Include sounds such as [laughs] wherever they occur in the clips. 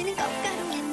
우리는 껌가루맨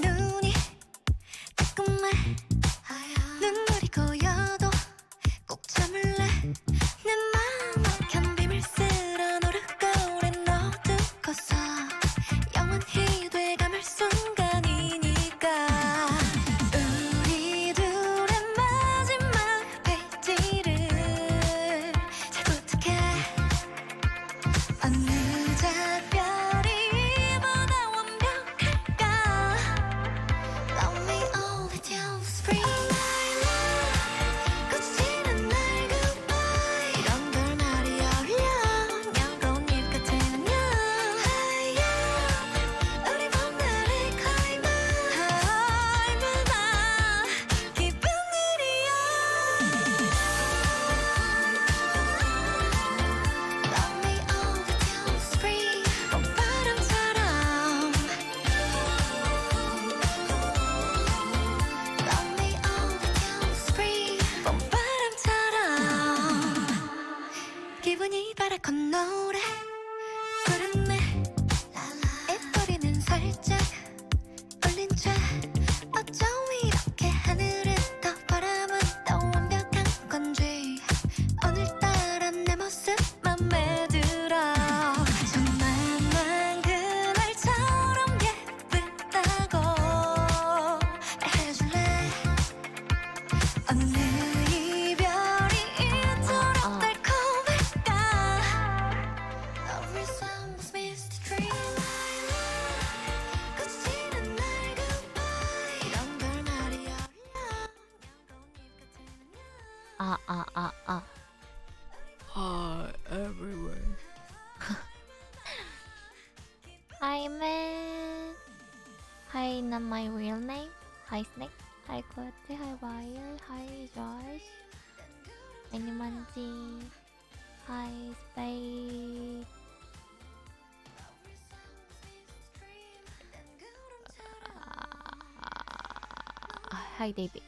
my baby.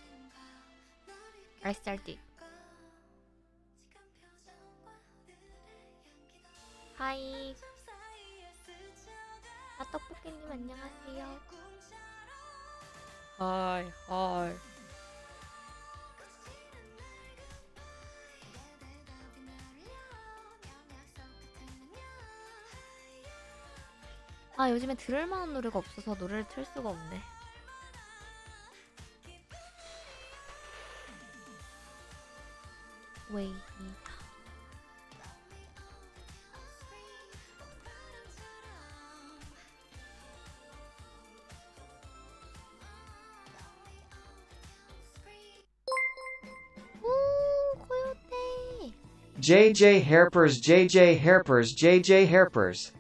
I started. 하이. 아 떡볶이님 안녕하세요. 하이 하이. 아 요즘에 들을 만한 노래가 없어서 노래를 틀 수가 없네. way. JJ Harpers, JJ Harpers, JJ Harpers.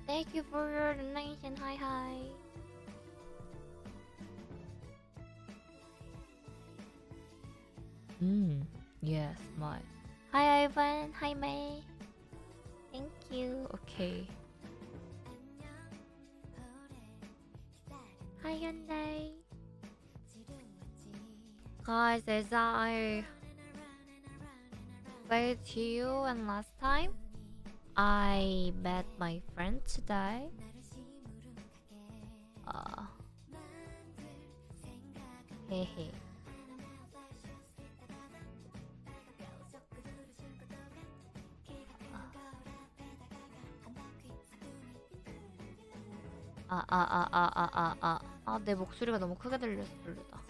내 목소리가 너무 크게 들렸다.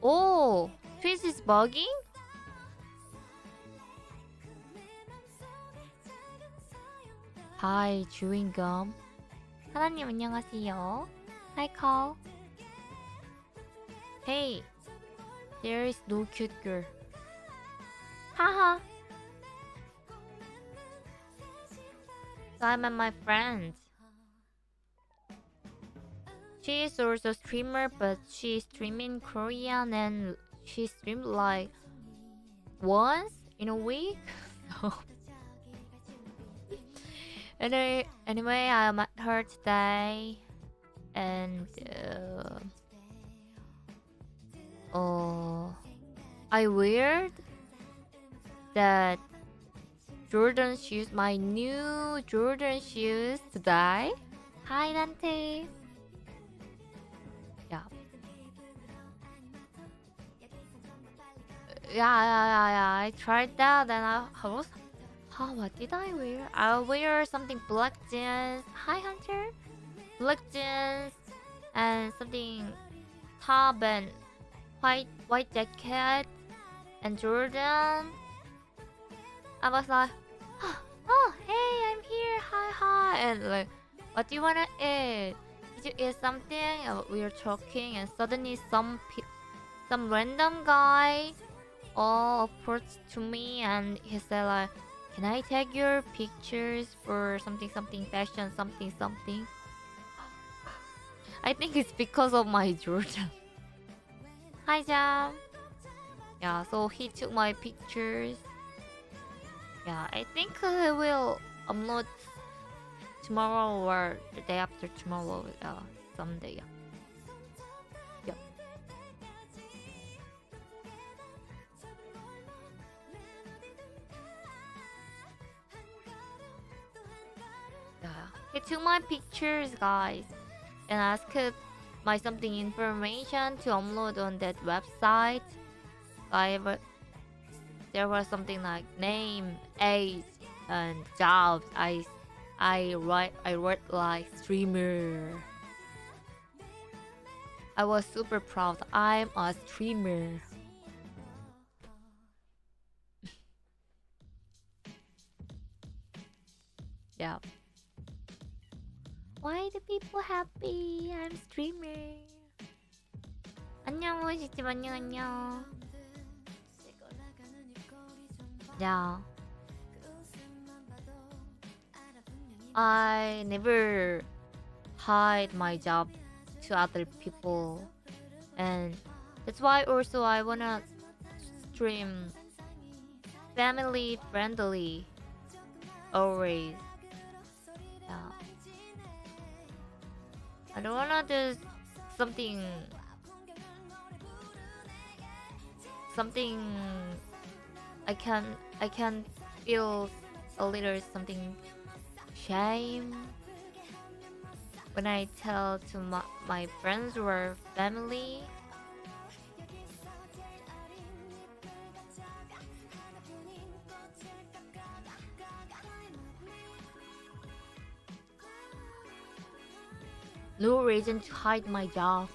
오! 트위스 is bugging? Hi, chewing gum. 하나님 안녕하세요. Hi, call. Hey, there is no cute girl. 하하. So I'm at my friend's. She is also streamer, but she streaming Korean and she streamed like once in a week. [laughs] Anyway, anyway, I met her today, and uh, uh, I weird that Jordan shoes, my new Jordan shoes today. Hi, Dante. Yeah, yeah, yeah, yeah. I tried that and I, was. Oh, what did I wear? I wear something black jeans. Hi Hunter. Black jeans and something top and white white jacket and Jordan. I was like, oh, hey, I'm here, hi, hi, and like, what do you wanna eat? Did you eat something? And we were talking, and suddenly some some random guy all approached to me, and he said like, can I take your pictures for something something fashion something something? I think it's because of my Jordan. Hi Jam. Yeah, so he took my pictures. Yeah, I think I will upload tomorrow or the day after tomorrow. Uh, someday. Yeah. He took my pictures, guys, and asked my something information to upload on that website. I wa- there was something like name, age, and jobs. I I write I wrote like streamer. I was super proud. I'm a streamer. [laughs] yeah. Why do people happy? I'm streamer. 안녕 오시집 안녕 안녕. Yeah. I never hide my job to other people and that's why also I wanna stream family friendly always. I don't wanna do something something I can I can feel a little something shame when I tell to my, my friends or family. No reason to hide my job.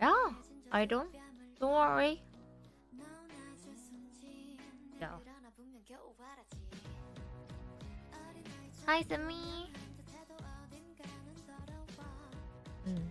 Yeah, I don't. Don't worry. Yeah. Hi, Sami. Hmm. 음.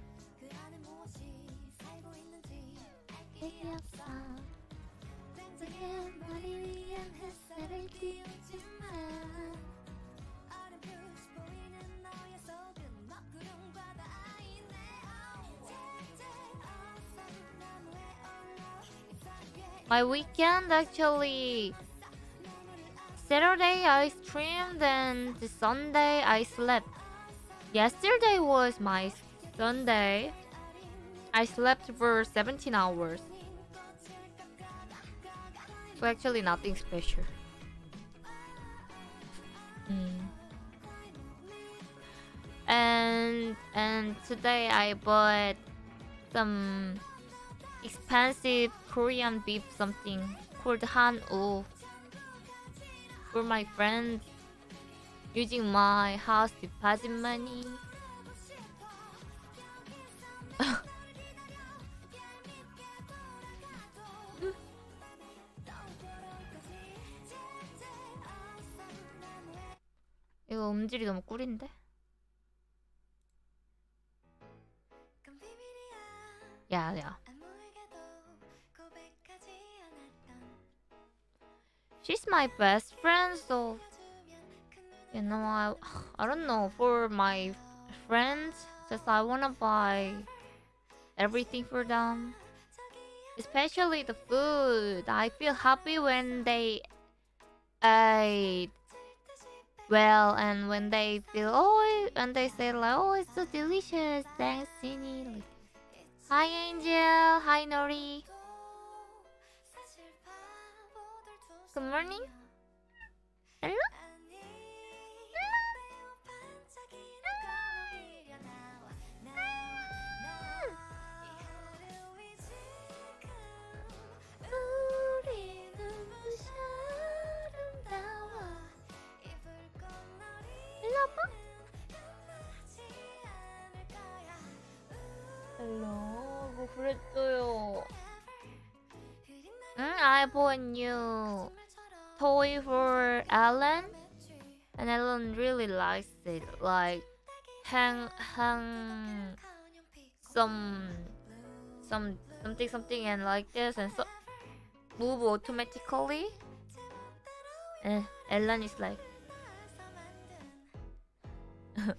My weekend actually Saturday I streamed and Sunday I slept. Yesterday was my Sunday. I slept for 17 hours. So actually nothing special. Mm. And and today I bought some expensive Korean beef something called Han-Oh for my friends using my house deposit money. 이거 음질이 너무 꿀인데? 야, 야. She's my best friend, so you know, I I don't know for my friends, just I wanna buy everything for them, especially the food. I feel happy when they ate well, and when they feel oh, and they say like oh, it's so delicious. Thanks. Like, hi, Angel. Hi, Nori. Good morning. Hello. 그랬어요. 응, I born you. Toy for Alan, and Alan really likes it. Like, hang, hang, some, some, something, something, and like this, and so move automatically. And Ellen is like, [laughs]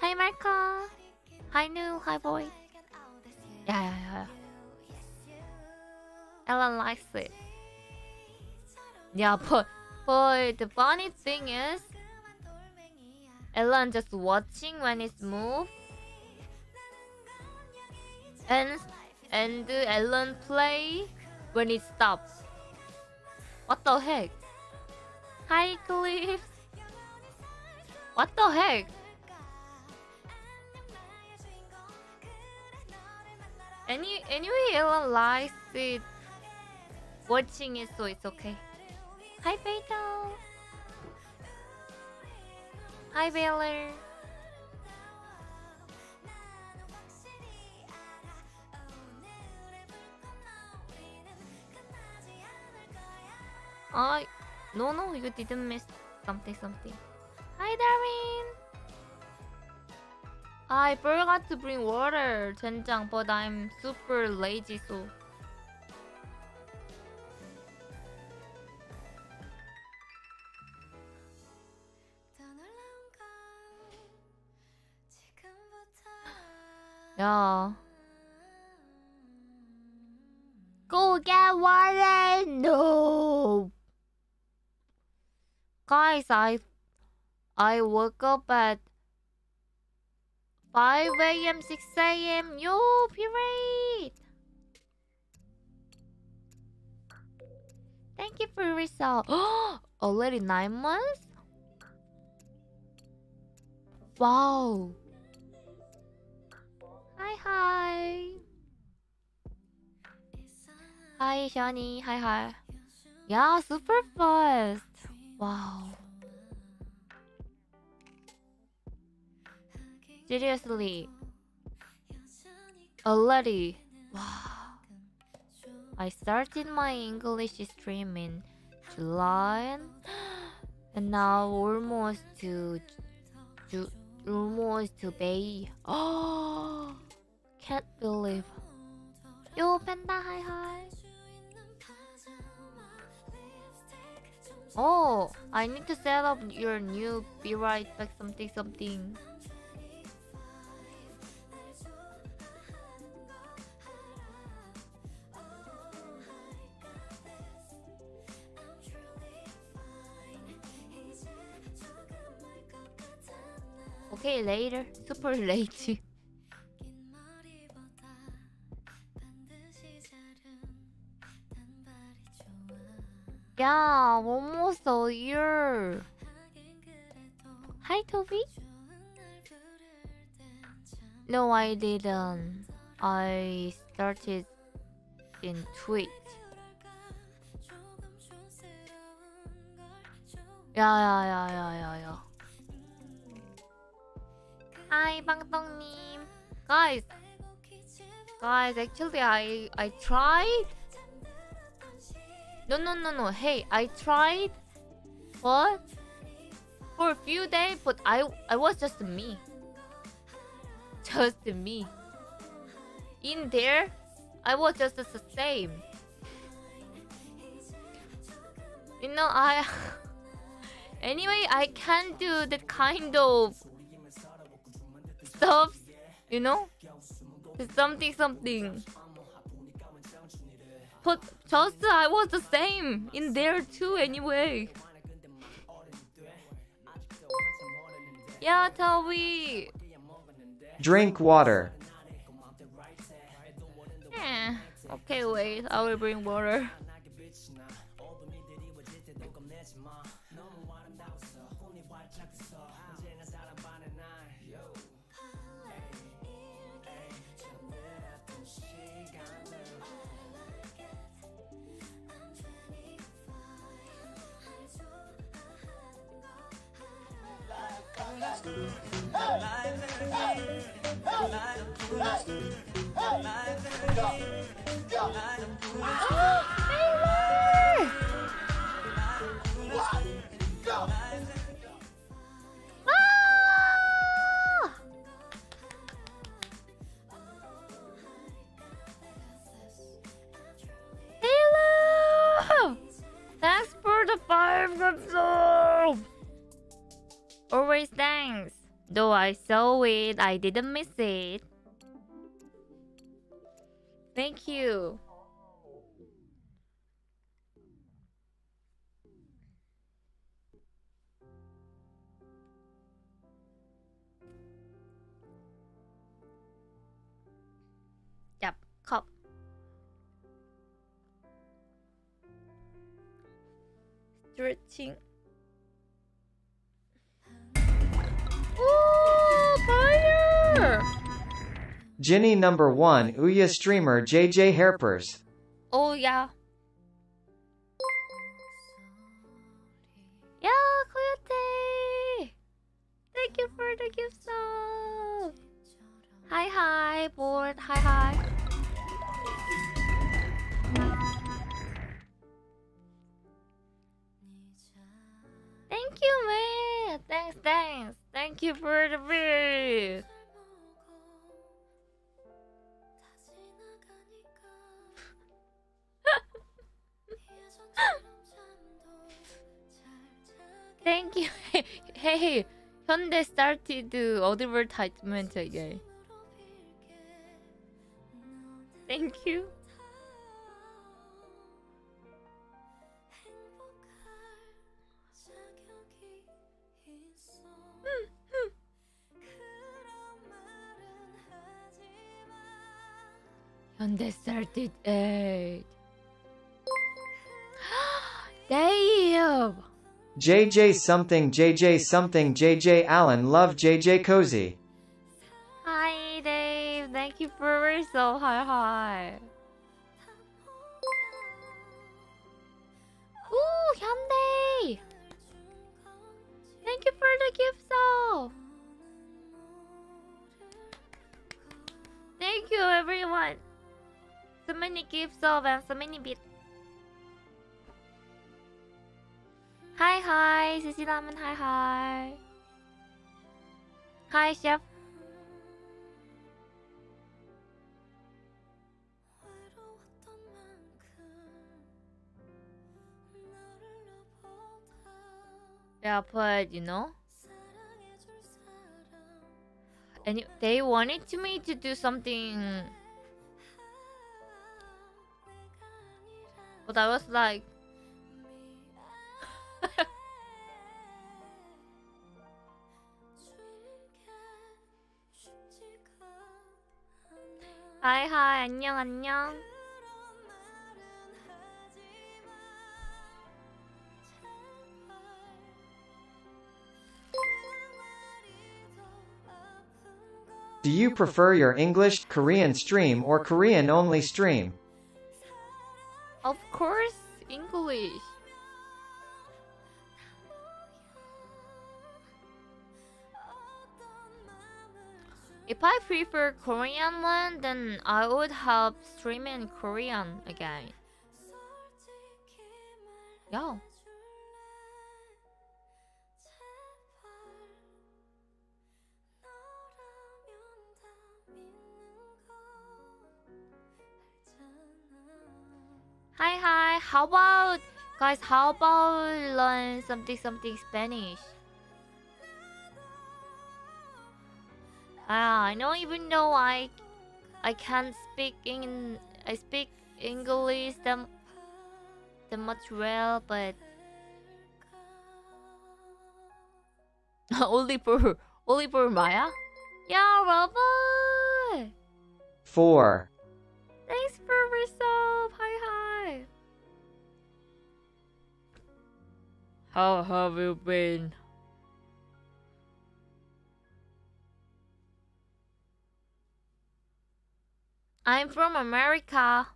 Hi, Marco. Hi, new. Hi, boy. Yeah, yeah, yeah. Ellen likes it. Yeah, but but the funny thing is, Ellen just watching when it's move, and and Ellen play when it stops. What the heck? Hi, Cliff. What the heck? Any anyway, Ellen likes it watching it, so it's okay. Hi, Beto. Hi, Baylor. I no no you didn't miss something something. Hi, Darwin. I forgot to bring water, 젠장, but I'm super lazy, so. 야. Go get water! No! Guys, I I woke up at 5 a.m., 6 a.m. Yo, period! Thank you for your result. [gasps] Already 9 months? Wow! Hi, hi! Shani. Hi, hi. Yeah, super fast. Wow. Seriously. Already. Wow. I started my English stream in July and now almost to Ju- almost to May. [gasps] Oh, can't believe. Yo, Panda, hi hi. Oh, I need to set up your new be right back something something. Okay, later. [laughs] Super late. Yeah, almost a year. Hi, Toby. No, I didn't. I started in Twitch. Yeah, yeah, yeah, yeah, yeah, yeah. Hi, Bangtong님. Guys, guys, actually, I I tried no, no, no, no. Hey, I tried, but for a few days, but I I was just me. [laughs] Just me. In there, I was just the same. You know, I. [laughs] anyway, I can't do that kind of stuff. You know, something, something. But just I was the same in there too. Anyway. Yeah, Toby. Drink water. Eh, okay, wait. I will bring water. Ah! I didn't miss it. Thank you. Yep, cup. Stretching. Ooh! Jinny number 1 Ouya streamer JJ Harpers. Oh yeah. Yeah, Coyote! Thank you for the gift sub! Hi hi, board. Hi hi. Thank you, man. Thanks, thanks. Thank you for the beer. Thank you. [laughs] hey, Hyundai started the advertisement again. Thank you. Hyundai started eight. Damn. JJ something JJ something JJ Allen love JJ Cozy. Hi, Dave. Thank you for so hi hi. Ooh, Hyundai. Thank you for the gift so. Thank you, everyone. So many gifts of and so many bits. Hi, hi, Sissy Lemon, hi, hi. Hi, Chef. Yeah, but you know, and they wanted to me to do something, but I was like, hi, hi, 안녕, 안녕. Do you prefer your English, Korean stream or Korean only stream? Of course, English. If I prefer Korean one, then I would have stream in Korean again. Yeah. Hi, hi. How about guys? How about learn something, something Spanish? Ah, I don't even know I, I can't speak in. I speak English that, that much well, but [laughs] only for only for Maya. Yeah, Robert. 4. Thanks for resub. Hi, hi. How have you been? I'm from America.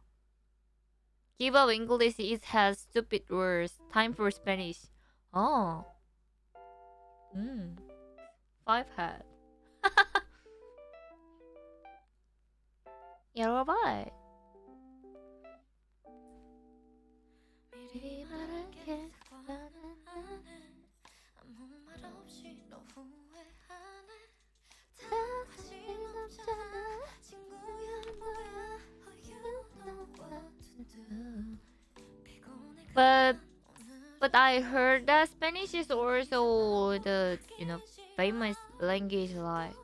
Give up English, it has stupid words. Time for Spanish. Oh. Hmm. Five. 열어 [laughs] But but I heard that Spanish is also the you know famous language like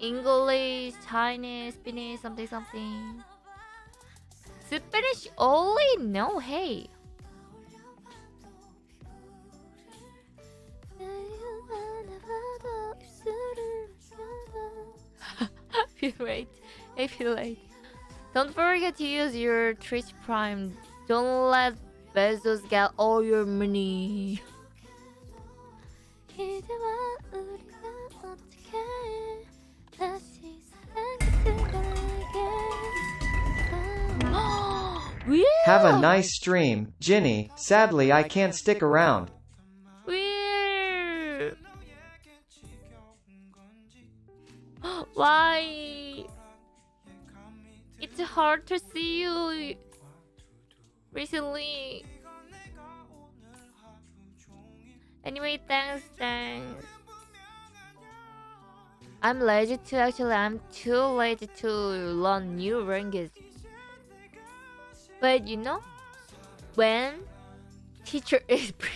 English, Chinese, Spanish, something something. Spanish only no hey. Feel late. I feel late. Don't forget to use your Twitch Prime. Don't let Bezos get all your money. [gasps] Have a nice stream, Jinny. Sadly, I can't stick around. Weird. [gasps] Why? It's hard to see you recently. Anyway, thanks, thanks. I'm lazy to actually. I'm too lazy to learn new languages. But you know, when teacher [laughs] is pretty.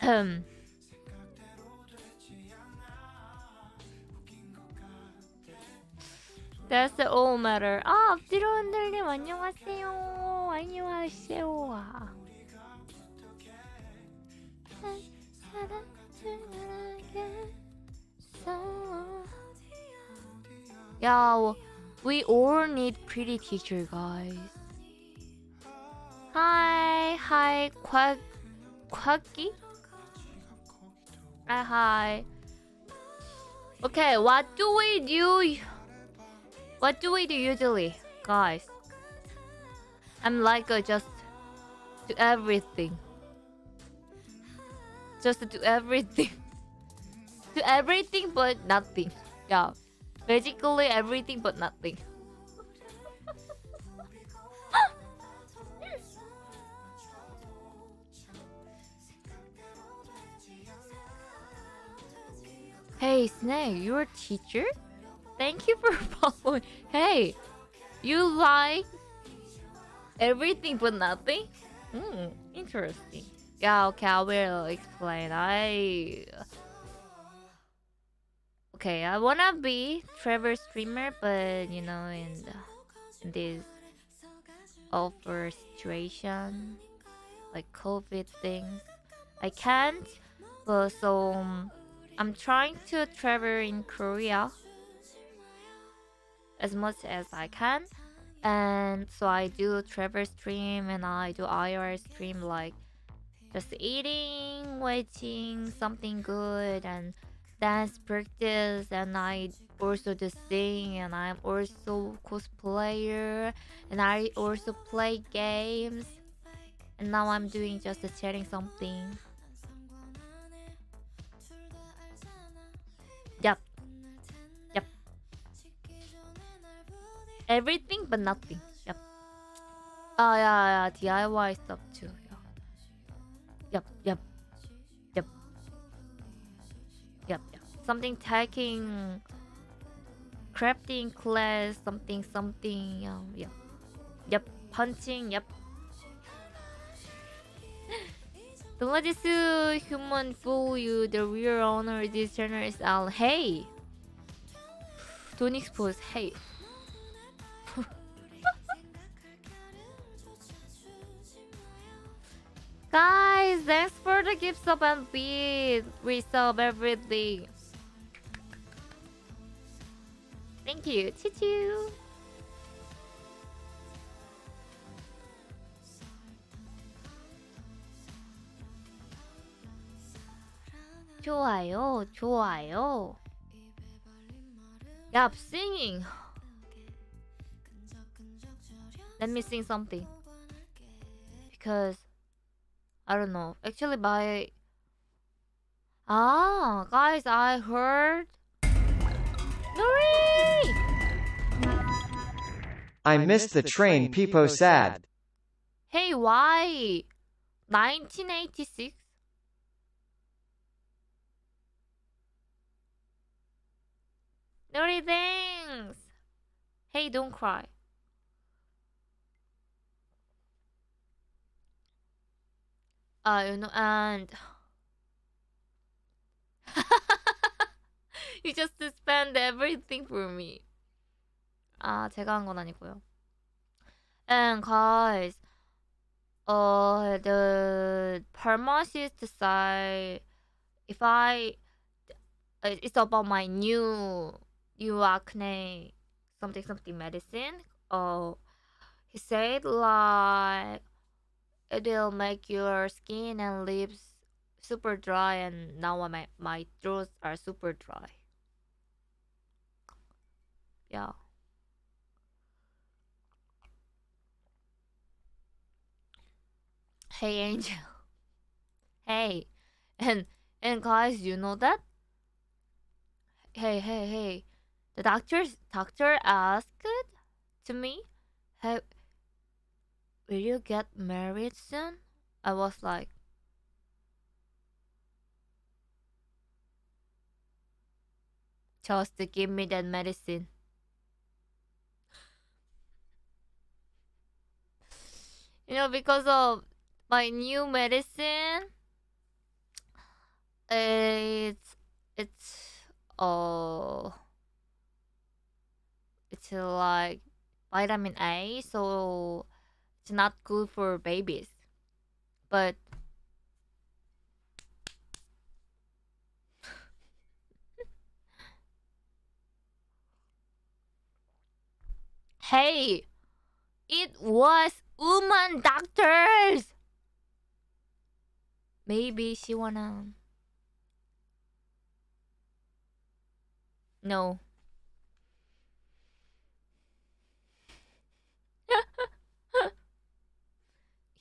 Um. That's the all matter. 아, 앞뒤로 흔들림 안녕하세요. 안녕하세요. 아. Yeah, well, we all need pretty teacher, guys. Hi, hi, quack, quacky. Uh, hi. Okay, what do we do? What do we do usually, guys? I'm like uh, just do everything. Just do everything. [laughs] do everything but nothing. Yeah. Basically everything but nothing. [laughs] hey Snake, you're a teacher? Thank you for [laughs] following. Hey, you like everything but nothing? Hmm, interesting. Yeah, okay, I will explain. I okay, I wanna be Trevor streamer, but you know, in, the, in this offer situation, like COVID things, I can't. But so um, I'm trying to travel in Korea as much as I can. And so I do travel stream and I do IR stream like just eating, waiting, something good and dance practice and I also do sing and I'm also cosplayer and I also play games and now I'm doing just chatting something. Everything but nothing. Yep. Oh yeah, yeah, DIY stuff too. Yeah. Yep, yep, yep, yep, yep. Something taking crafting class, something, something. Um, yep, yep. Punching. Yep. Don't let this human fool you. The real owner of this channel is Al. Hey. Don't expose. Hey. Guys, thanks for the gift sub and beat. Resub everything. Thank you. 치치. 좋아요, 좋아요. Yep, singing. Let me sing something. Because I don't know. Actually, by ah, guys, I heard Nuri. I missed the train Peepo sad. Hey, why? 1986. Nuri, thanks. Hey, don't cry. Uh, you know, and [laughs] you just spend everything for me. 아, 제가 한 건 아니고요. And guys, uh, the pharmacist said if I, uh, it's about my new, new acne, something something medicine. Uh, he said like it will make your skin and lips super dry, and now my my throats are super dry. Yeah. Hey Angel. [laughs] Hey. And and guys, you know that? Hey, hey, hey. The doctor's doctor asked to me, "Hey, will you get married soon?" I was like, "Just give me that medicine." You know, because of my new medicine, it's it's uh it's like vitamin A, so it's not good for babies. But [laughs] hey, it was woman doctors. Maybe she wanna. No.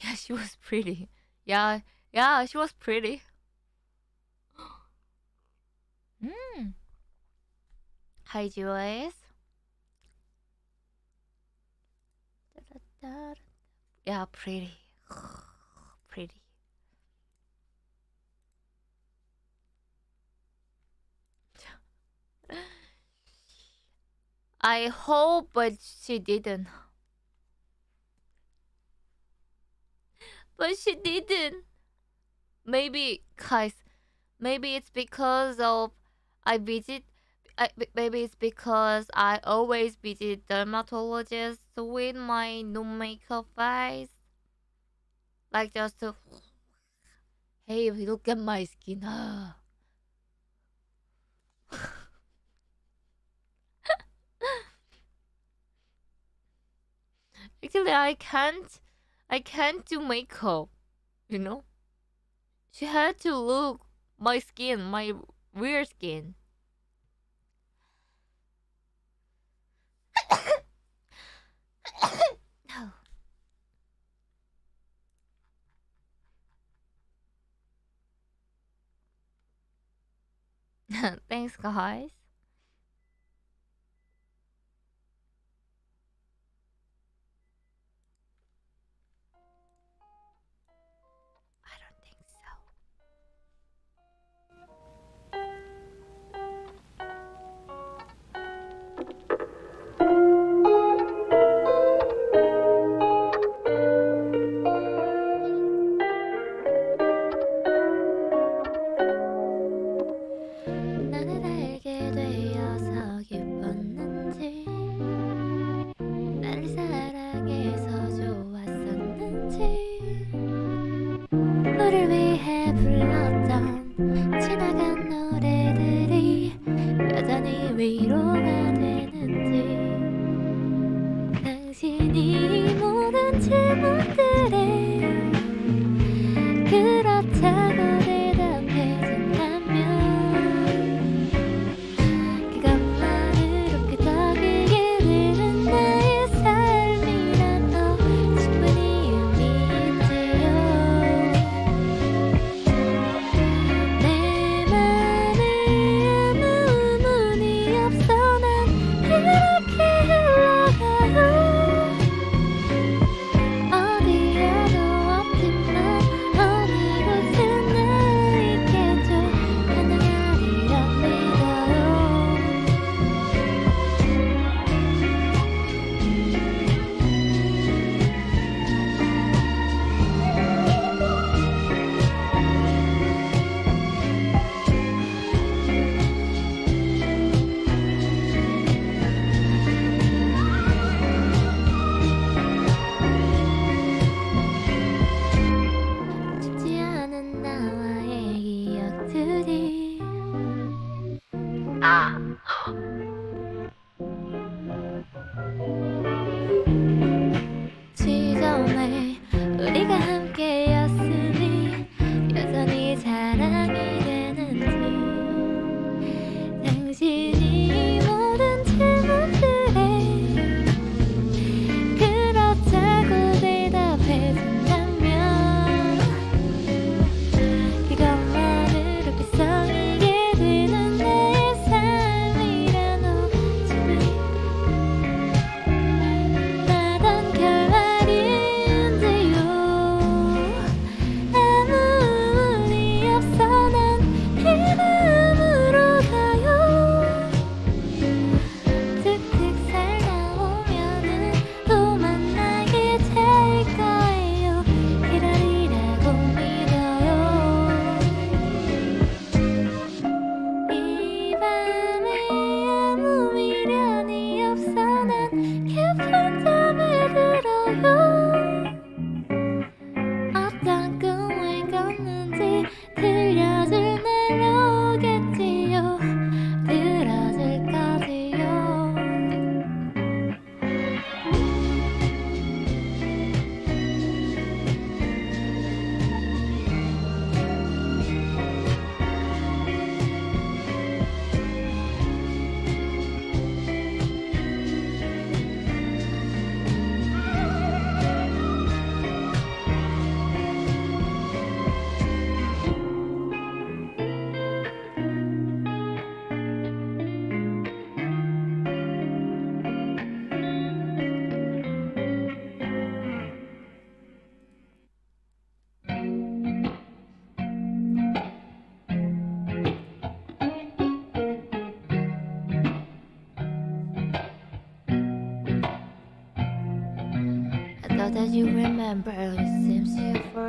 [laughs] yeah, she was pretty. Yeah, yeah, she was pretty. [gasps] Hmm. Hi, Joyce. Yeah, pretty. [sighs] pretty. [gasps] I hope, but she didn't. But she didn't. Maybe, guys, maybe it's because of I visit. I, maybe it's because I always visit dermatologists with my no makeup face. Like just to, hey, look at my skin. Ah. [laughs] Actually, I can't. I can't do makeup. You know. She had to look my skin, my weird skin. no. [coughs] [coughs] [coughs] Thanks, guys.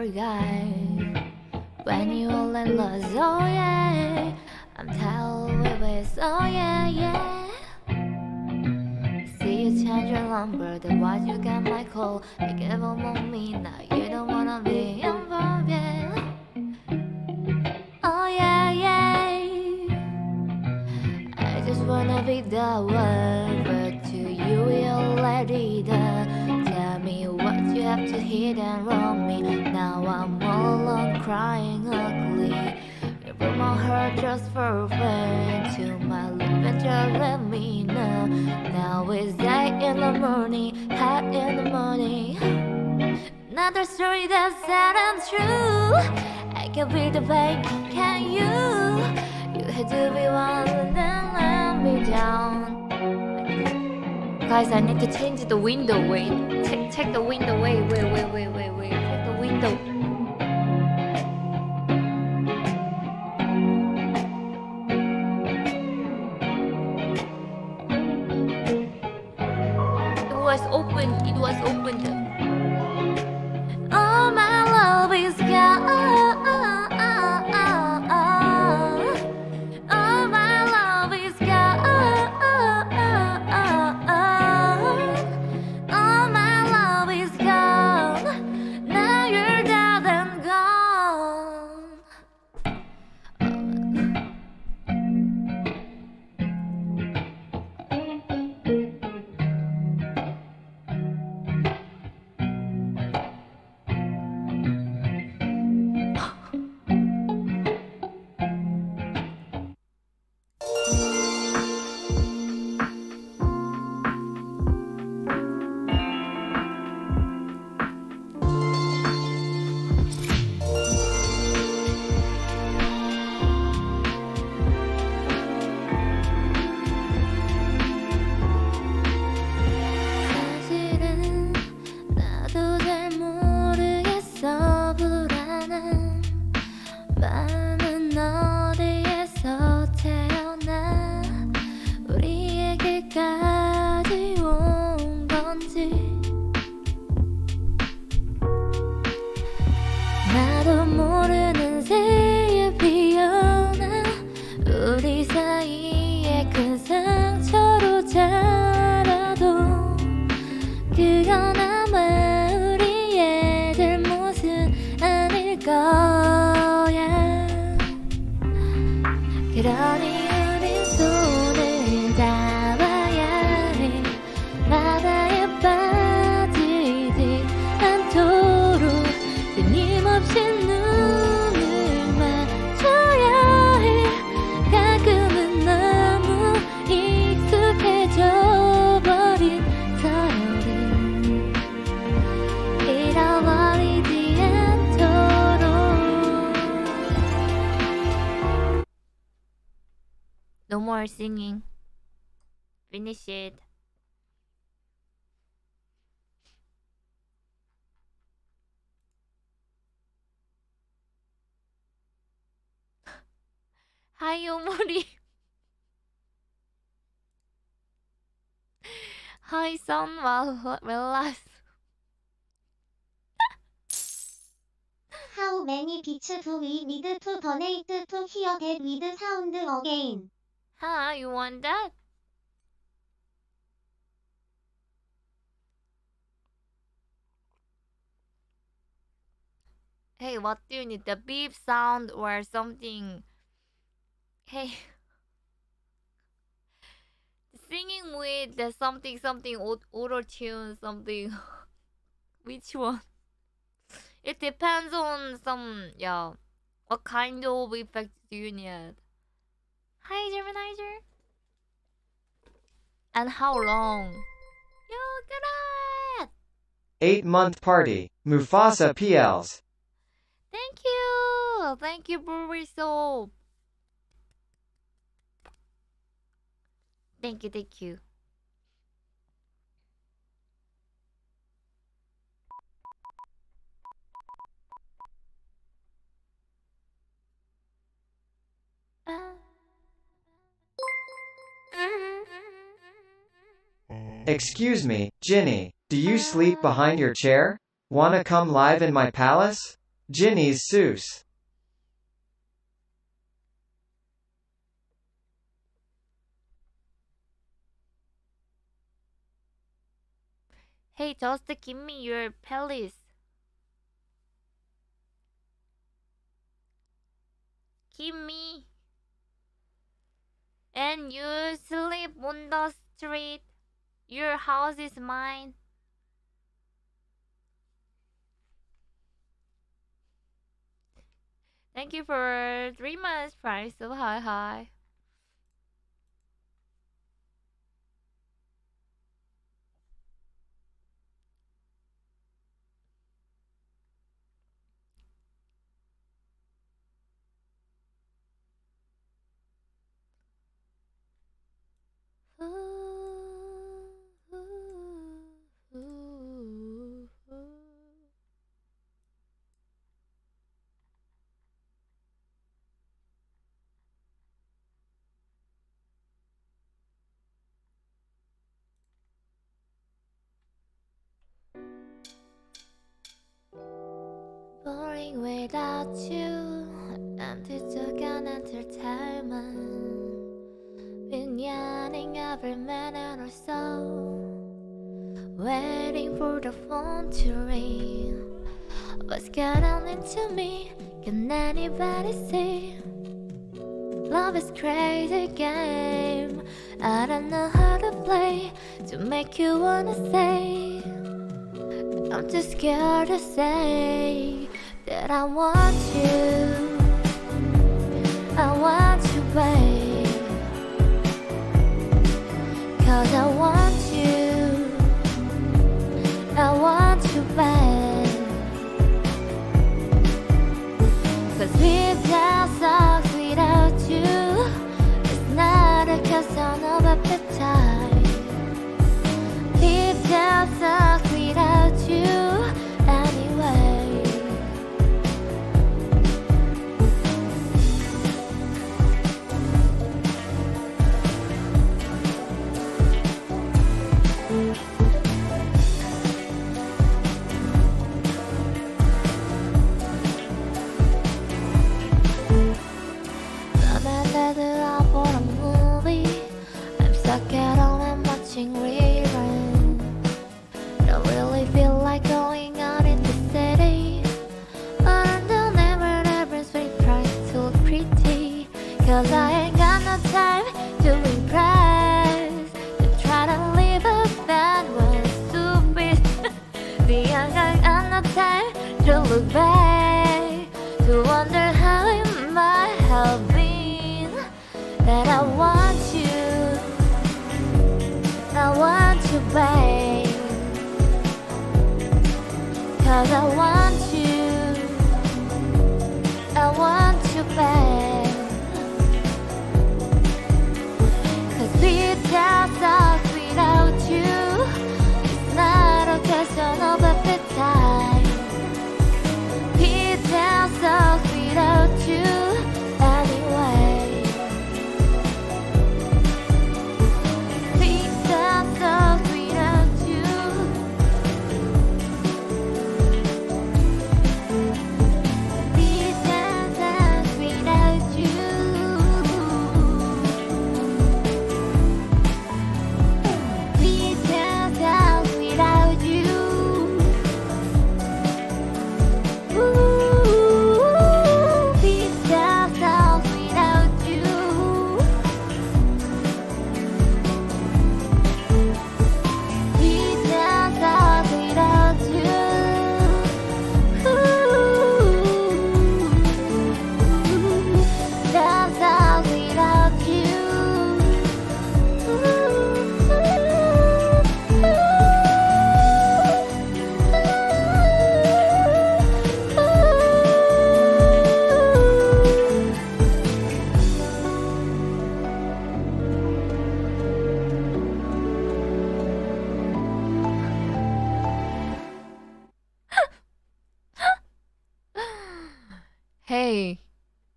Forgot When you all in lost, oh yeah singing. Finish it. [laughs] Hi, Omori. [laughs] Hi, son. Well, relax. How many bits do we need to donate to hear that with sound again? Huh? You want that? Hey, what do you need? The beep sound or something? Hey. [laughs] Singing with the something something auto tune something. [laughs] Which one? It depends on some yeah. What kind of effect do you need? Hi, Geminizer. And how long? Yo, good. Eight month party. Mufasa PLs. Thank you. Thank you, Brewery Soap. Thank you, thank you. Uh, Excuse me, Jinny, do you sleep behind your chair? Wanna come live in my palace? Jinny's Seuss. Hey, just give me your palace. Give me. And you sleep on the street. Your house is mine. Thank you for three months price so high high. Boring without you. Every minute or so. Waiting for the phone to ring. What's getting into me? Can anybody see? Love is crazy game. I don't know how to play to make you wanna say. I'm too scared to say that I want you. I want you, babe. Cause I want you. I want you, babe.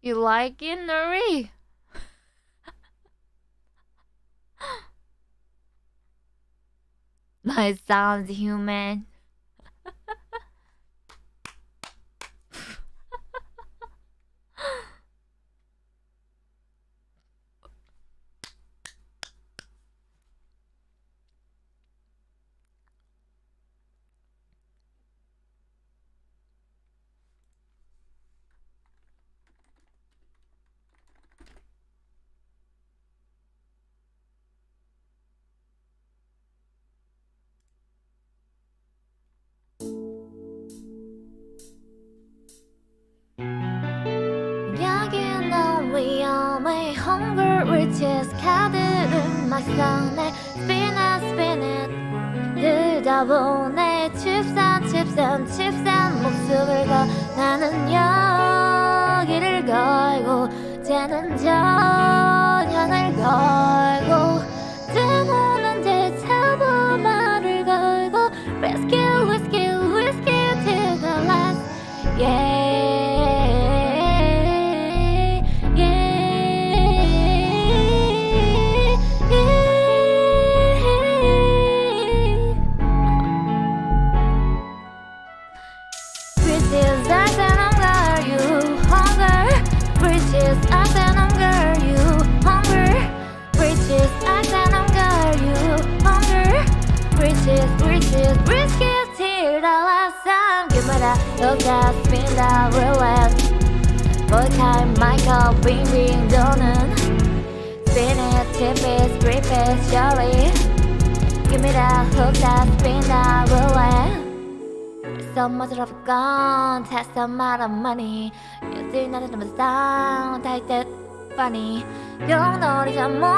You like it, Nuri? [laughs] that sounds human. I'm on.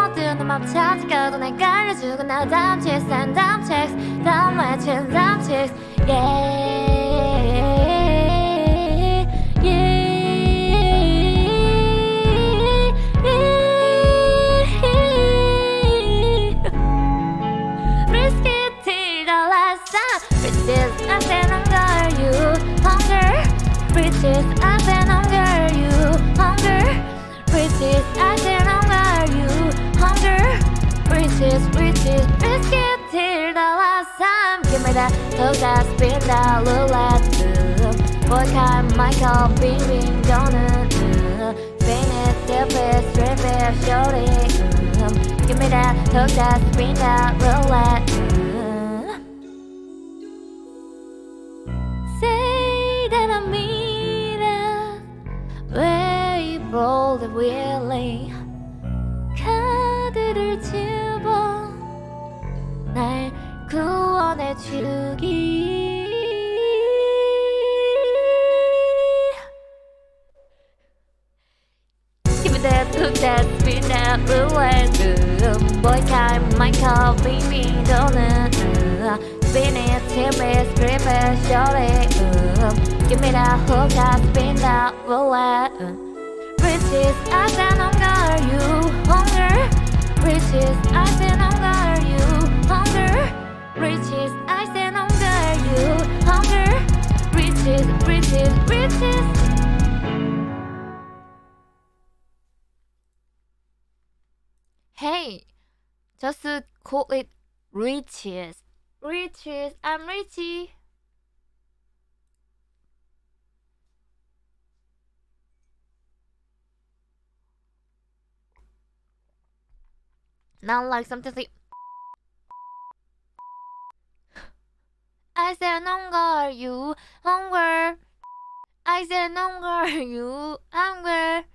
took that screen that roulette riches. I'm ready. Not like something like. [gasps] I said no girl, you hunger. I said no girl, you hunger.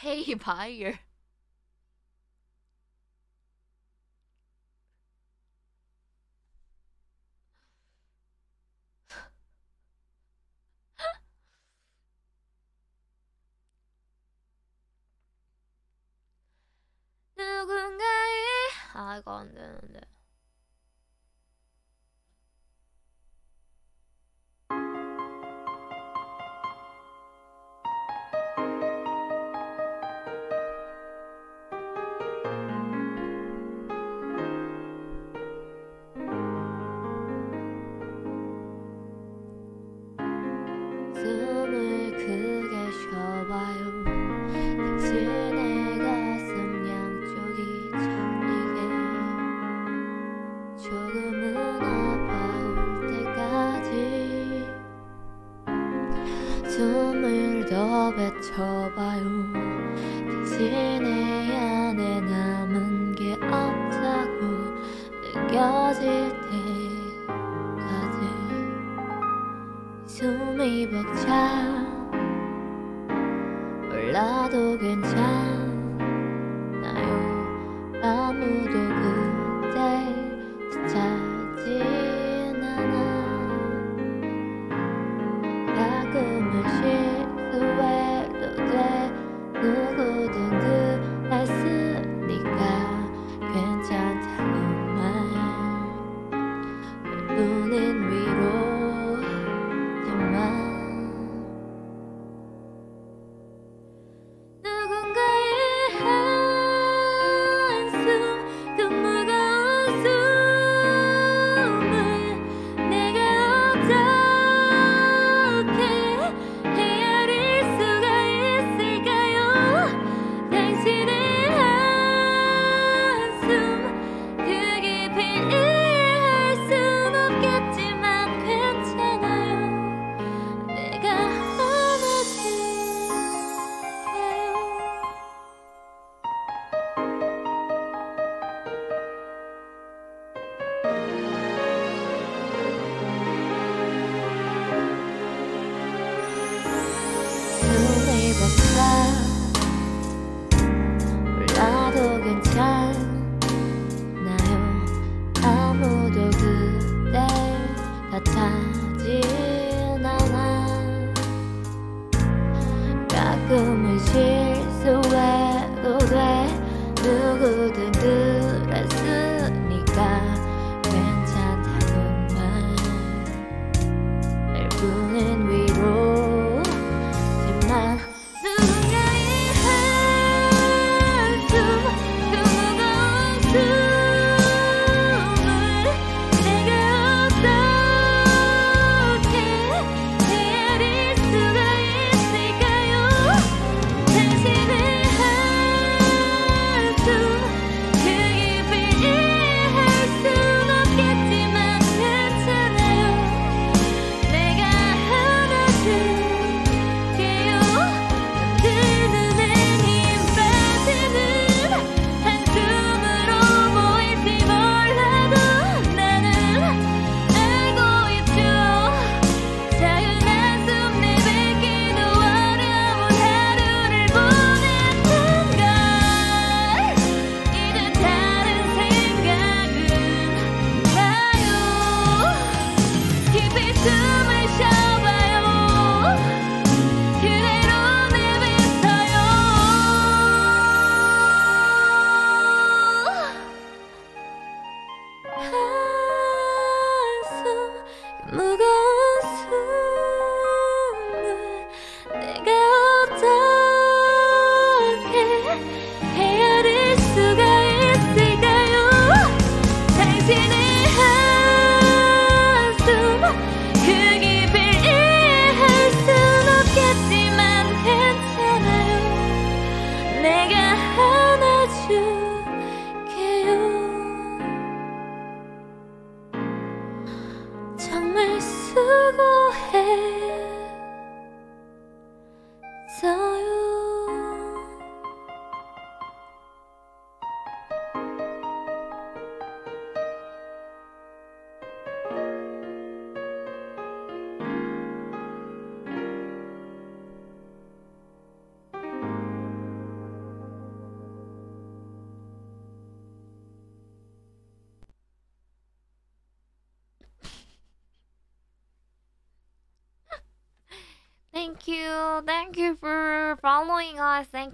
Hey [laughs] buyer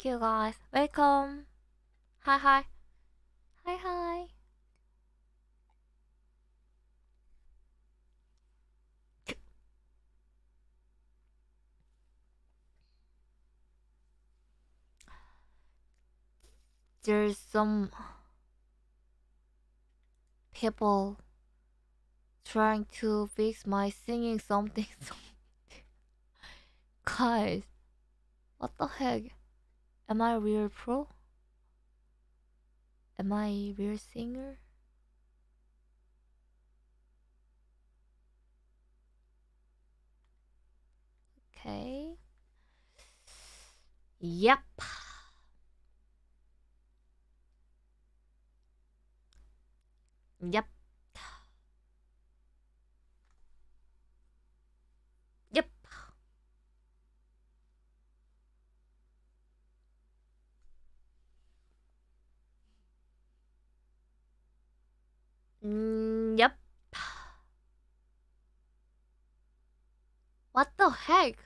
You guys. Welcome. Hi hi. Hi hi. There's some people trying to fix my singing something. [laughs] guys, what the heck? Am I a real pro? Am I a real singer? Okay. Yep. Yep. Mm, yep. What the heck?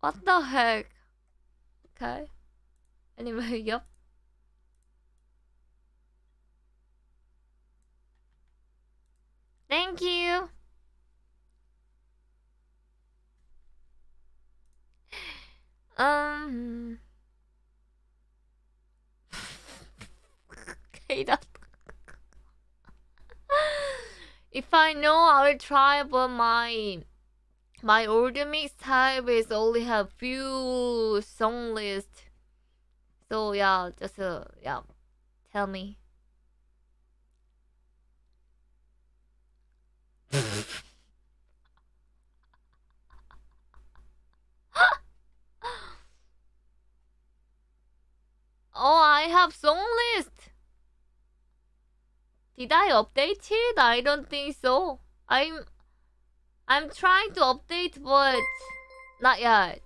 what the heck? Okay. Anyway, [laughs] yep. Thank you. Um. [laughs] okay, [laughs] if I know, I will try. But my my older mix type is only have few song list. So yeah, just uh, yeah, tell me. [laughs] oh, I have song list. Did I update it? I don't think so. I'm I'm trying to update but not yet.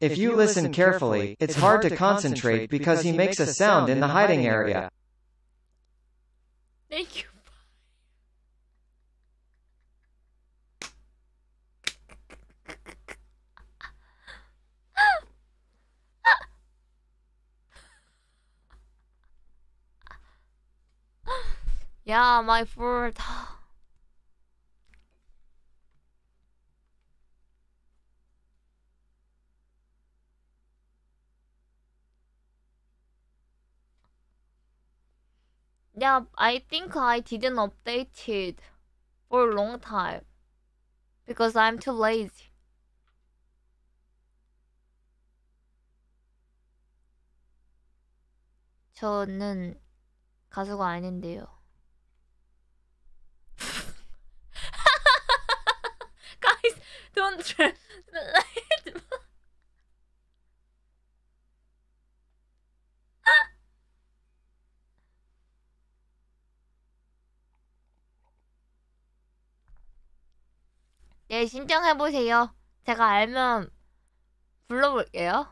If you listen carefully, it's hard to concentrate because he makes a sound in the hiding area. Thank you. Yeah, my fault. Yeah, I think I didn't update it for a long time because I'm too lazy. 저는 가수가 아닌데요. Don't translate. 네, 신청해보세요. 제가 알면 불러볼게요.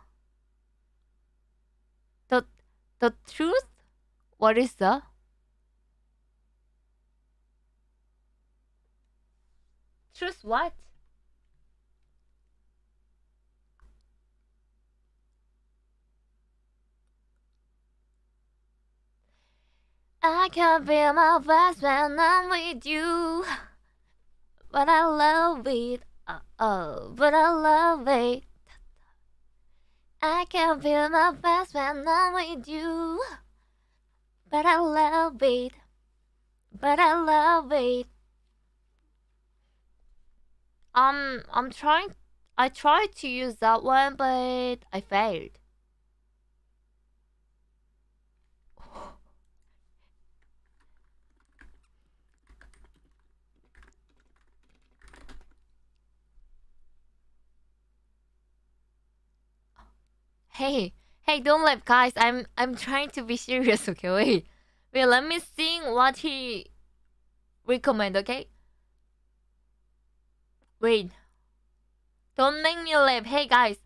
The, the truth? What is that? Truth what? I can feel my face when I'm with you. But I love it. Oh, but I love it. I can feel my face when I'm with you. But I love it. But I love it. Um, I'm trying. I tried to use that one, but I failed. Hey, hey, don't laugh, guys. I'm I'm trying to be serious. [laughs] Okay, wait, wait. Let me sing what he recommend. Okay. Wait. Don't make me laugh. Hey, guys.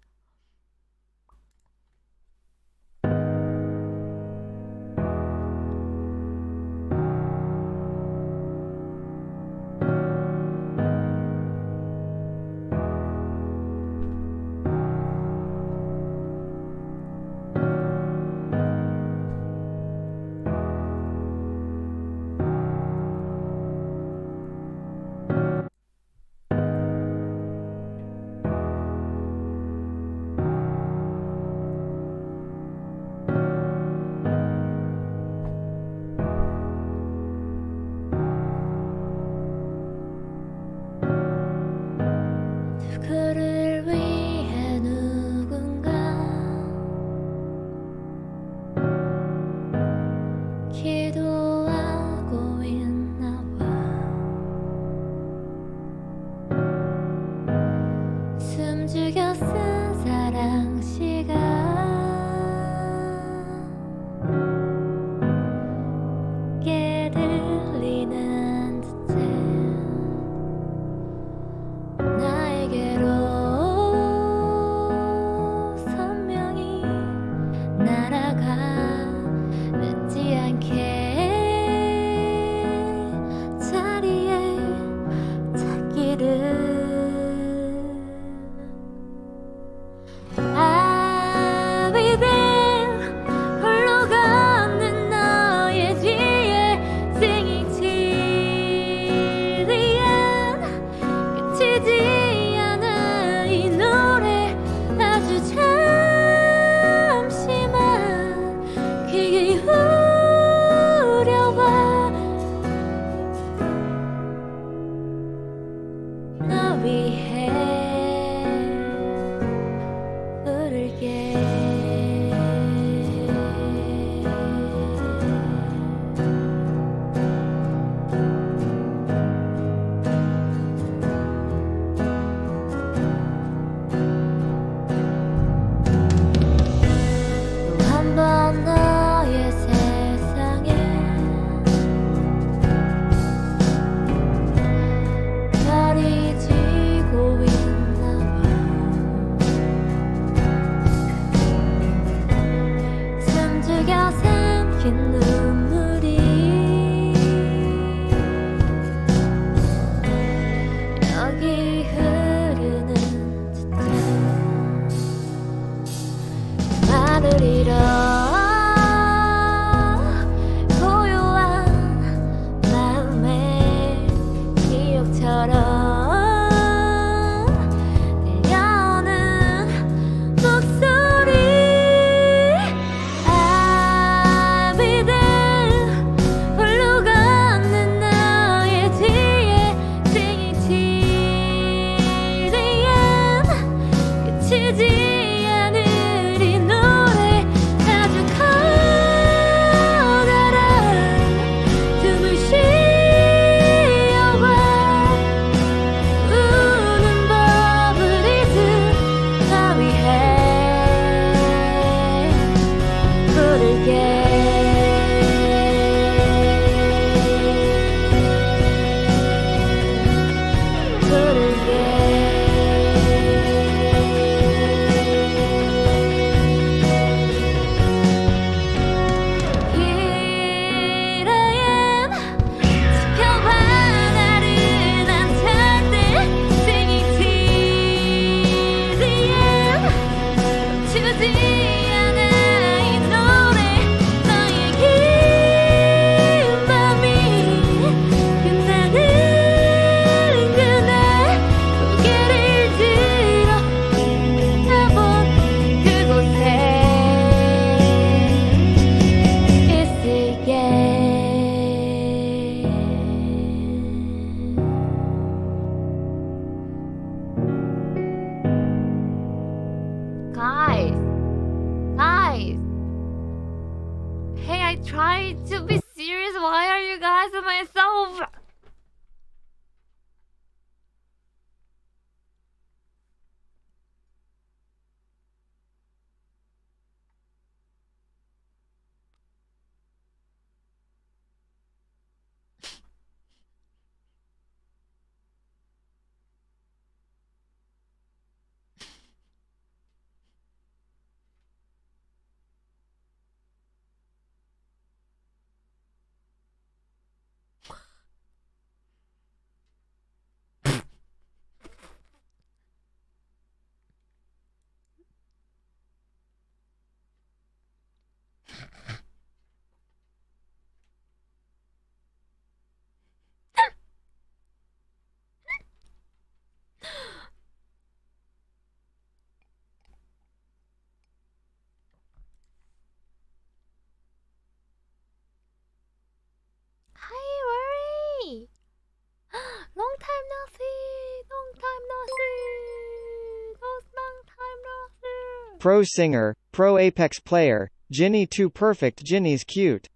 Pro Singer, Pro Apex Player, Jinny 2 Perfect Jinny's Cute.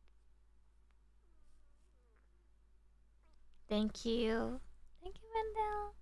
Thank you. Thank you, Wendell.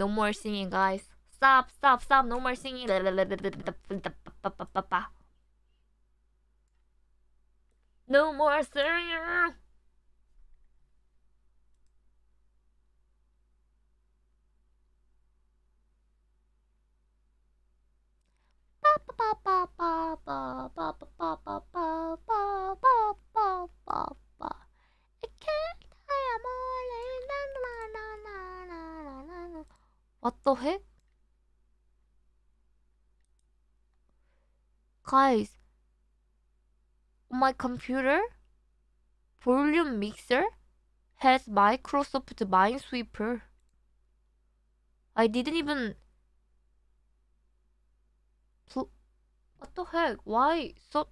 no more singing, guys. Stop, stop, stop, no more singing. No more singing. Can't, I am all in, na, na, na, na, na, na, na. What the heck? Guys, my computer volume mixer has Microsoft Minesweeper. I didn't even... What the heck? Why? So...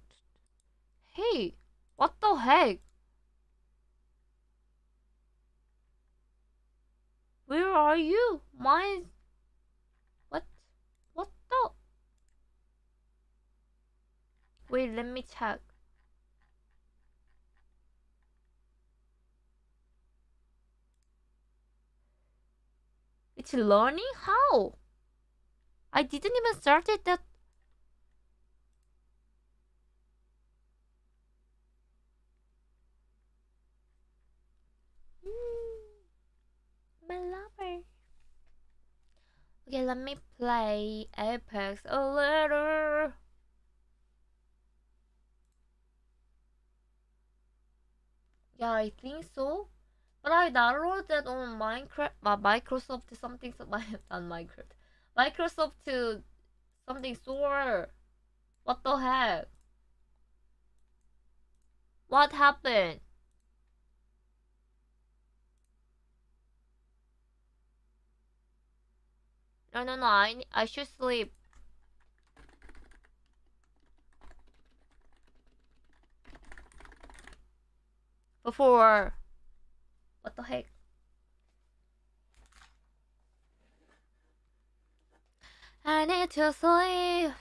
Hey! What the heck? Where are you? Mine. What? What the? Wait, let me check. It's learning? How? I didn't even start it that. Mm, My lover. Okay, let me play Apex a little. Yeah, I think so. But I downloaded on Minecraft, uh, Microsoft something, so- [laughs] not Minecraft, Microsoft to something store. What the heck? What happened? No, no, no. I I should sleep. Before. What the heck? I need to sleep.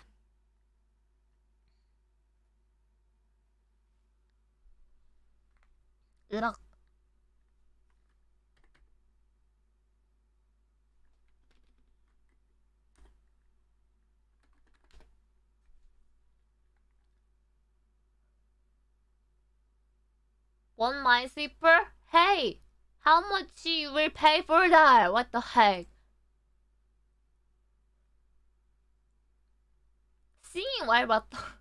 으 락. One mind sleeper? Hey, how much you will pay for that? What the heck? Seeing why what the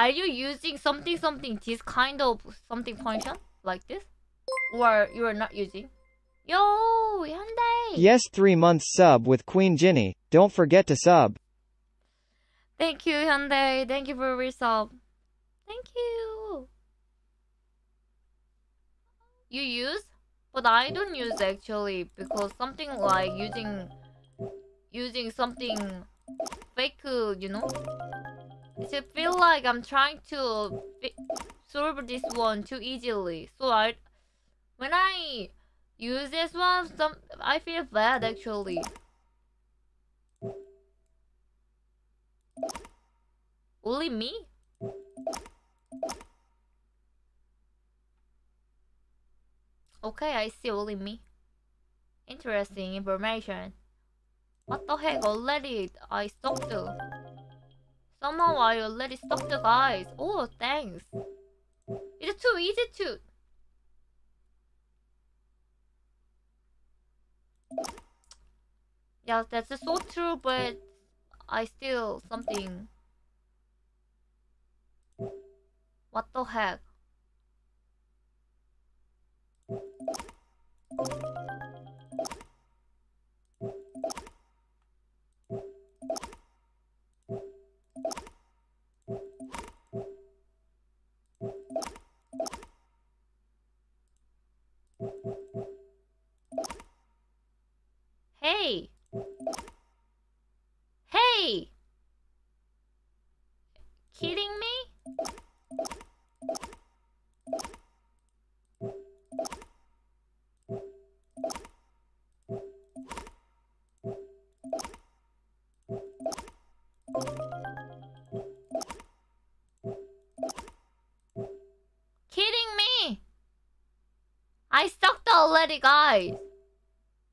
are you using something something this kind of something function like this? Or you are not using? Yo, Hyundai! Yes, 3 months sub with Queen Jinny. Don't forget to sub. Thank you, Hyundai. Thank you for resub. Thank you. You use? But I don't use actually because something like using using something fake, uh, you know? Just feel like I'm trying to solve this one too easily. So I when I use this one, some I feel bad actually. Only me? Okay, I see only me. Interesting information. What the heck, already I stopped. Somehow I already stopped the guys. Oh, thanks. It's too easy to... Yeah, that's so true, but I still something. What the heck?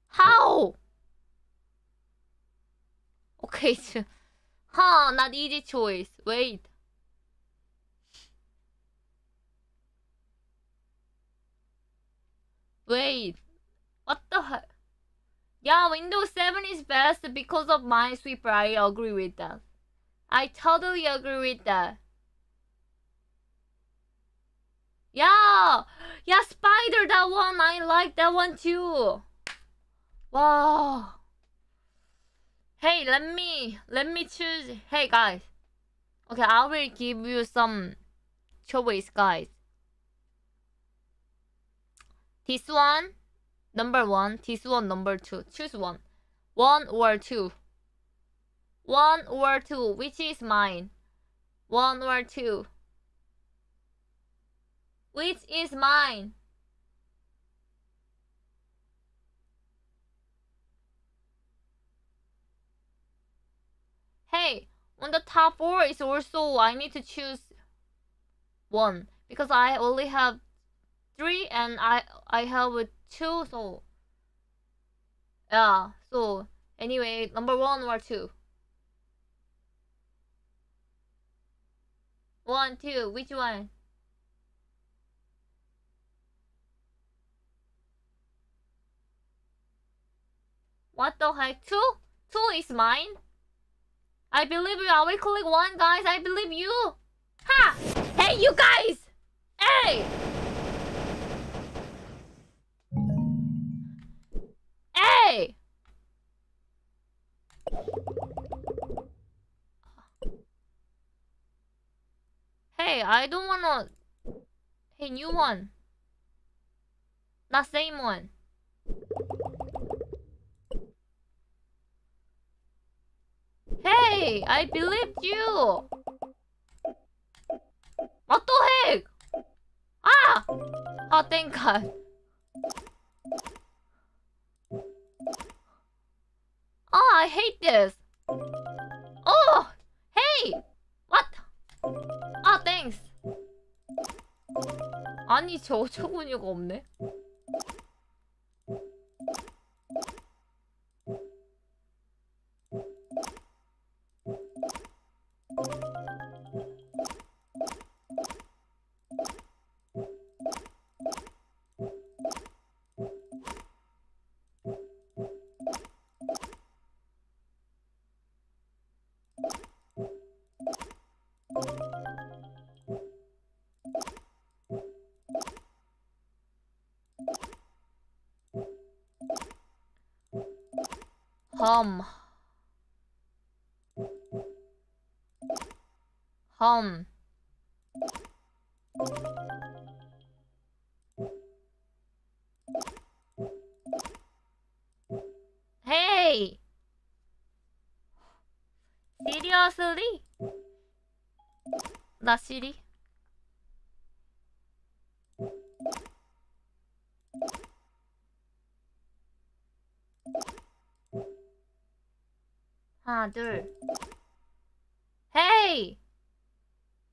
How? Okay, [laughs] huh, not easy choice. Wait. Wait. What the heck? Yeah, Windows 7 is best because of Minesweeper. I agree with that. I totally agree with that. Yeah! Yeah, Spider, that one. I like that one too. Wow. Hey, let me let me choose. Hey guys. Okay, I will give you some choice, guys. This one, number one. This one, number two. Choose one. One or two. One or two. Which is mine? One or two. Which is mine? Hey, on the top four is also I need to choose one because I only have three and I I have two so yeah so anyway number one or two? One two which one what the heck two two is mine I believe you. I will click one, guys. I believe you. Ha! Hey, you guys! Hey! Hey! Hey, I don't wanna. Hey, new one. The same one. Hey, I believed you. What the heck? Ah! Oh, thank God. Oh, I hate this. Oh, hey, what? Ah, thanks. 아니 저 어처구니가 없네. 험. 하나, 둘. 헤이!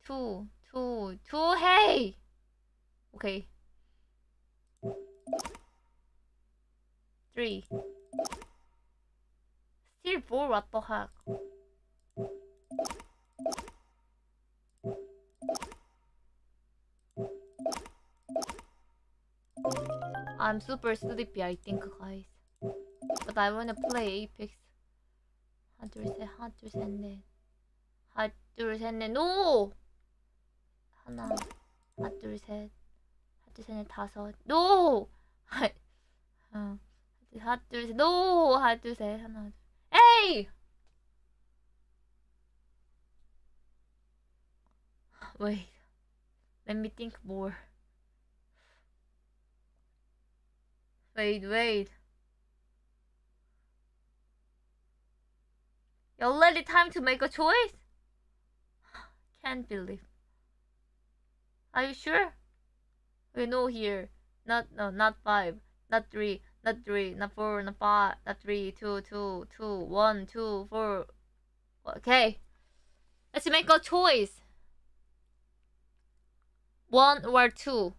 투, 투, 투, 헤이! 오케이. three. Still four, what the heck? I'm super sleepy, I think, guys. But I wanna play Apex. 하나, 둘, 셋, 하나, 둘, 셋, 넷. 하나, 둘, 셋, 넷, 노! 하나, 하나, 둘, 셋. 하나, 둘, 셋, 넷, 다섯. 노! 하, 어. 하나, 둘, 셋, 노! 하나, 둘, 셋, 하나, 둘. 에이! Wait. Let me think more. Wait, wait. You already time to make a choice? [gasps] Can't believe. Are you sure? We know here. Not no, not five, not three, not three, not four, not five, not three, two, two, two, one, two, four. Okay. Let's make a choice. One or two.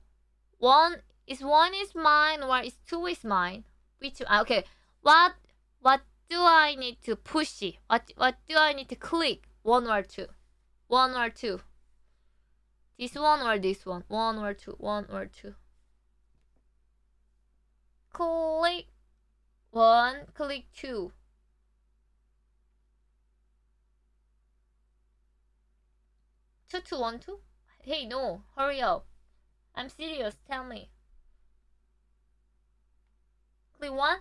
One is one is mine or is two is mine. Which ah, okay. What what do I need to push? What what do I need to click? One or two? One or two? This one or this one? One or two? One or two? click one, click two. Two two one two? Hey no, hurry up. I'm serious, tell me. Click one.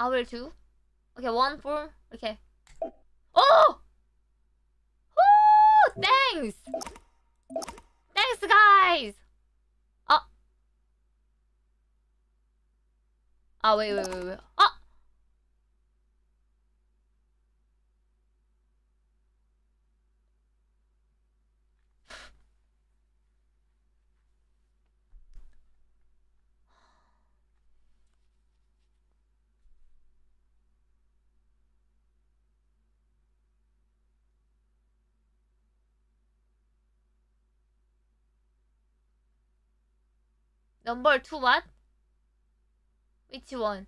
I will two. Okay, one four. Okay. Oh! Oh! Thanks! Thanks, guys! Oh. Oh, wait, wait, wait, wait. Oh! Number two, what? Which one?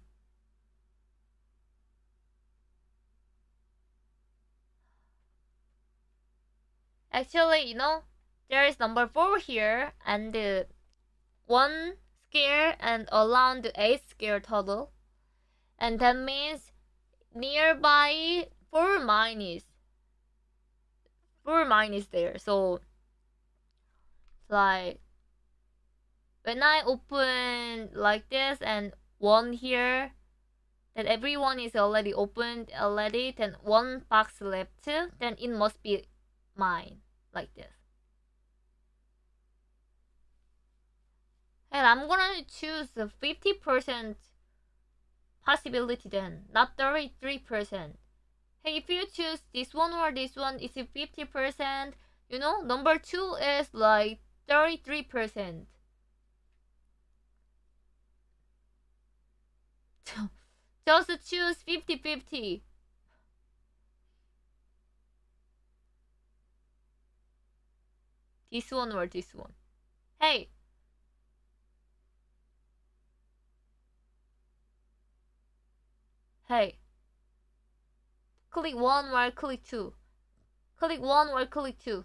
Actually, you know, there is number four here and uh, one square and around eight square total. And that means nearby four minus four minus there. So like when I open like this and one here, that everyone is already opened already, then one box left, then it must be mine, like this. And I'm gonna choose the 50% possibility then, not 33%. Hey, if you choose this one or this one, it's 50%. You know, number two is like 33%. [laughs] Just choose 50 50. This one or this one. Hey! Hey. Click one or click two. Click one or click two.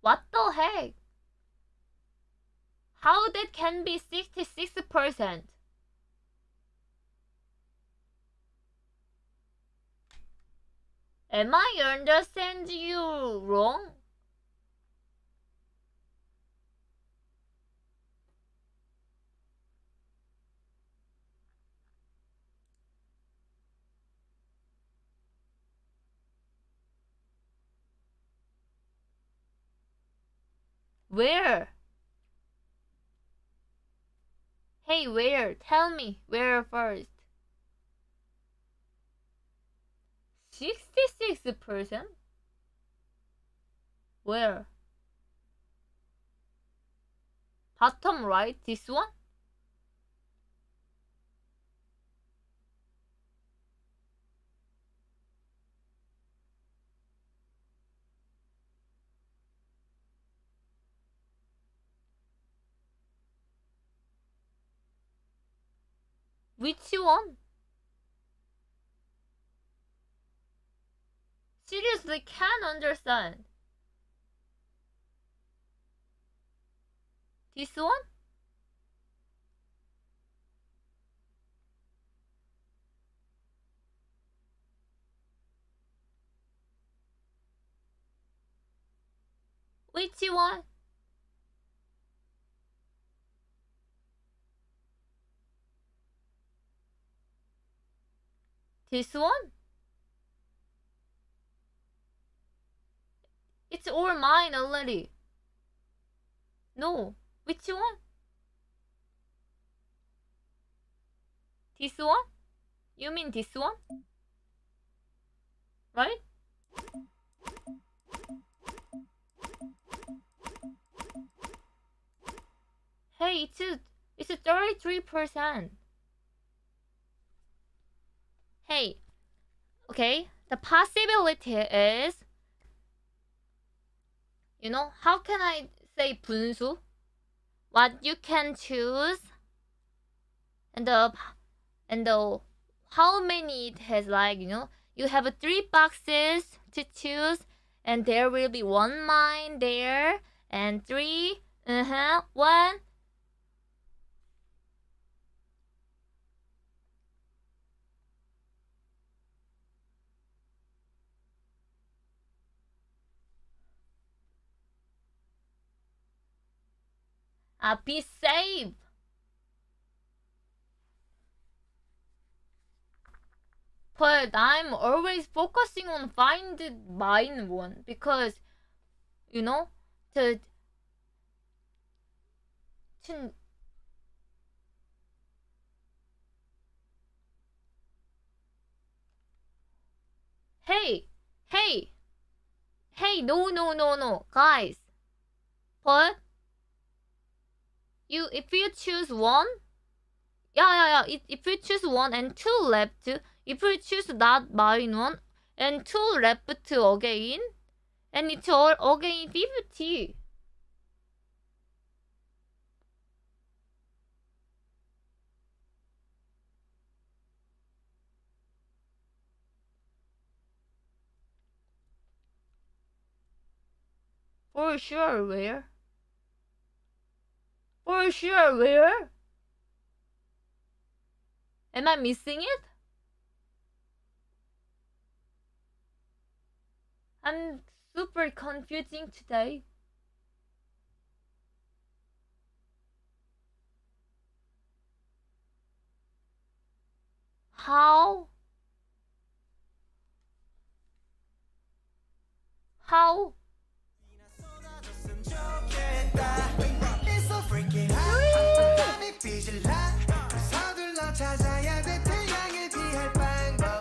What the heck? How that can be 66%? Am I understand you wrong? Where? Hey, where? Tell me where first. 66%? Where? Bottom right, this one? Which one? Seriously, can't understand. This one? Which one? This one? It's all mine already. No, which one? This one? You mean this one? Right? Hey, it's a, it's a 33%. Hey, okay, the possibility is, you know, how can I say 분수? What you can choose, and the and the how many it has like you know you have three boxes to choose and there will be one mine there and three uh-huh one uh, be safe. But I'm always focusing on find mine one because you know the to hey hey hey no no no no guys. But you if you choose one yeah yeah yeah if, you choose one and two left if you choose that mine one and two left again and it's all again 50 For sure, where? For sure, where? Am I missing it? I'm super confusing today. How? How?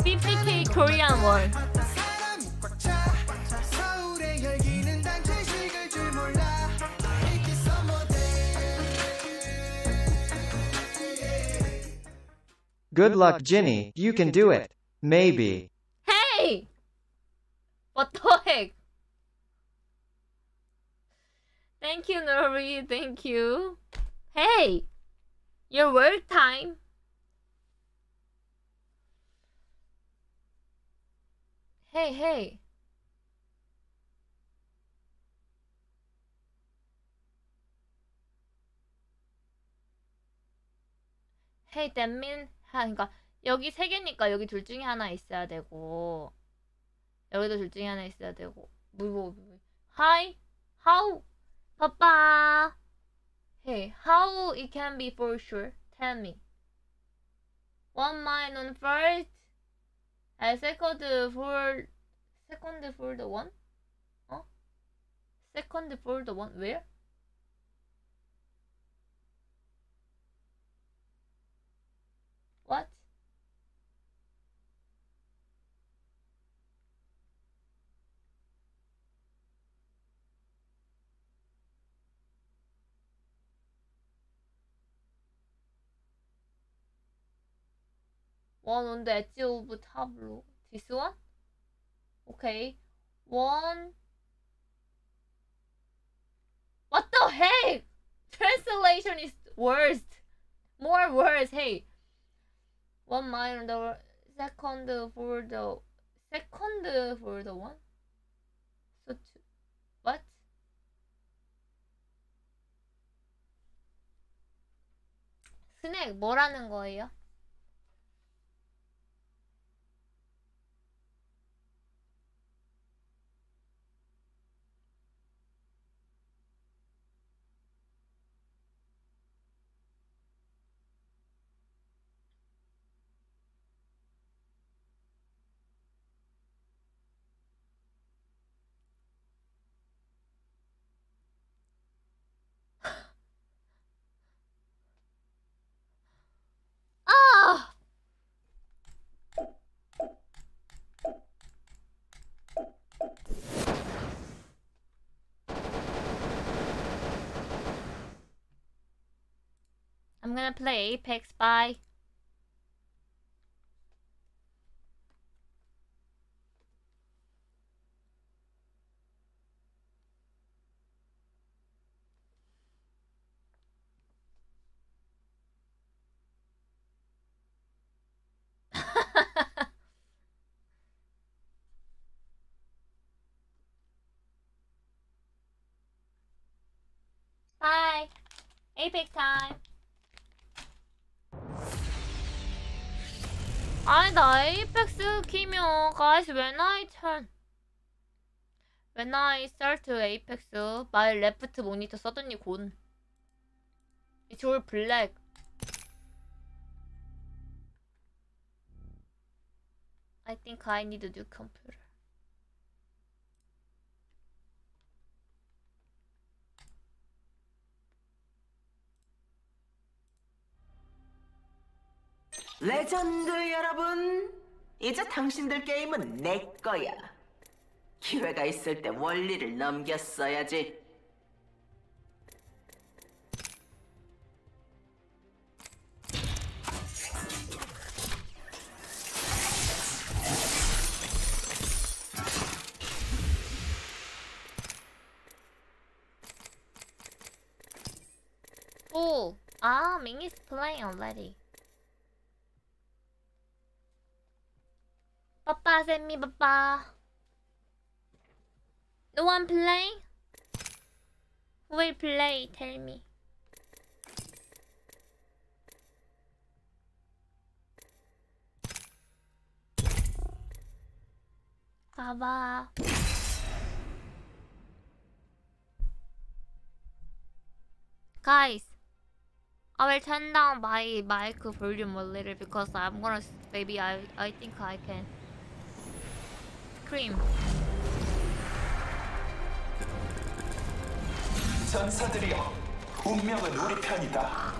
BPK Korean one. Good luck, Jinny. You can do it. Maybe. Hey! What the heck? Thank you, Nori. Thank you. Hey! Your work time. Hey, hey. Hey, that mean, 하, 그러니까 여기 세 개니까 여기 둘 중에 하나 있어야 되고 여기도 둘 중에 하나 있어야 되고 뭐, 뭐, 뭐. Hi, how, papa. Hey, how it can be for sure? Tell me. One mine on first, and second for second for the one. 어? Second for the one where? One on the edge of tableau. This one? Okay. One. What the heck? Translation is worst. More words. Hey. One mile on the second for the second for the one. So two. What? 스낵 뭐라는 거예요? I'm gonna play Apex by 아니 나 에이펙스 키면 guys when I turn when I start Apex my left monitor suddenly gone it's all black I think I need a new computer 레전드 여러분, 이제 당신들 게임은 내 거야. 기회가 있을 때 원리를 넘겼어야지. Oh, ah, Ming already. Papa send me Papa. No one play? Who will play? Tell me. 봐봐. Guys, I will turn down my mic volume a little because I'm gonna maybe I I think I can scream. 전사들이여, 운명은 우리 편이다.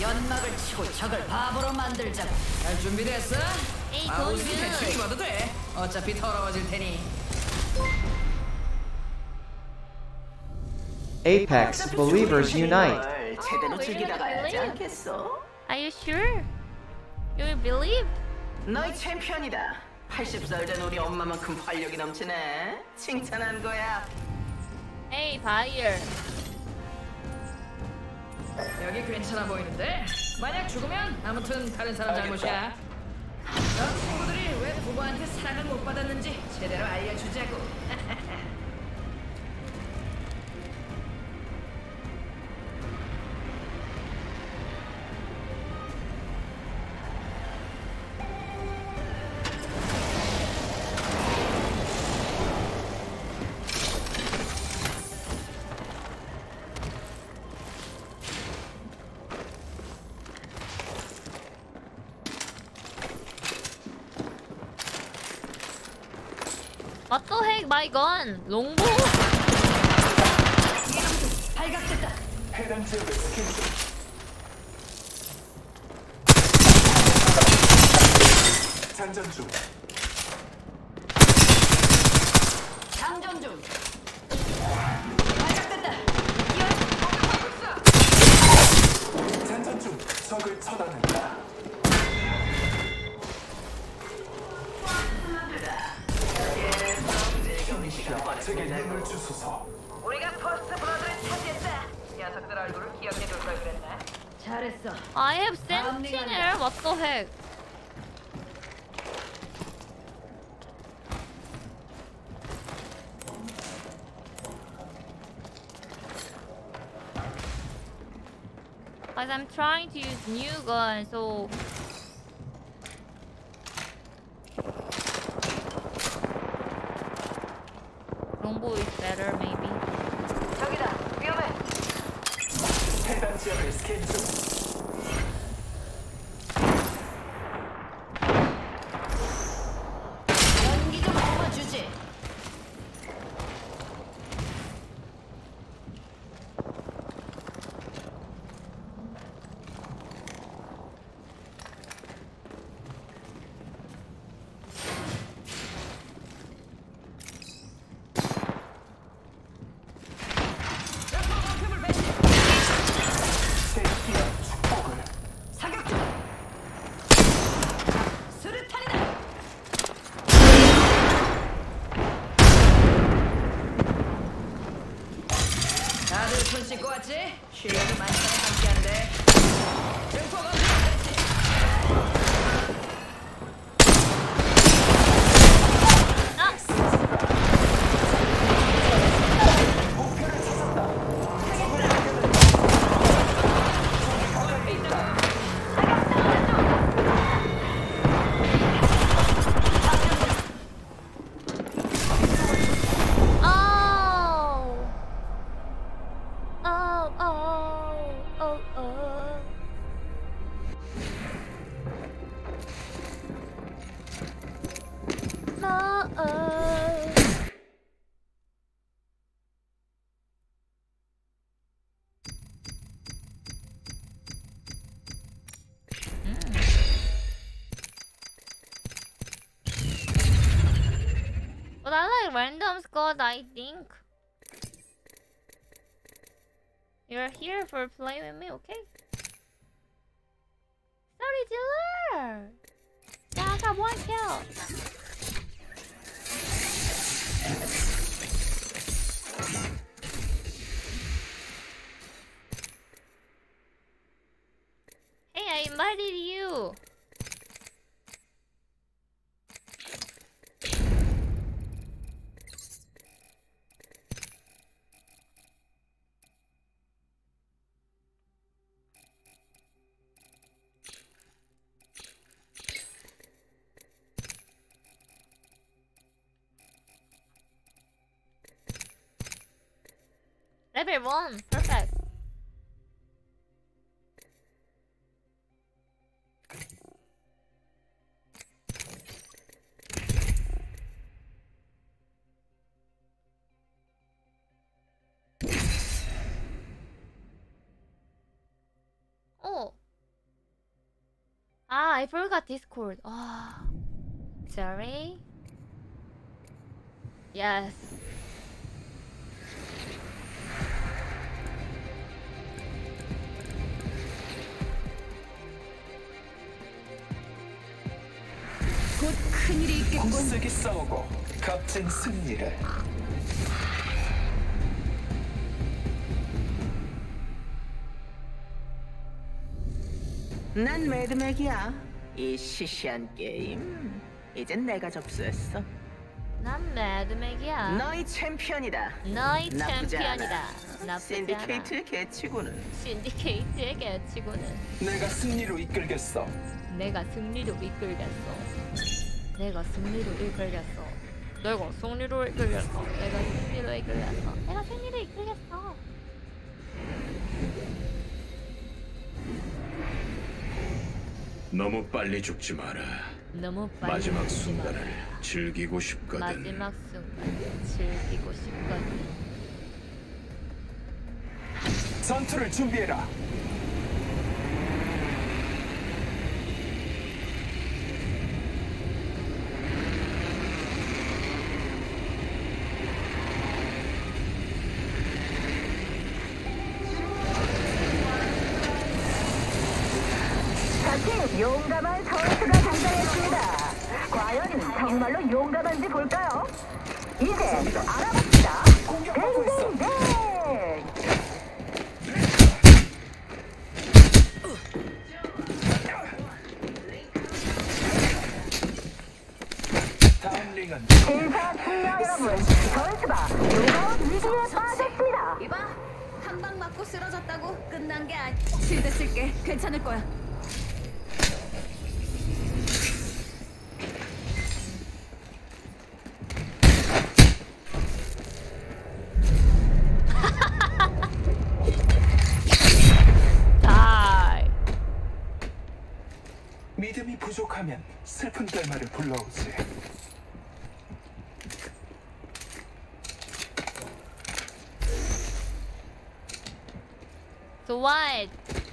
연막을 치고 적을 바보로 만들자고. 잘 준비됐어? 에이, 아, you. 대충 입어도 돼. 어차피 더러워질 테니. Apex Believers Unite. 제대로 즐기다? 않겠어? Are you sure? You will believe? 너희 챔피언이다. 80살 된 우리 엄마만큼 활력이 넘치네. 칭찬한 거야. Hey, fire. 여기 괜찮아 보이는데? 만약 죽으면 아무튼 다른 사람 잘못이야. 너 친구들이 왜 부모한테 사랑을 못 받았는지 제대로 알려주자고. [laughs] gun? 롱보? 발각됐다. 해당 지역을 스캔 중. 장전 중. What the heck? Cause I'm trying to use new gun, so longbow is better, maybe. 저기다. 위험해. 해당 지역을 스캔 중. Random I think. You're here for play with me, okay? 1, perfect. Oh. Ah, I forgot Discord. Ah. Sorry. Yes. 큰일이 있겠군. 굳세게 싸우고 값진 승리를 난 매드맥이야. 이 시시한 게임. 이젠 내가 접수했어. 난 매드맥이야. 너희 챔피언이다. 너희 나쁘지. 챔피언이다. 나쁘지 않아. 신디케이트의 개치고는 신디케이트의 개치고는 내가 승리로 이끌겠어. 내가 승리로 이끌겠어. 내가 승리로 이끌겠어. 내가 승리로 이끌겠어. 내가 승리로 이끌겠어. 내가 승리로 이끌겠어. 너무 빨리 죽지 마라. 너무 빨리 마지막 죽지 순간을 마라. 즐기고 싶거든. 마지막 순간 즐기고 싶거든. 전투를 준비해라.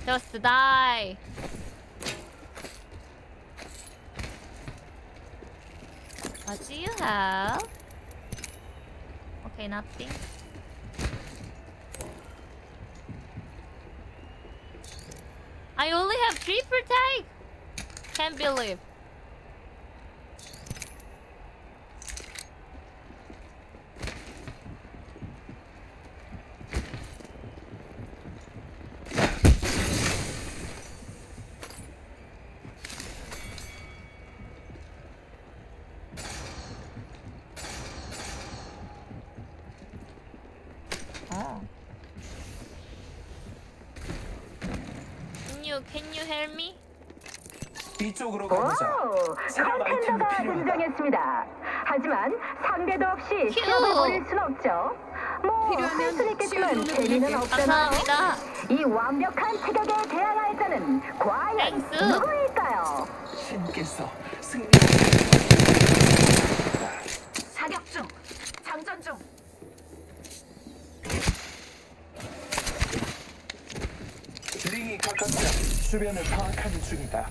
Just die. What do you have? Okay, nothing. I only have three per tag. Can't believe. 이쪽으로 가보자. 컨텐더가 등장했습니다. 하지만 상대도 없이 시합을 벌일 순 없죠. 뭐, 필요하면 뭐할수 있겠지만 재미는 없잖아요. 이 완벽한 체격에 대항할 자는 과연 땡스. 누구일까요? 신께서 승리. 사격 중, 장전 중. 링이 가깝다. 주변을 파악하는 중이다.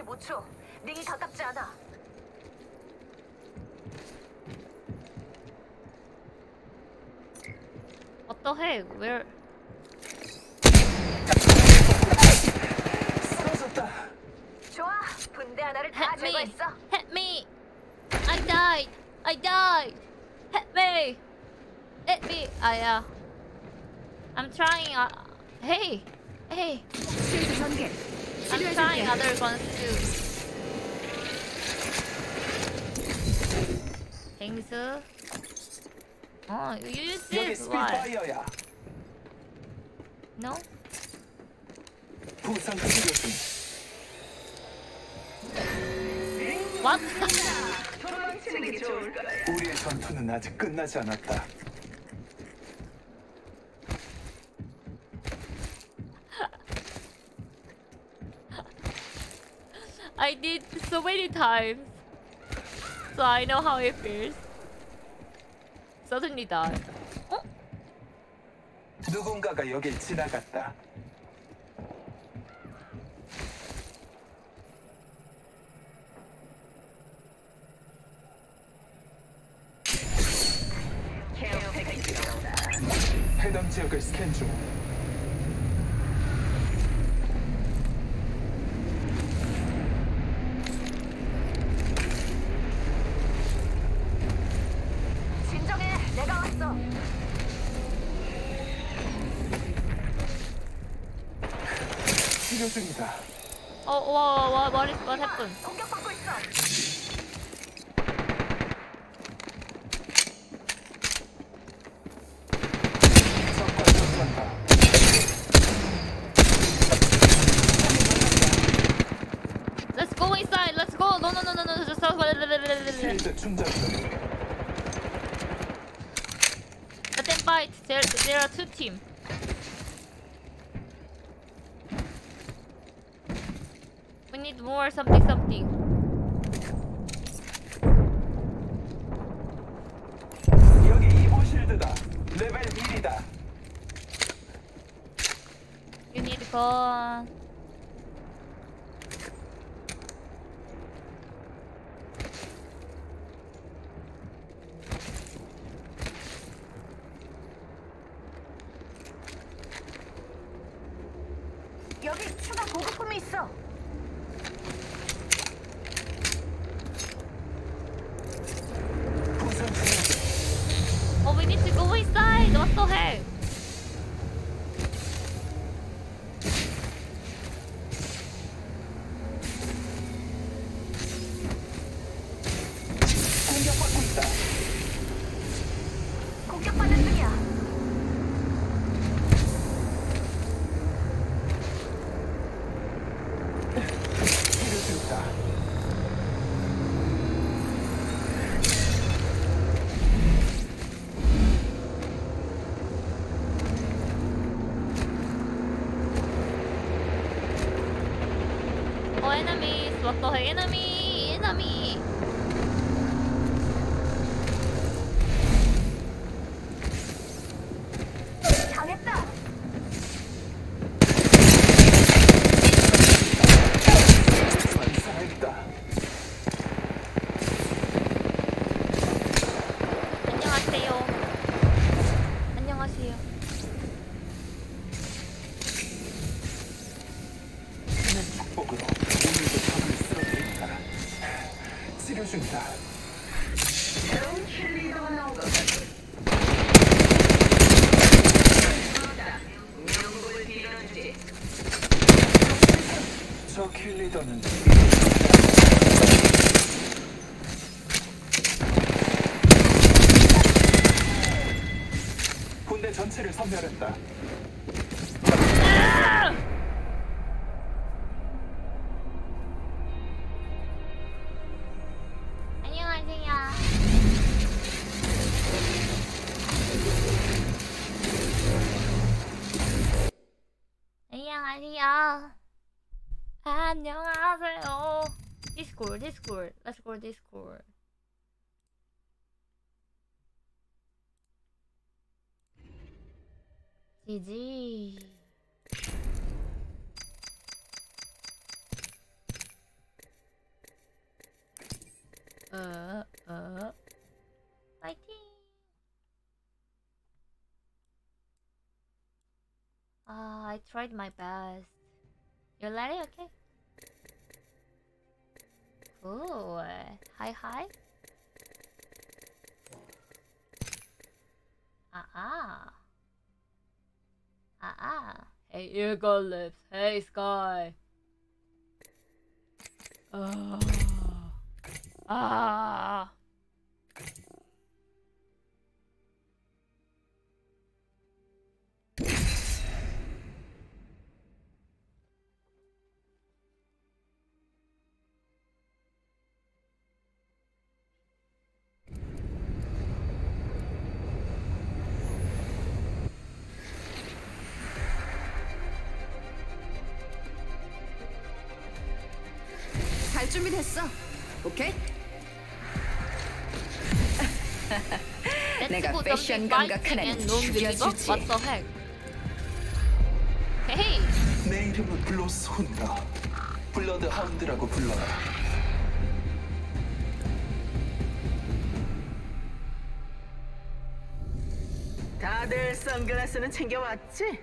(45초) 링이 가깝지 않아 What the heck? Where? 쓰러졌다. 좋아 분대 하나를 다 Help me! 제거했어 Help me! I died! I died! Help me! Help me! Ah, yeah. I'm trying. Uh, hey! Hey! 실드 전개. I'm trying other guns too. 뱅스. Oh, you use 여기 this? Why? 스피파이어야. No? 부상 치료 중. What? 우리의 전투는 아직 끝나지 않았다. I did so many times. So I know how it feels. Suddenly die. 누군가가 여길 지나갔다. 해당 지역을 스캔 중. 진정해 내가 왔어 Oh, whoa, whoa, what is what happened? 공격받고 있어 적과 전투한다. Let's go inside. Let's go. No, no, no, no, no. Just 실드 충전 중. Let them fight. There, there are two teams. Bảo. 가치를 선별했다. GG. Uh, uh. Fighting. Ah, I tried my best. You're ready? Okay. Cool. Hi, hi. Ah, ah. Ah, ah. Hey, Eagle Lips. Hey, Sky. Ah. Ah. 됐어. 오케이? [laughs] 내가 패션 something 감각 fighting 하나는 and non-believer? 죽여주지. What the heck? Hey! 내 이름은 블로스 훈다. 블러드 하운드라고 불러라. 다들 선글라스는 챙겨왔지?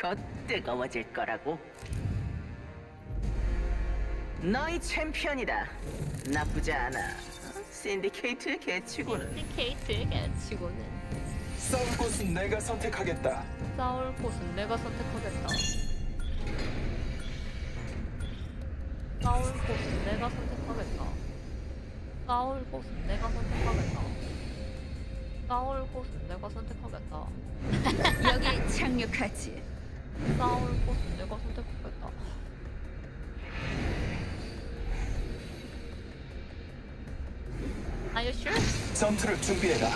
곧 뜨거워질 거라고. 너희 챔피언이다. 나쁘지 않아. 신디케이트의 개치고는 신디케이트의 개치고는 싸울 곳은 내가 선택하겠다. 싸울 곳은 내가 선택하겠다. 싸울 곳은 내가 선택하겠다. 싸울 곳은 내가 선택하겠다. 싸울 곳은 내가 선택하겠다. [laughs] 여기 착륙하지. 싸울 곳은 내가 선택하겠다. Are you sure? 전투를 준비해라.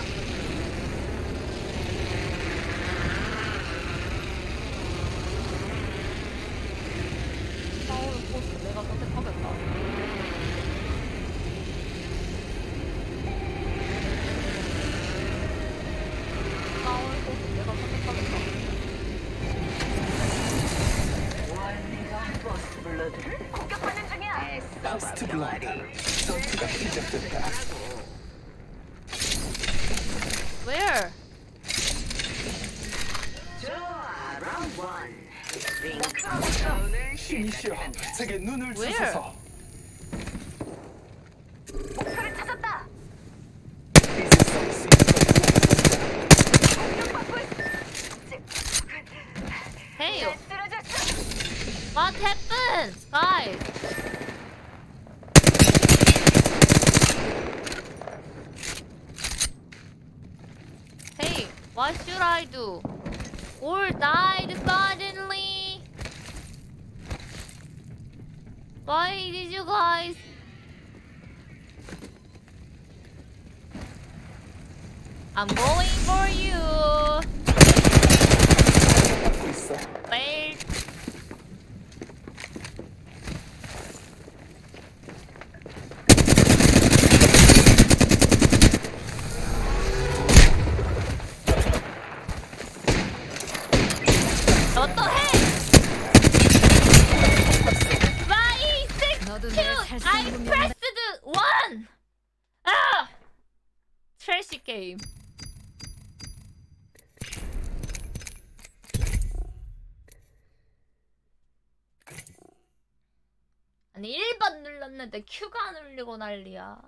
때 큐가 안 울리고 난리야.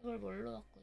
이걸 뭘로 할까?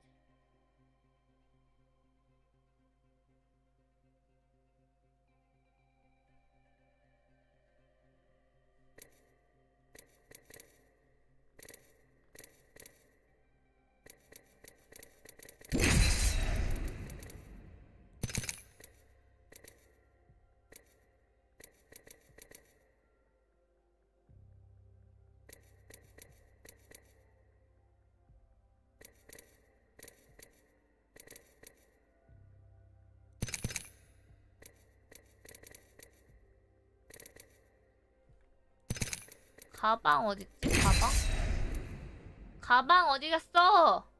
가방 어딨지? 가방? 가방 어디 갔어?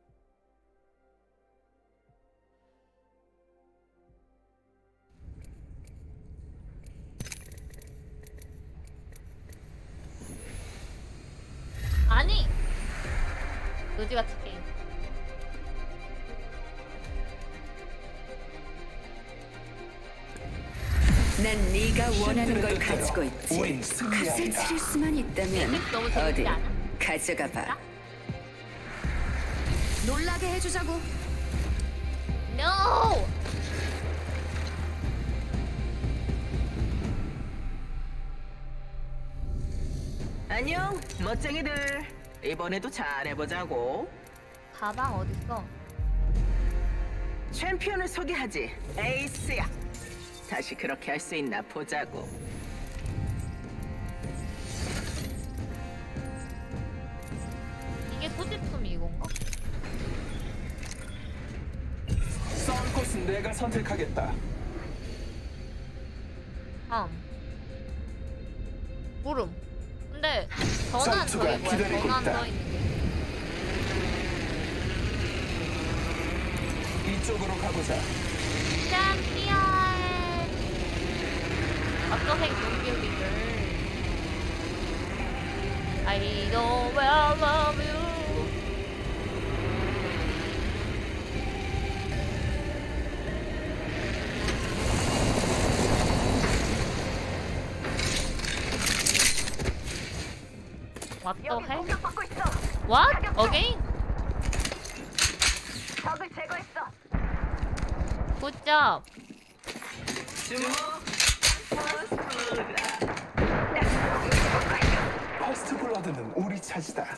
있다면 너무 어디 재밌지 않아? 가져가 봐. 놀라게 해주자고. No! 안녕, 멋쟁이들. 이번에도 잘해보자고. 가방 어딨어? 챔피언을 소개하지. 에이스야. 다시 그렇게 할 수 있나 보자고. 선택하겠다. 다음. 물음. 근데 전환 저기 뭐야? 기다리고 전환 있다. 써 있는 게. 이쪽으로 가보자. 공격받고 있어. What? Again? 적을 제거했어. Good job. 퍼스트 블러드는 우리 차지다.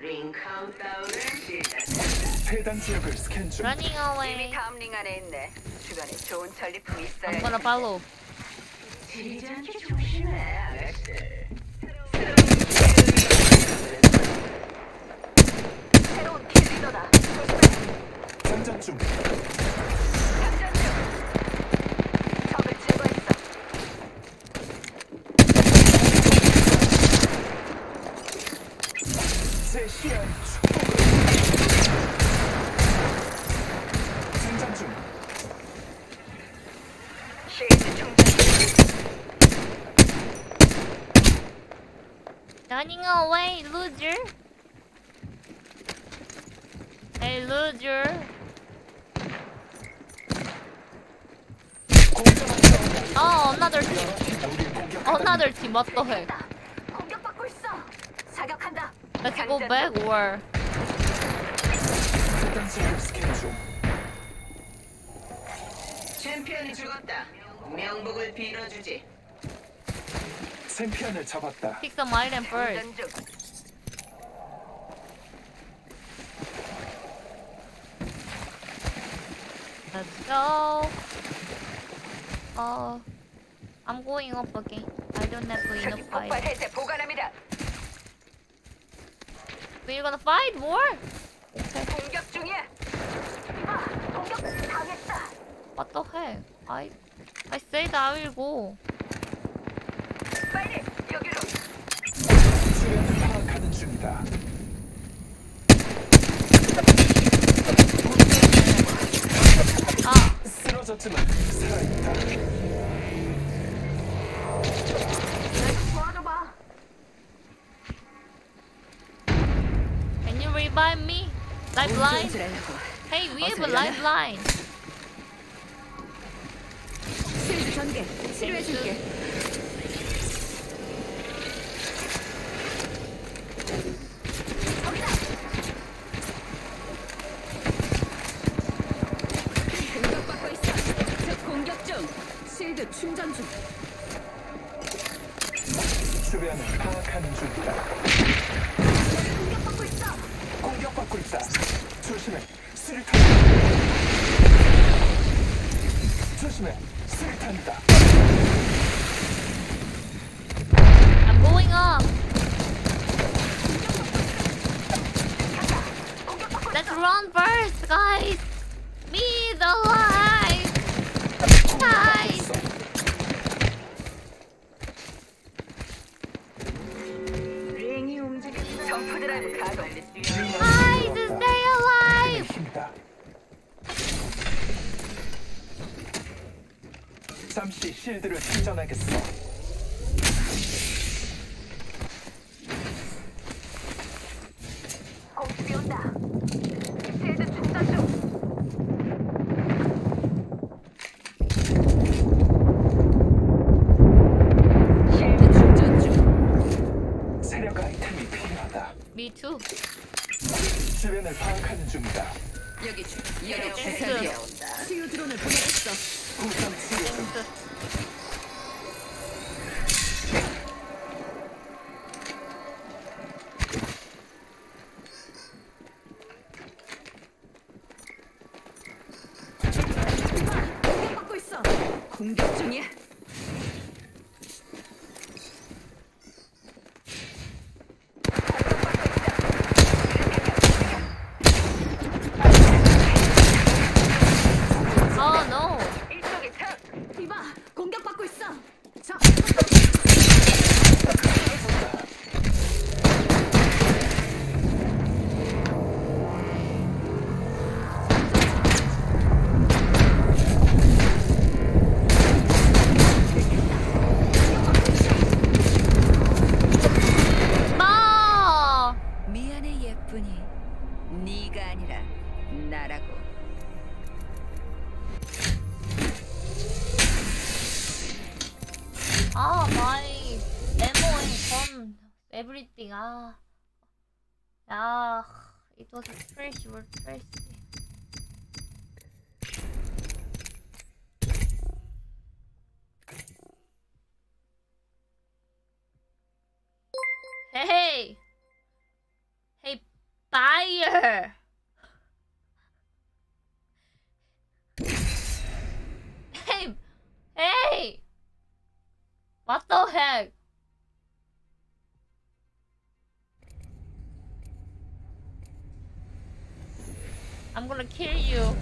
링 카운트다운을 시작. 해당 지역을 스캔 중. Running 이미 away. 다음 링 안에 있네. 주변에 좋은 전리품이 있어야 I'm gonna follow. 지리지 않게 조심해, 아가씨. 새로운 킬 리더다. 장전 중. 장전 중. 적을 제거했어. 제 시야에 축복을. 장전 중. 쉐이드 충전 중. Running away, loser. Hey, loser. Oh, another team. Another team. What the heck? 공격받고 있어. 사격한다. Let's go back or 해당 지역을 스캔 중. 챔피언이 죽었다. 명복을 빌어주지. 챔피언을 잡았다. pick some item first. 장전 중. Let's go. Oh, I'm going up again. I don't have enough 폭발 fire. 해제 보관합니다. We're gonna fight more? 공격 중이야. 아, 공격 당했다. What the heck? I I said I will go. 빨리 여기로. 주변을 파악하는 중이다. 아, 쓰러졌지만 살아있다. Can you revive me? Lifeline? Hey, we have a lifeline. 실드 전개. 치료해 줄게. 공격받고 있어. 적 공격 중. 실드 충전 중. 주변을 파악하는 중이다. 공격받고 있어. 공격받고 있다. 조심해. 수류탄. 조심해. 수류탄이다. I'm going up. Let's run first, guys. Me the alive. 히드라이브 가동. Hi, to stay alive. 힘이다. 잠시 실드를 충전하겠어. 공습이 온다. B2. 주변을 파악하는 중이다. 여기 주, 여기 네, 주사기 온다. 네, 네. 치유 드론을 보내겠어. 구상 치료 중. Ah, it was a trash. Were trash. Hey, hey, buyer. Hey, hey. What the heck? I'm gonna kill you.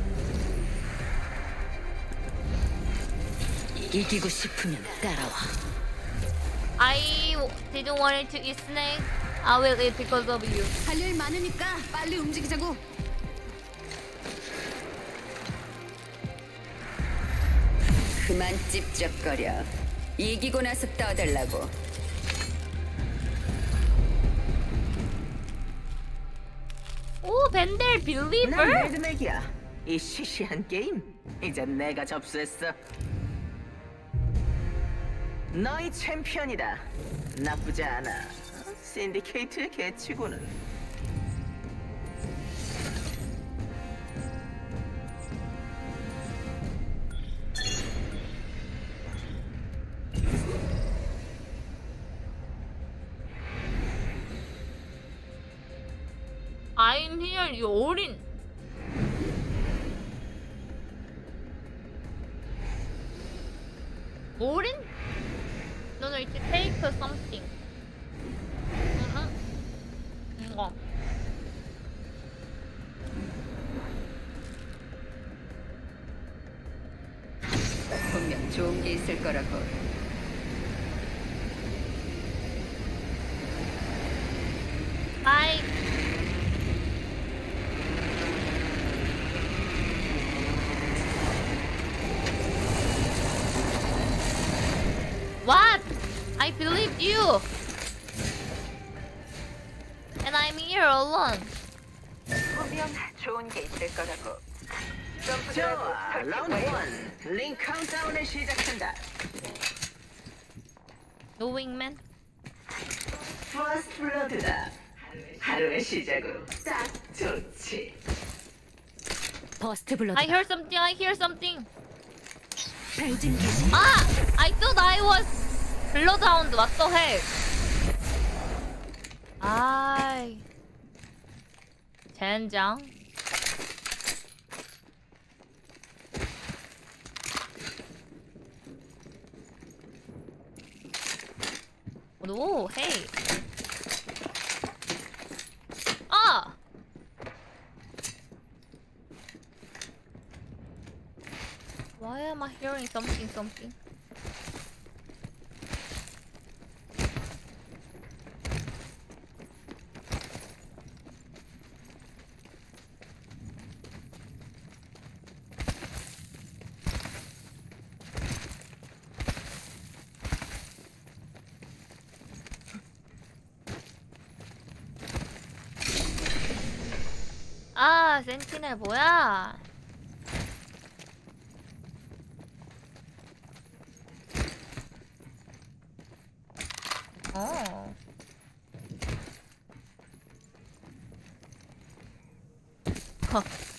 이기고 싶으면 따라와. I didn't want to eat snake. I will eat because of you. 할 일 많으니까 빨리 움직이자고. 그만 찝쩍거려. 이기고 나서 떠들라고. 오, 벤델 난 빌리버? 레드맥이야. 이 시시한 게임 이제 내가 접수했어. 너희 챔피언이다. 나쁘지 않아. 신디케이트의 개치고는 이 어린 I heard something. I hear something. Ah! I thought I was bloodhound. What the heck? 아이. 젠장. No, hey. Why am I hearing something something? 아, 센티넬 뭐야?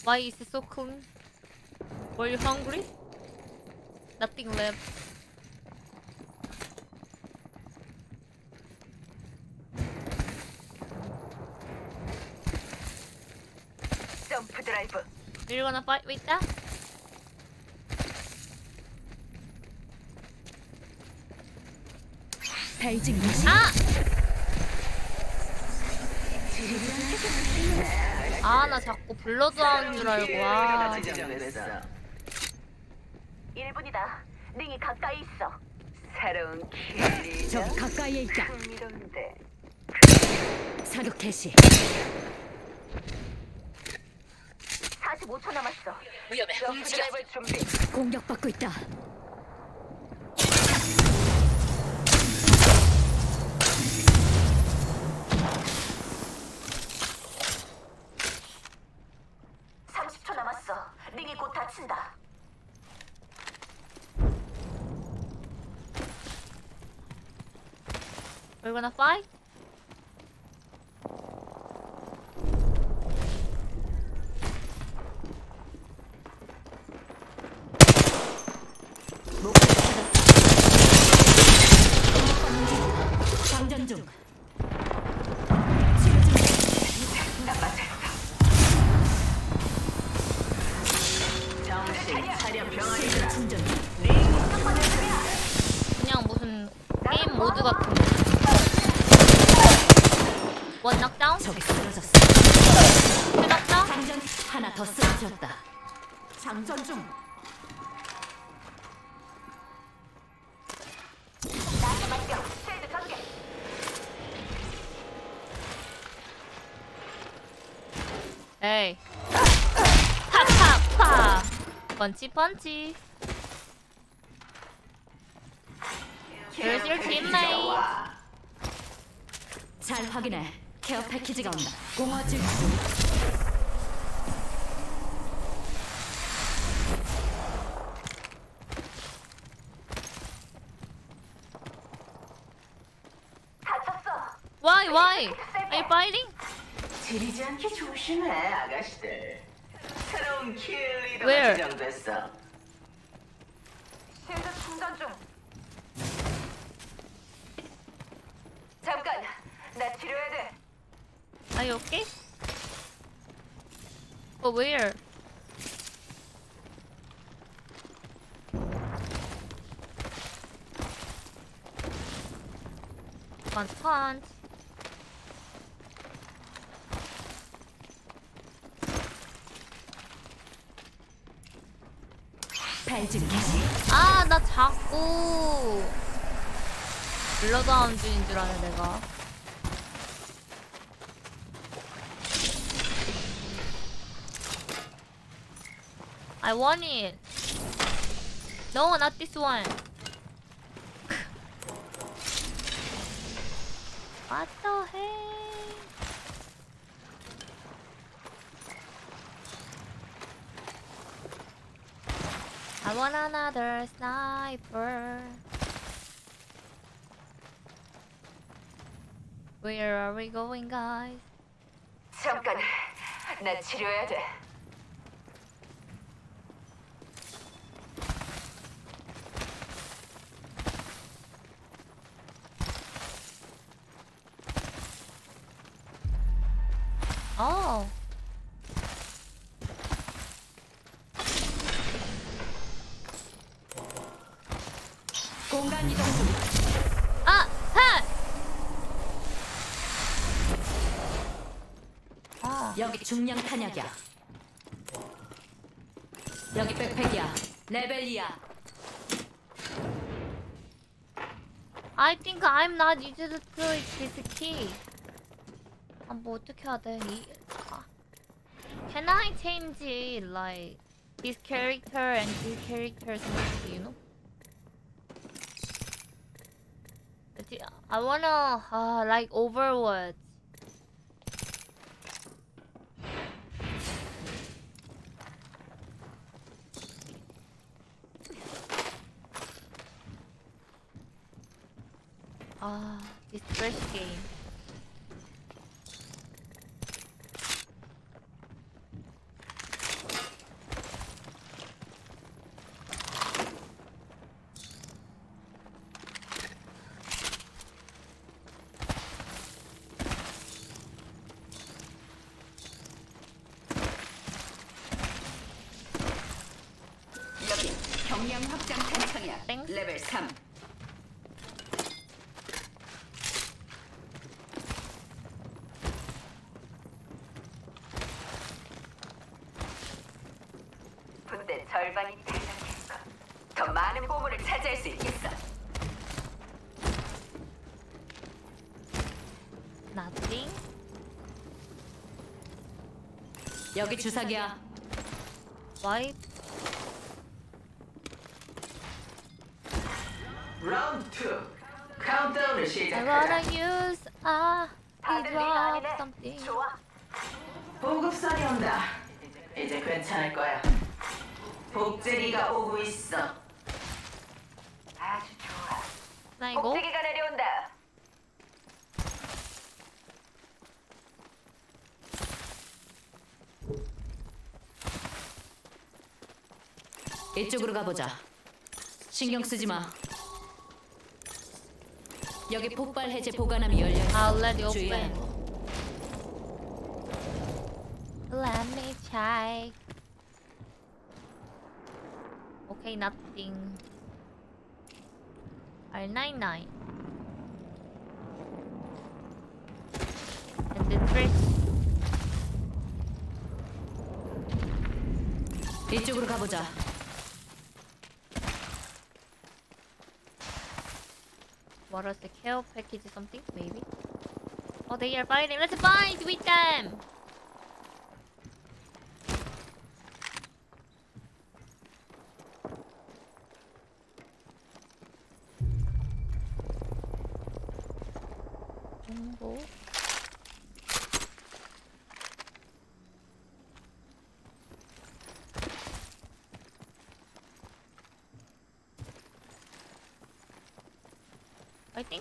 Why is it so clean? Were you hungry? Nothing left. Dump driver. Do you wanna fight with that? Ah! 아! 아, 나 자꾸 블러드 하는 줄 알고. 아. 지정됐어. 1분이다. 링이 가까이 있어. 새로운 킬리. 저 가까이에 있다. 흥미로운데. 사격 개시. 45초 남았어. 위험해. 움직여. 준비. 공격받고 있다. We're gonna fight? 펀치 펀치. Here's your teammate. 잘 확인해. 케어 패키지가 온다. 공허. Why why? Are you fighting? 지리지 않게 조심해 아가씨들. 새로운 킬리더가 Where? 지정됐어. 쉴드 충전 중. 잠깐. 나 치료해야 돼. Are you okay? But where? Punch punch. 베이징 개시. 아, 나 자꾸 블러드하운 중인 줄 아네, 내가. I want it. No, not this one. what the heck? want another sniper. Where are we going, guys? 잠깐. 나 치료해야 돼. Oh. 중량 탄약이야. 여기 백팩이야. 레벨 2야. I think I'm not used to this key. 아, 뭐 어떻게 해야 돼? 이, 아. Can I change like this character and this character something, you know? I wanna uh, like Overwatch. 아, this fresh game. 여기 경량 확장 탄창이야. 레벨 3. 군대 절반이 탈락했고 더 많은 보물을 차지할 수 있겠어. Nothing. 여기 주사기야. Why? 라운드 2 카운트다운을 I 시작하자 wanna use a drop something. 좋아. 보급선이 온다 이제 괜찮을 거야 복제기가 오고 있어 아주 좋아. 나 이거 복제기가 내려온다. 이쪽으로 가보자. 신경 쓰지 마. 여기 폭발 해제 보관함이 열려 있어. I'll let you me check. Okay, nothing. R99. And the trick. 이쪽으로 가보자. What was the care package something? Maybe. Oh, they are fighting. Let's fight with them.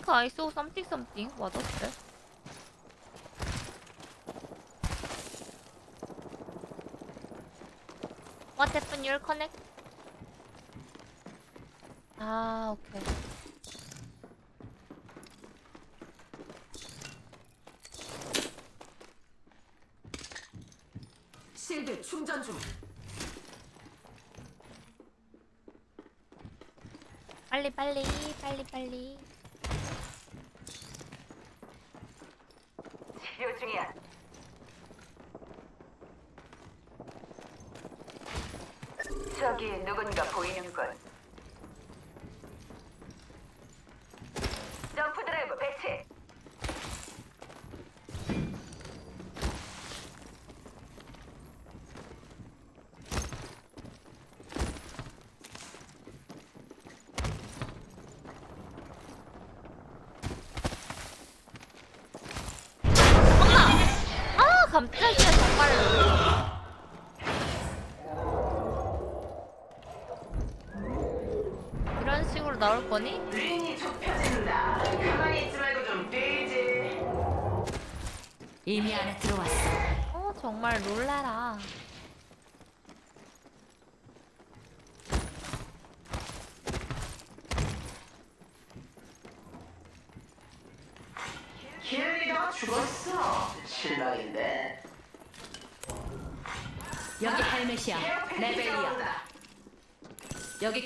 Think I saw something something. What was that? What happened? You're connect? Ah, okay. 실드 충전 중 빨리 빨리 빨리 빨리. 누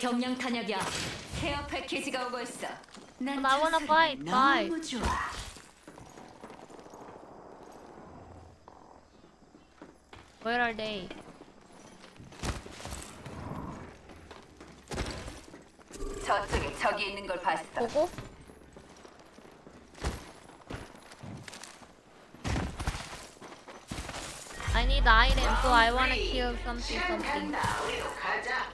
경량 탄약이야. 케어 패키지가 오고 있어. 난 I wanna fight, fight. 너무 좋아. Where are they? 저쪽에 적이 있는 걸 봤어. 보고? I need item, so I wanna kill something something. 간다 가자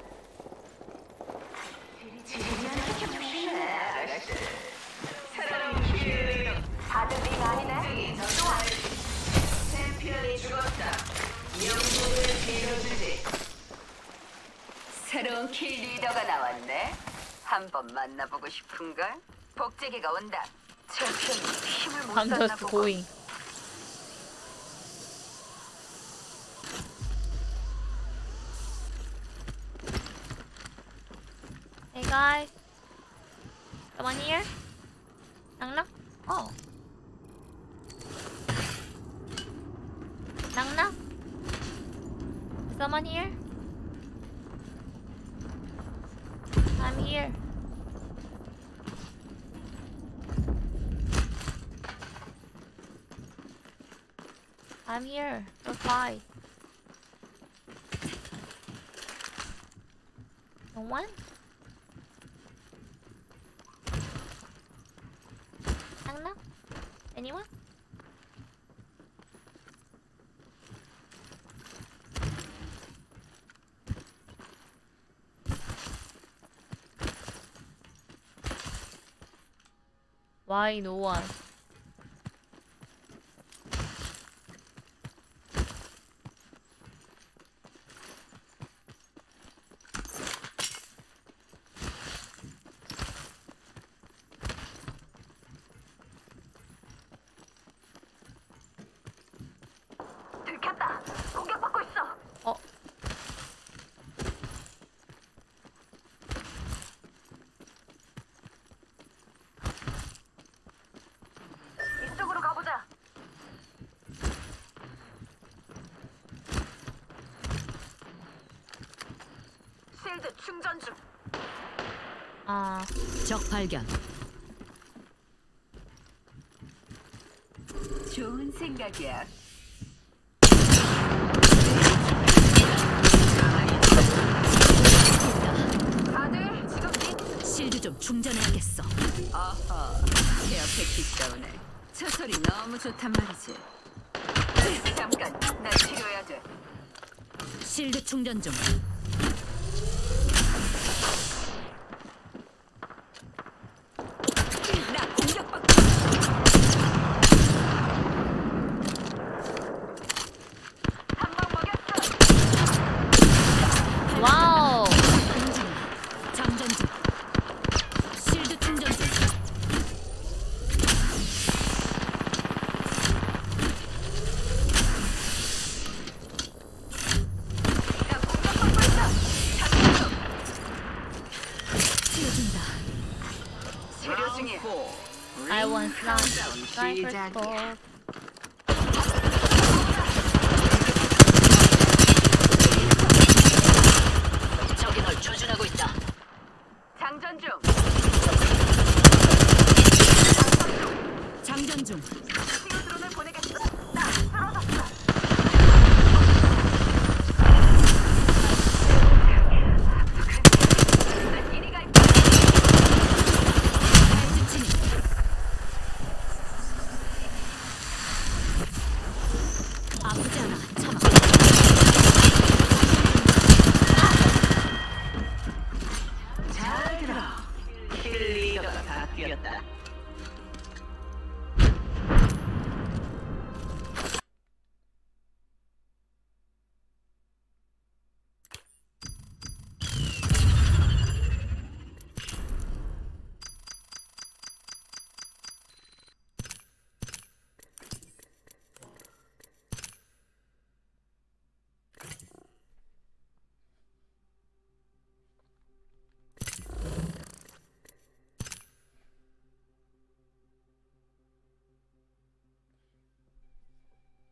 새로운 킬 리더가 나왔네. 한번 만나보고 싶은 걸? 복제기가 온다. 챔피언이 힘을 못 I'm 썼나 just 보고. going. Hey guys, I'm here. Fight. No one? Angna? Anyone? Why no one? 충전 중. 아, 적 발견. 좋은 생각이야. 다들 지금 실드 좀 충전해야겠어. 어허, 케어 패키지 때문에 저 소리 너무 좋단 말이지. 잠깐, 날 치료해야 돼. 실드 충전 중. Jackie. Oh.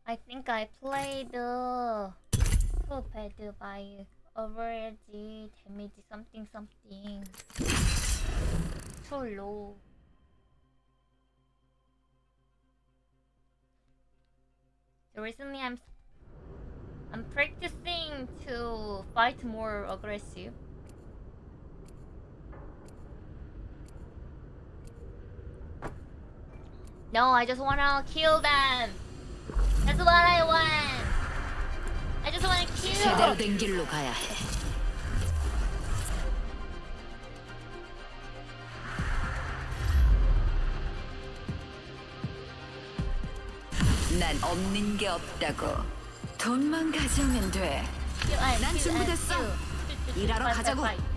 I think I played uh, the pad by average damage something something too low. So recently I'm I'm practicing to fight more aggressive. No, I just wanna kill them. That's what I want. I just wanna 제대로 kill. 된 길로 가야 해. 난 없는 게 없다고. 돈만 가져오면 돼. 난 준비됐어. 일하러 가자고. 굿.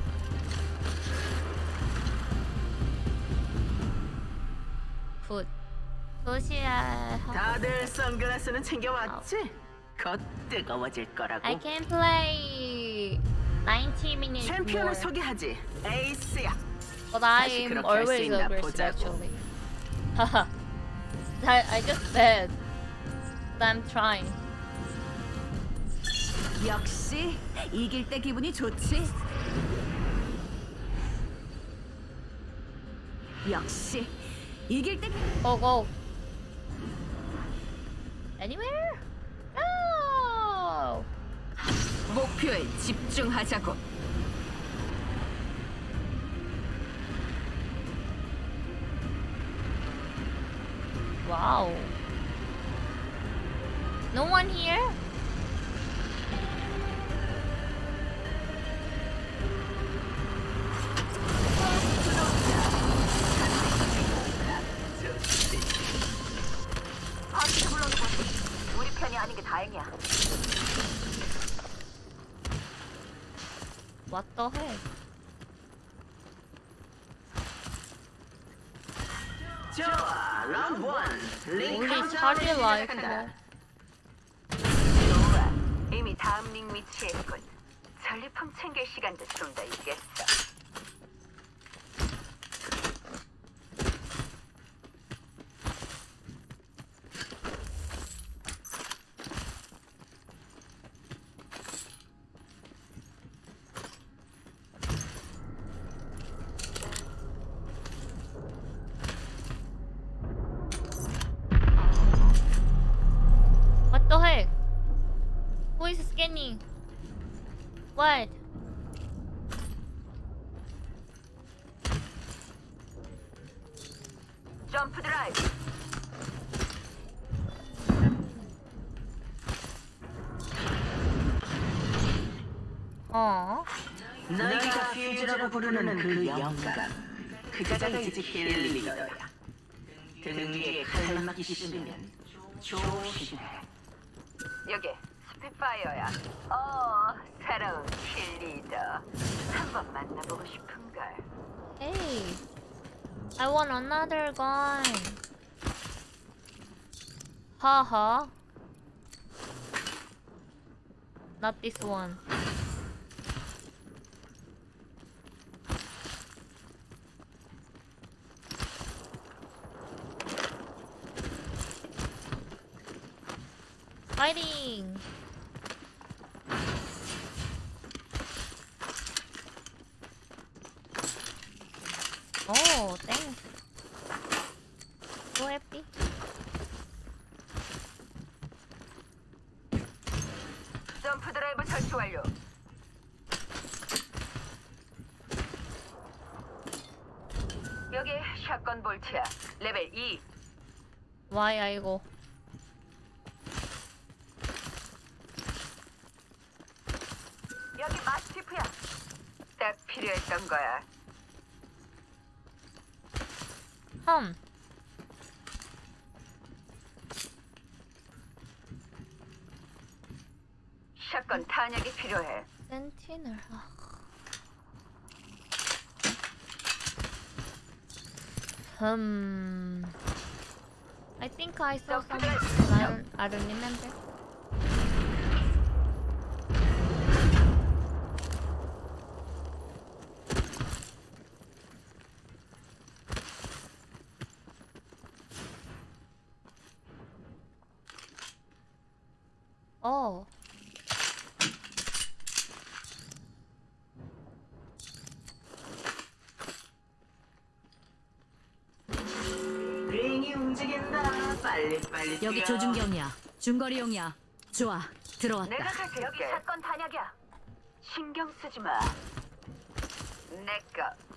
도시야. 다들 선글라스는 챙겨왔지? 곧 뜨거워질 거라고. I can play 90 minutes 챔피언을 more. 소개하지. 에이스야. But I'm always aggressive actually. Haha. I, I just said that I'm trying. 역시 이길 때 기분이 좋지. 역시 이길 때 Go go. Anywhere? No. 목표에 집중하자고. Wow. No one here? 아닌 게 다행이야. The heck? 좋아, 라운드 원. 링 우리 시작한다. 라이프. 좋아. 이미 다음 링 위치에 있군. 전리품 챙길 시간도 좀 더 있겠어. What the heck? Who is scanning? What? 점프 드라이브. 어? 너희가 퓨즈라고 부르는 그 영감. 그자가 이제 킬리더야. 등 위에 칼 맞기 싫으면 조심해. 여기 스피파이어야. 어, 새로운 킬리더. 한번 만나보고 싶은걸. Hey, I want another gun. Haha. Not this one. Fighting! 샷건 탄약이 필요해. 센티넬. 아. 음. I think I saw some. I don't, I don't remember. Oh. 링이 움직인다. 빨리 여기 뛰어. 조준경이야. 중거리용이야. 좋아. 내가 들어왔다. 갈게. 여기 샷건 탄약이야. 신경 쓰지 마. 내꺼.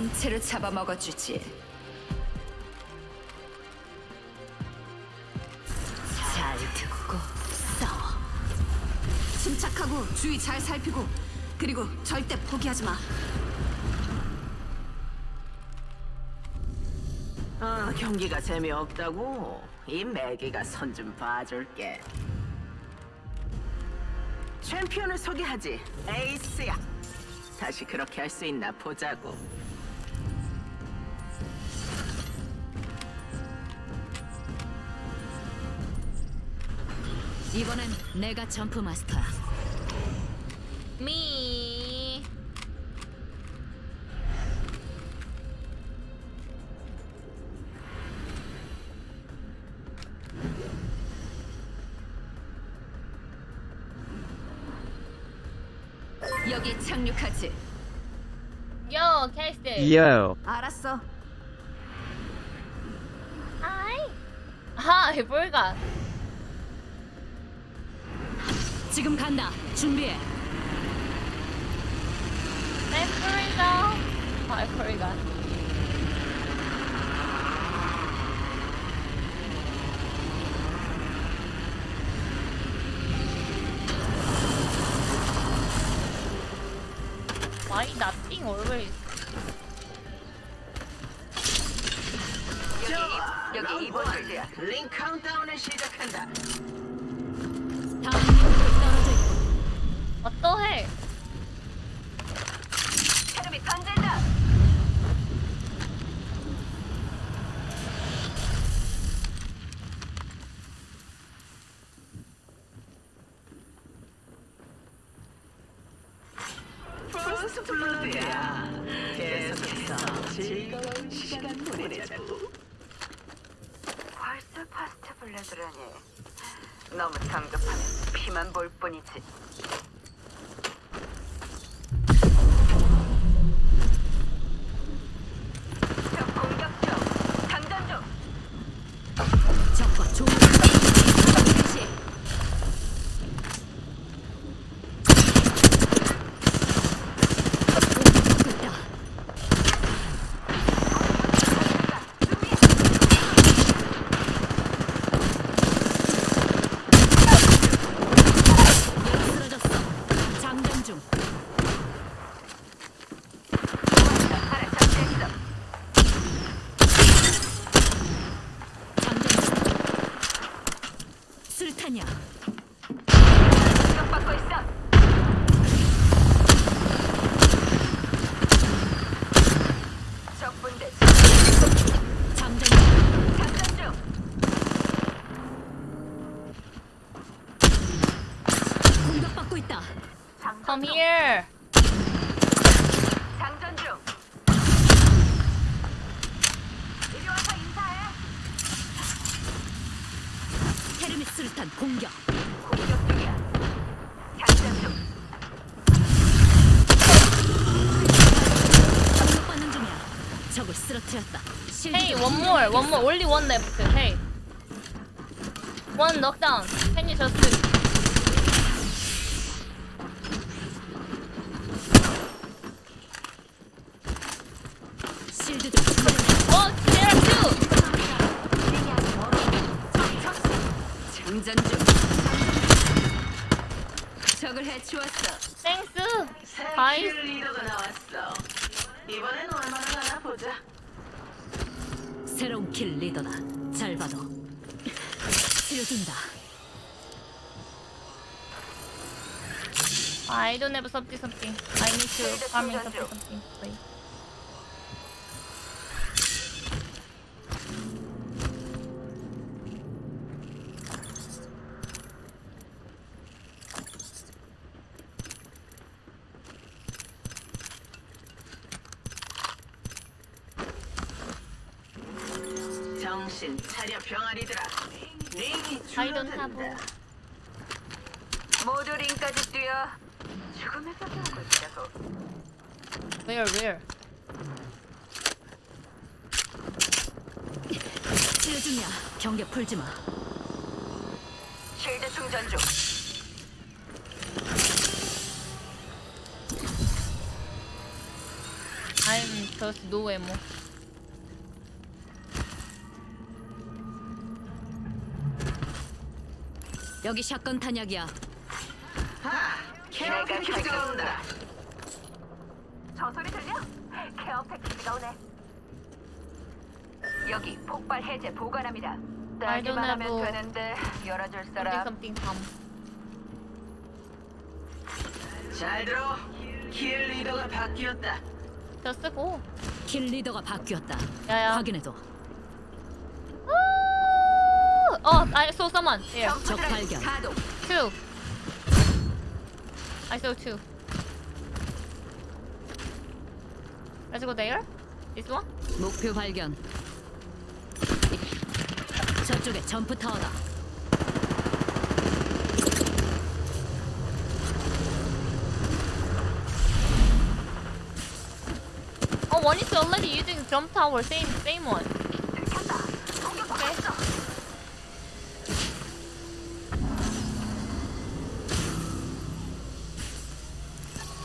단체로 잡아먹어주지. 잘 듣고 싸워. 침착하고 주위 잘 살피고 그리고 절대 포기하지 마. 아, 경기가 재미없다고? 이 매기가 손 좀 봐줄게. 챔피언을 소개하지. 에이스야. 다시 그렇게 할 수 있나 보자고. 이번엔 내가 점프 마스터야. 미. 여기 착륙하지. 요, 케이스. Yo. 알았어. 아이. 아, 하, 불가. 지금 간다. 준비해. 네, 프리다. 아, 프리다. Why nothing always? 원래 원네 I need to farming something something. 여기 샷건 탄약이야. 케어 패키지가 온다. 저 소리 들려? 케어 패키지가 오네. 여기 폭발 해제 보관합니다. don't 하면 have- 되는데 열어줄 Something 사람. something come. 잘 들어. 킬 리더가 바뀌었다. Just go. 킬 리더가 바뀌었다. 야야. 확인해둬. Oh, I saw someone there. 적 발견. Two. I saw two. Let's go there. This one. 목표 발견. 저쪽에 점프 타워다. Oh, one is already using jump tower. Same, same one.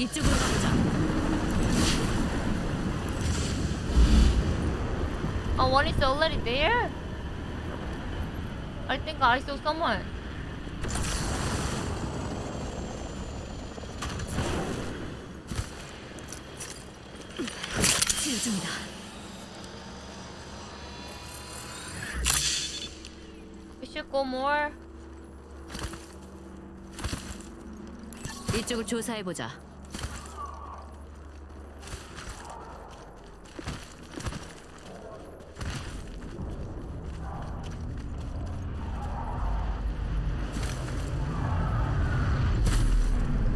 이쪽으로 가보자. Oh, one is already there. I think I saw someone. 치료 중이다. We should go more. 이쪽을 조사해보자.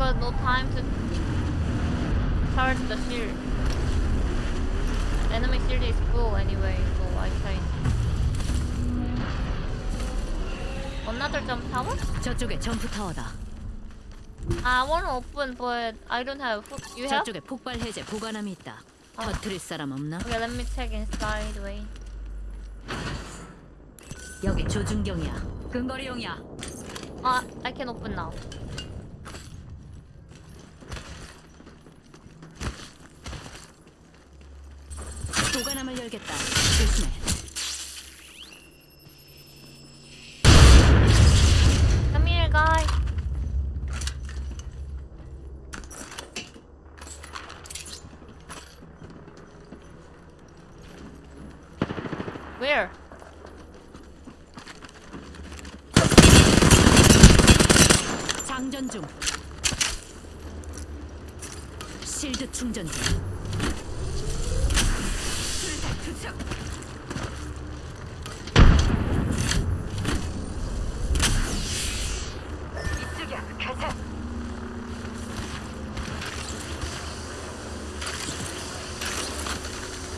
Because no time to charge the shield. Enemy shield is full anyway, so I changed. Another jump tower? 저쪽에 점프 타워다. I want to open, but I don't have. You have? 저쪽에 폭발 해제 보관함이 있다. 터트릴 사람 없나? Okay, let me check inside. Wait. 여기 조준경이야. 근거리용이야. Ah, I can open now. 보관함을 열겠다. 조심해. Come here, guy. Where? 장전 중. 실드 충전 중. 술사 투척. 이쪽이야. 가자.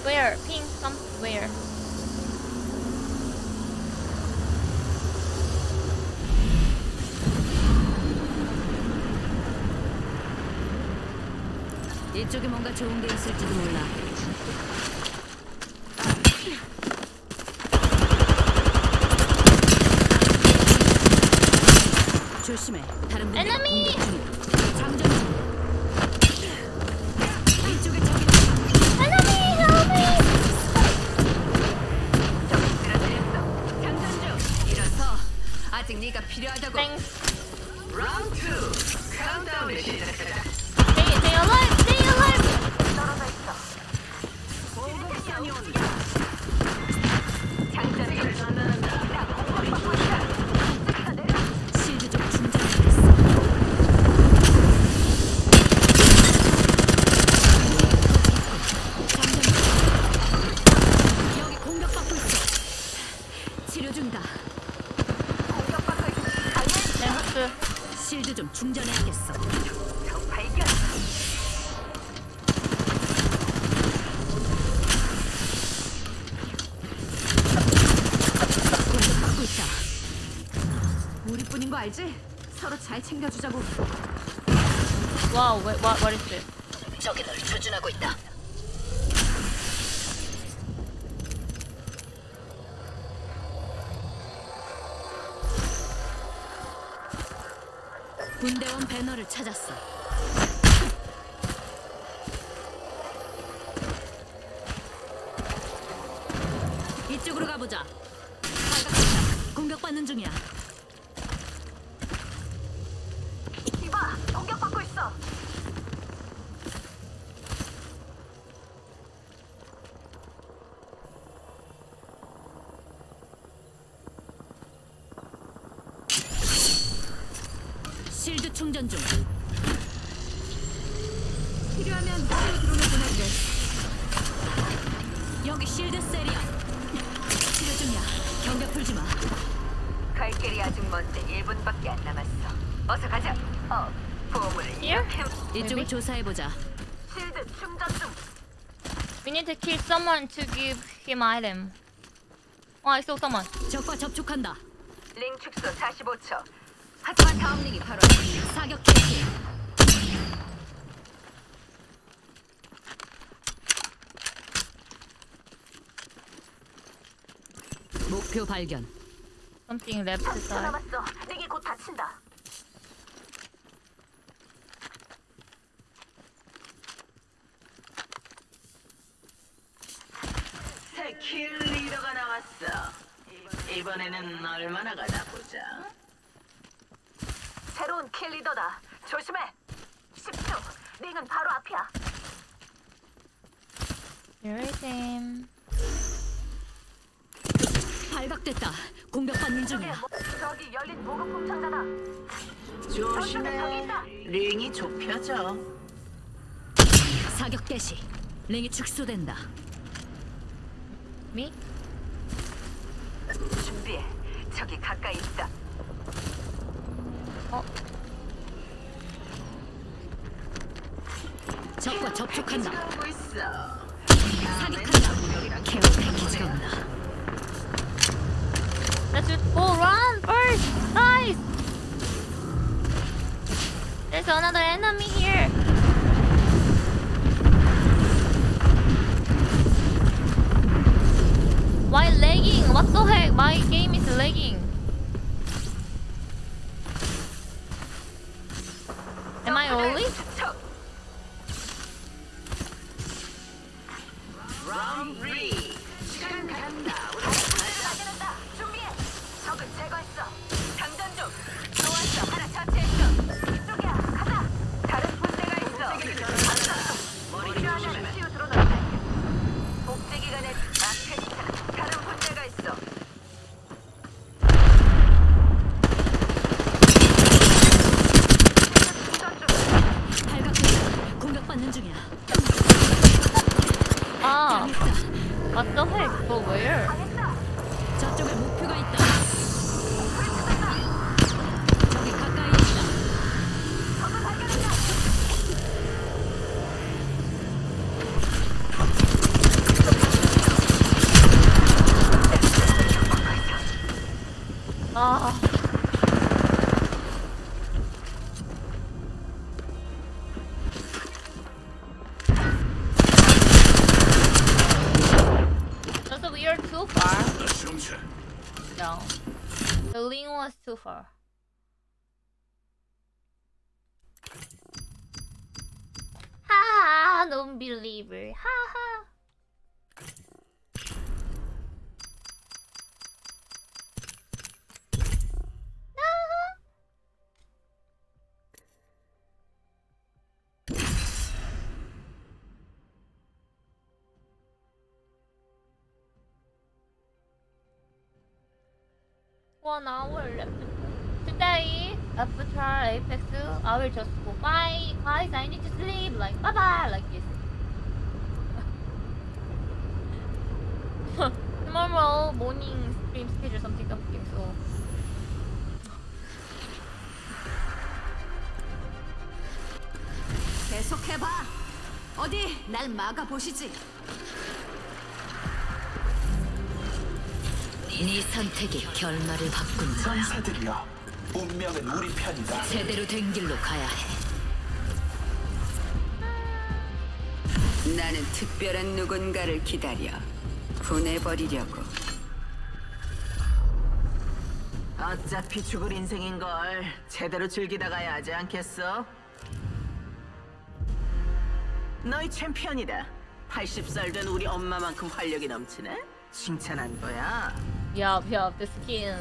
Where? Ping somewhere. 이쪽에 뭔가 좋은 게 있을지도 몰라. What, what is this? 저기 널 조준하고 있다. 군대원 배너를 찾았어. 조사해 보자. 실드 충전 중. We need to kill someone to give him item. Oh, I saw someone. 적과 접촉한다. 링 축소 45초. 하지만 다음 링이 바로 사격 개시. 목표 발견. Something left 30초 side. 남았어. 링이 곧 닫힌다. 새 킬 리더가 나왔어. 이번에는 얼마나 가나 보자. 새로운 킬 리더다. 조심해. 10초. 링은 바로 앞이야. Him. 발각됐다. 공격받는 저기, 중이야. 뭐, 저기 열린 보급품 상자다. 조심해. 링이 좁혀져. 사격 개시. 링이 축소된다. Me? 준비해. 저기 가까이 있다. 어? 적과 접촉한다. 하고 있어. 사격한다. 케어 패키지가 온다. Let's just go run first. Guys. There's another enemy here. Why lagging? What the heck? My game is lagging. Am I early? Round three. One hour left. Today, after Apex, I will just go bye. Guys, I need to sleep. Like bye bye, like this. Tomorrow morning stream schedule something something. So 계속해봐. 어디 날 막아 보시지. 네 선택이 결말을 바꾼다. 전사들이여 운명은 우리 편이다. 제대로 된 길로 가야 해. 나는 특별한 누군가를 기다려 보내버리려고. 어차피 죽을 인생인 걸 제대로 즐기다 가야 하지 않겠어? 너희 챔피언이다 80살 된 우리 엄마만큼 활력이 넘치네? 칭찬한 거야 Yup, yup, the skin.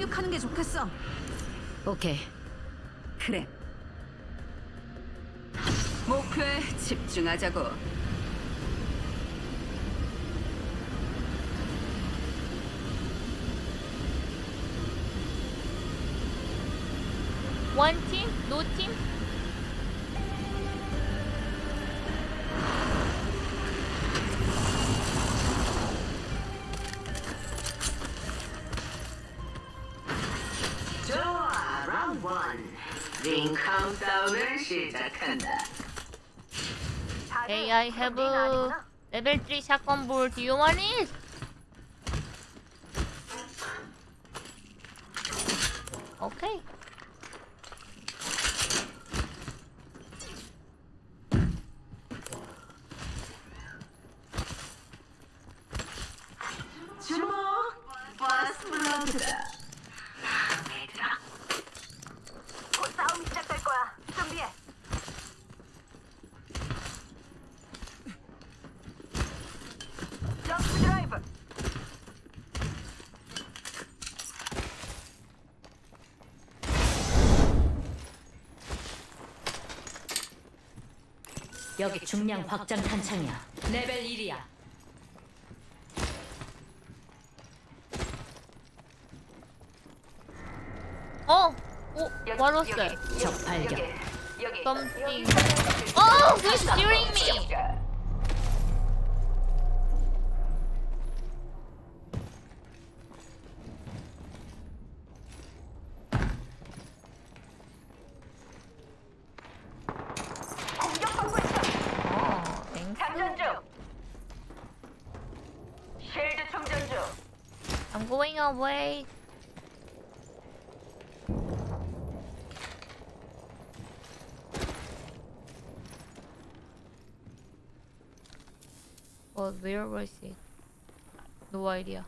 착륙하는 게 좋겠어. 오케이. 그래. 목표에 집중하자고. No team? I have a level 3 shotgun bolt. You want it? 여기 중량 확장 탄창이야. 레벨 1이야. Oh! Oh, what was that? 적 발견. Something. Oh, who's steering me? Idea.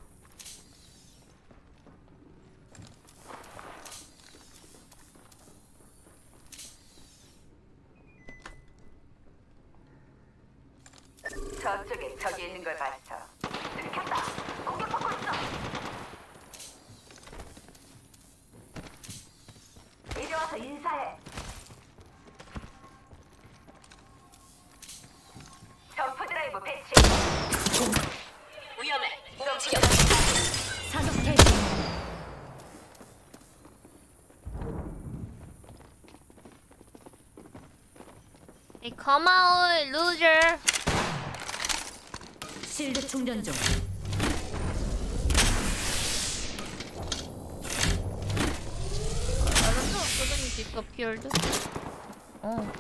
고마워 루저 실드 충전 중. 알았어 그건 니까 피얼드? 어.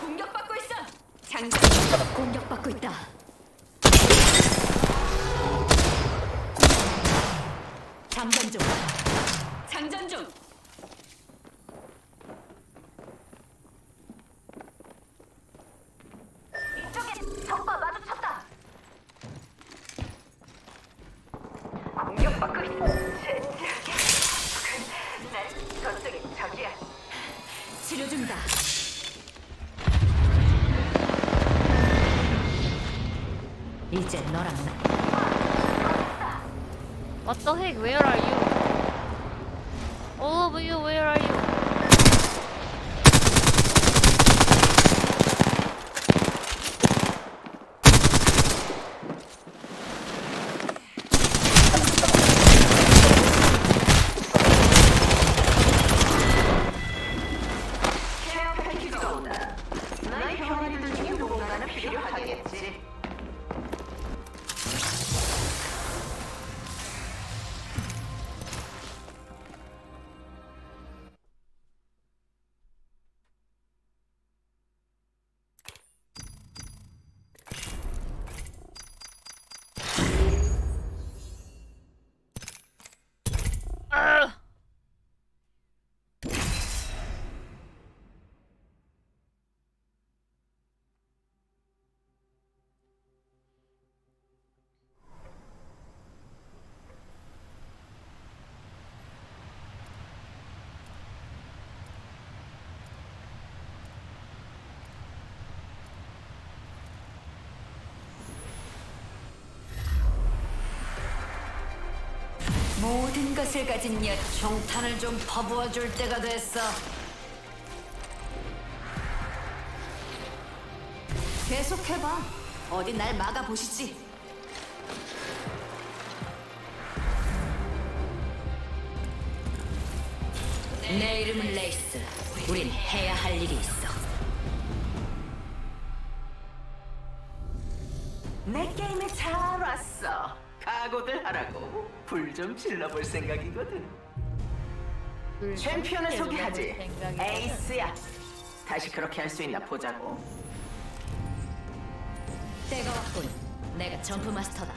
공격받고 있어. 장전. 공격받고 있다. 이제 너랑 나. What the heck? Where are you? 모든 것을 가진 옛 종탄을 좀 퍼부어 줄 때가 됐어. 계속해봐. 어디 날 막아 보시지. 내 이름은 레이스. 우린 해야 할 일이 있어. 좀 질러볼 생각이거든. 챔피언을 소개하지. 에이스야. 다시 그렇게 할 수 있나 보자고. 때가 왔군. 내가 점프 마스터다.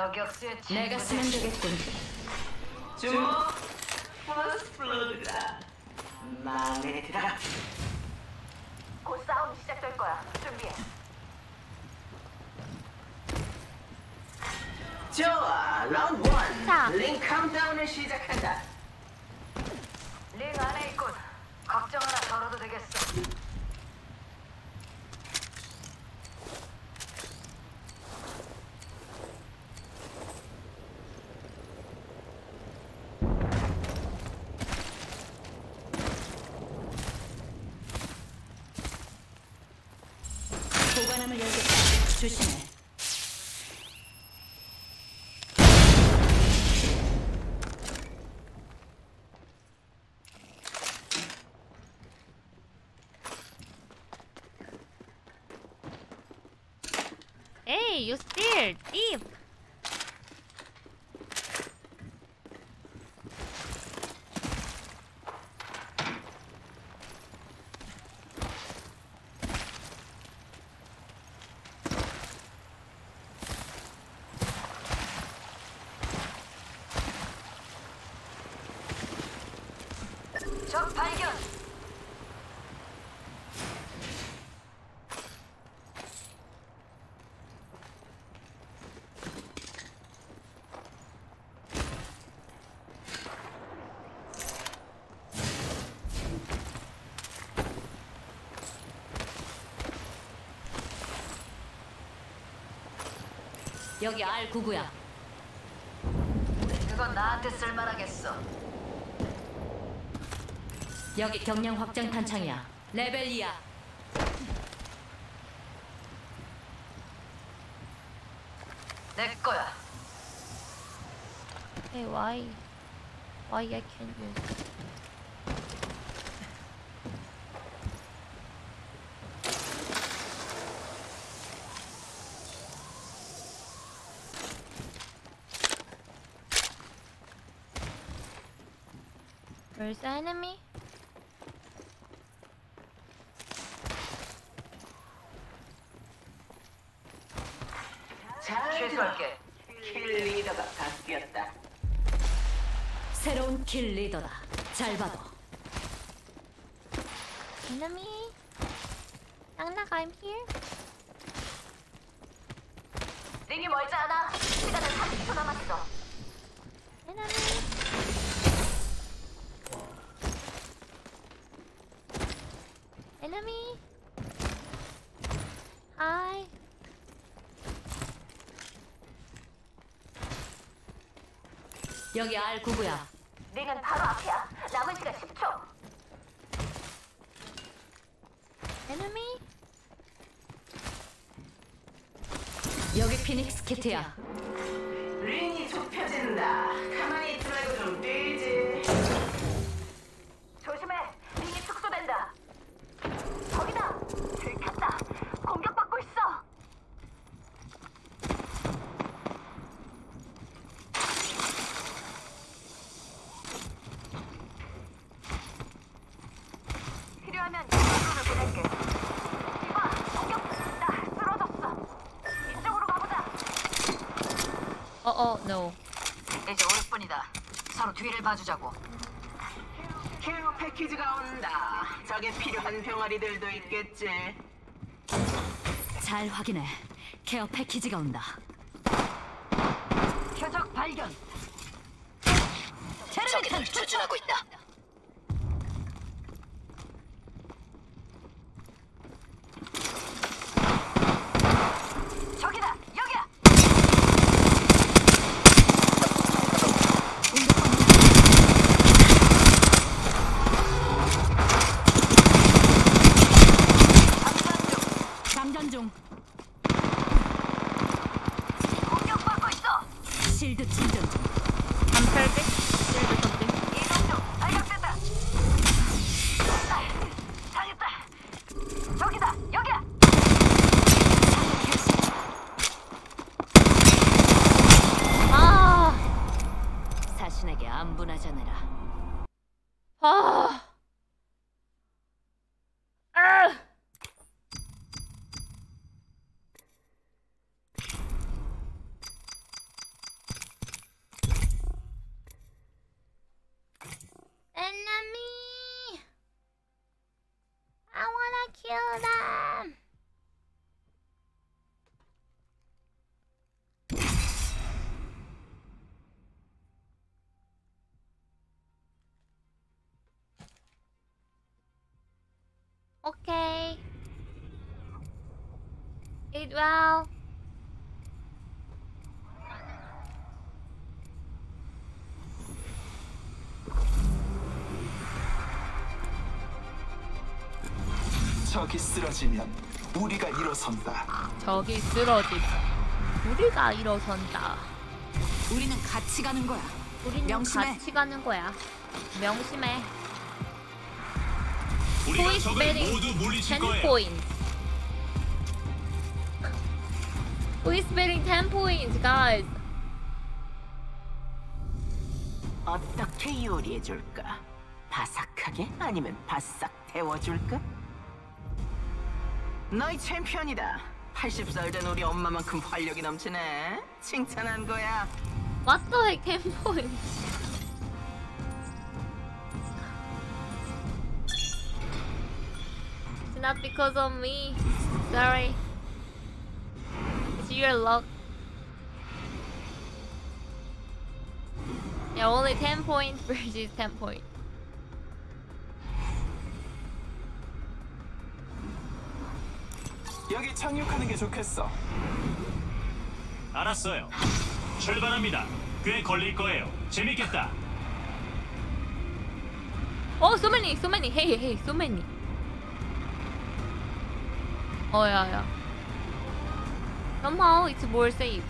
저격수의 내가 쓰면 되겠군. 주목. 퍼스트 블러드다. 마음에 들어. 곧 싸움 시작될 거야. 준비해. 좋아, 라운드 원. 링 카운트다운을 시작한다. 링 안에 있군. 걱정 하나 덜어도 되겠어. 보관함을 열겠다. 조심해. Hey, you still deep. 적 발견. 여기 R99야. 그건 나한테 쓸만하겠어. 여기 경량 확장 탄창이야. 레벨 2야. 내 거야. Hey, why? Why I can't use? The enemy? 여기 R99야. 링은 바로 앞이야. 남은 시간 10초. Enemy. 여기 피닉스 키트야. No. 이제 오랫뿐이다. 서로 뒤를 봐주자고. 케어 패키지가 온다. 저게 필요한 병아리들도 있겠지. 잘 확인해. 케어 패키지가 온다. 표적 발견. 테르미탄 추진하고 있다. 저기다. 여기야. 장전 중. 공격받고 있어. 실드 충전 중. I'm perfect. Silver something. 이동 중. 발각됐다. 아, 당했다. 저기다. 여기야. 아. 사신에게 안분하자느라. 아. 아. Enemy! I wanna kill them! Okay. Eat well. 적이 쓰러지면 우리가 일어선다. 저기 쓰러짐. 우리가 일어선다. 우리는 같이 가는 거야. 우리는 명심해. 같이 가는 거야. 명심해. 우리가 적을 모두 물리칠 10 거예요. is betting 10 points, guys? 어떻게 요리해줄까? 바삭하게 아니면 바싹 데워줄까? 너희 챔피언이다. 80살 된 우리 엄마만큼 활력이 넘치네. 칭찬한 거야. 10 points? It's not because of me. Sorry. It's your luck. Yeah, only 10 points versus 10 points. 여기 착륙하는 게 좋겠어. 알았어요. 출발합니다. 꽤 걸릴 거예요. 재밌겠다. Oh, so many, so many. Hey, hey, so many. Oh, yeah, yeah. Somehow it's more safe.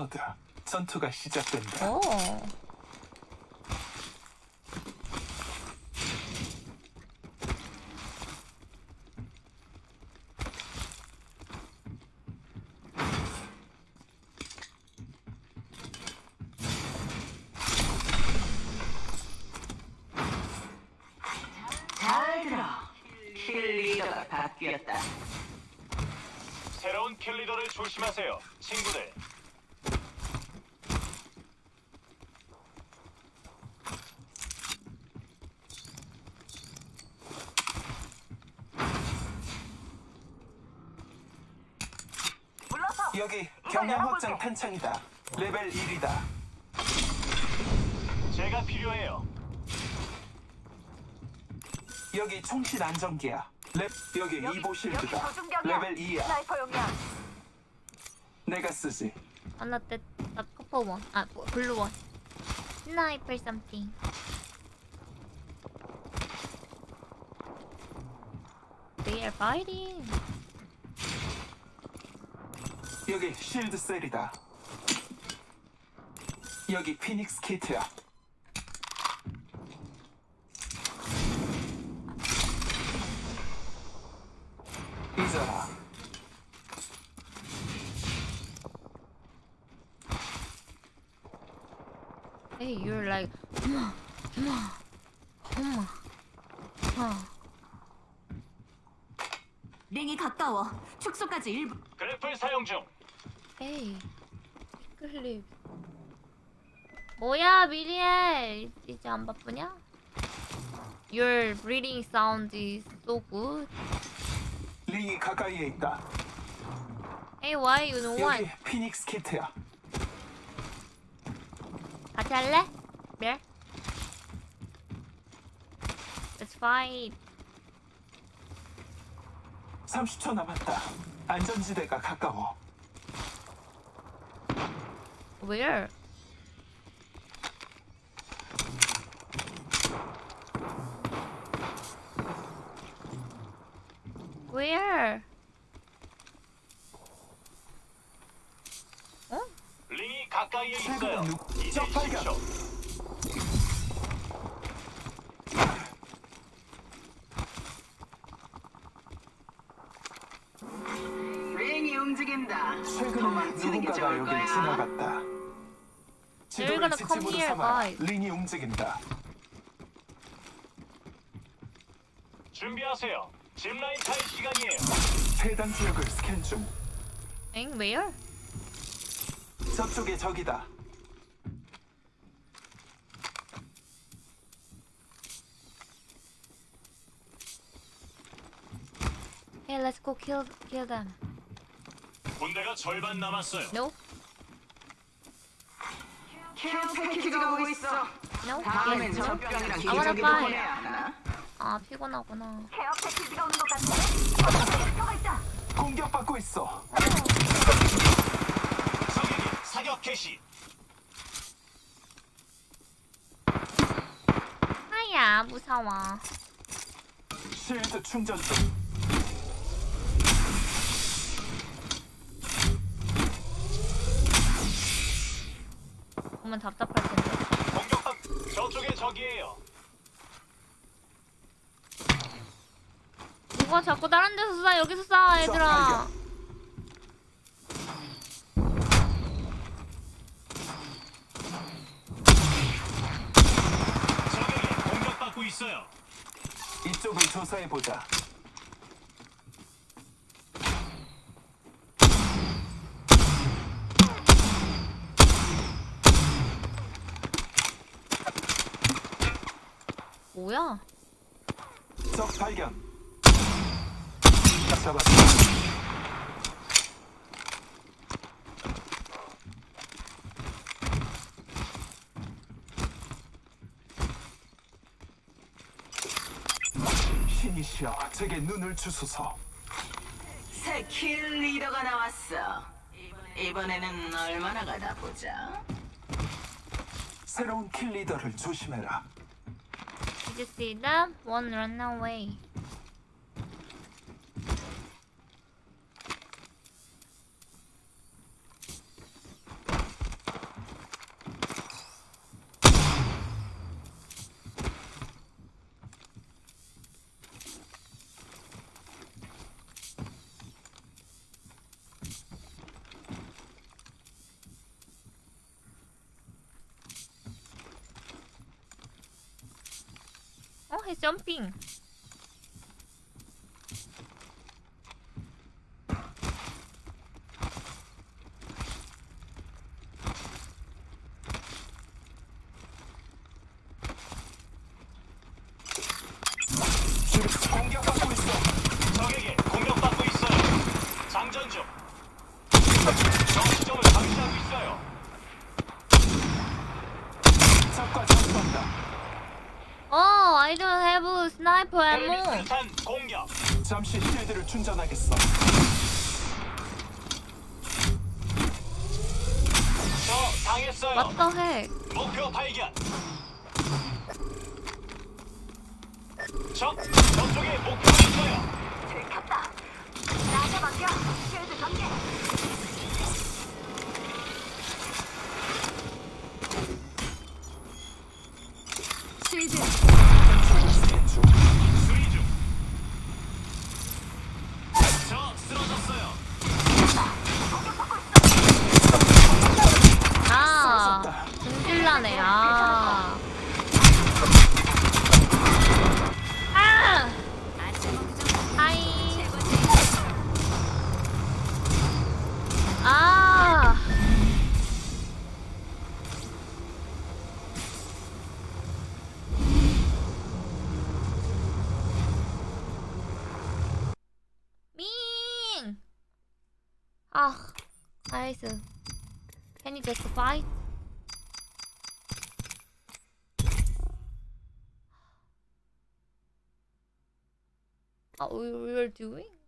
어, 프로드 전투가 시작된다. 오. 탄창이다. 레벨 1이다. 제가 필요해요. 여기 총신 안정기야. 랩 여기 이보 실드다. 레벨 2야. 스나이퍼용이야. 내가 쓰지. 아, 나 때, 나 커퍼 원. 아, 뭐, 블루 원. 스나이퍼 something. They are fighting. 여기 실드 셀이다. 여기 피닉스 키트야. 잊어라. Hey, you're like, 엄마, 엄마, 엄마. 어. 링이 가까워. 축소까지 1분. 에이, 클립. 뭐야, 미리엘. 이제 안 바쁘냐? Your breathing sound is so good. 링이 가까이에 있다. Hey, why you know what? 여기 피닉스 키트야. 같이 할래? 별? Let's fight. 30초 남았다. 안전지대가 가까워. Where? Where? Gonna come here, guys. 링이 움직인다. 준비하세요. 짚라인 탈 시간이에요. 해당 지역을 스캔 중. 엥, where? 저쪽에 적이다. Hey, let's go kill kill them. 군대가 절반 남았어요. No, 케어 패키지가 오고 있어. no. 다음엔. 전병이랑 I wanna 기저귀도. 보내야 하나? 아 피곤하구나. 케어 패키지가 오는 것 같은데? 저가 있다. 공격받고 있어. 적에게 사격 개시. 아야 무서워. 실드 충전 중. 보면 답답할 텐데. 공격받. 저쪽에 적이에요. 누가 자꾸 다른 데서 쏴 여기서 쏴 얘들아. 적에게 공격받고 있어요. 이쪽을 조사해 보자. 뭐야? 적 발견. 잡았다. 신이시여, 제게 눈을 주소서. 새킬 리더가 나왔어. 이번에는 얼마나 가다 보자. 새로운 킬 리더를 조심해라. You see them? One run away. Jumping. Doing?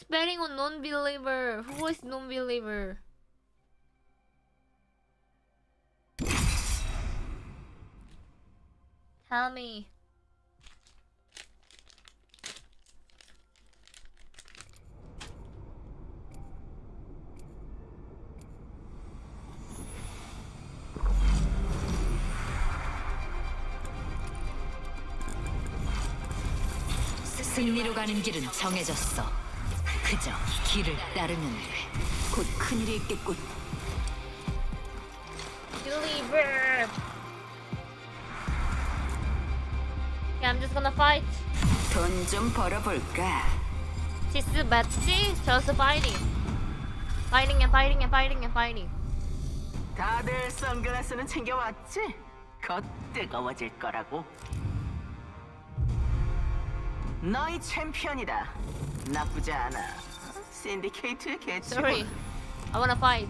is betting on non-believer? Who is non-believer? Tell me. 승리로 가는 길은 정해졌어. 그저 길을 따르면 돼. 곧 큰일이 있겠군. Believer. Okay, I'm just gonna fight. 돈 좀 벌어볼까? 지스 맞지? Just fighting. Fighting and fighting and fighting and fighting. 다들 선글라스는 챙겨왔지? 곧 뜨거워질 거라고. 너희 챔피언이다. 나쁘지 않아. 신디케이트의 개체. Sorry. I wanna fight.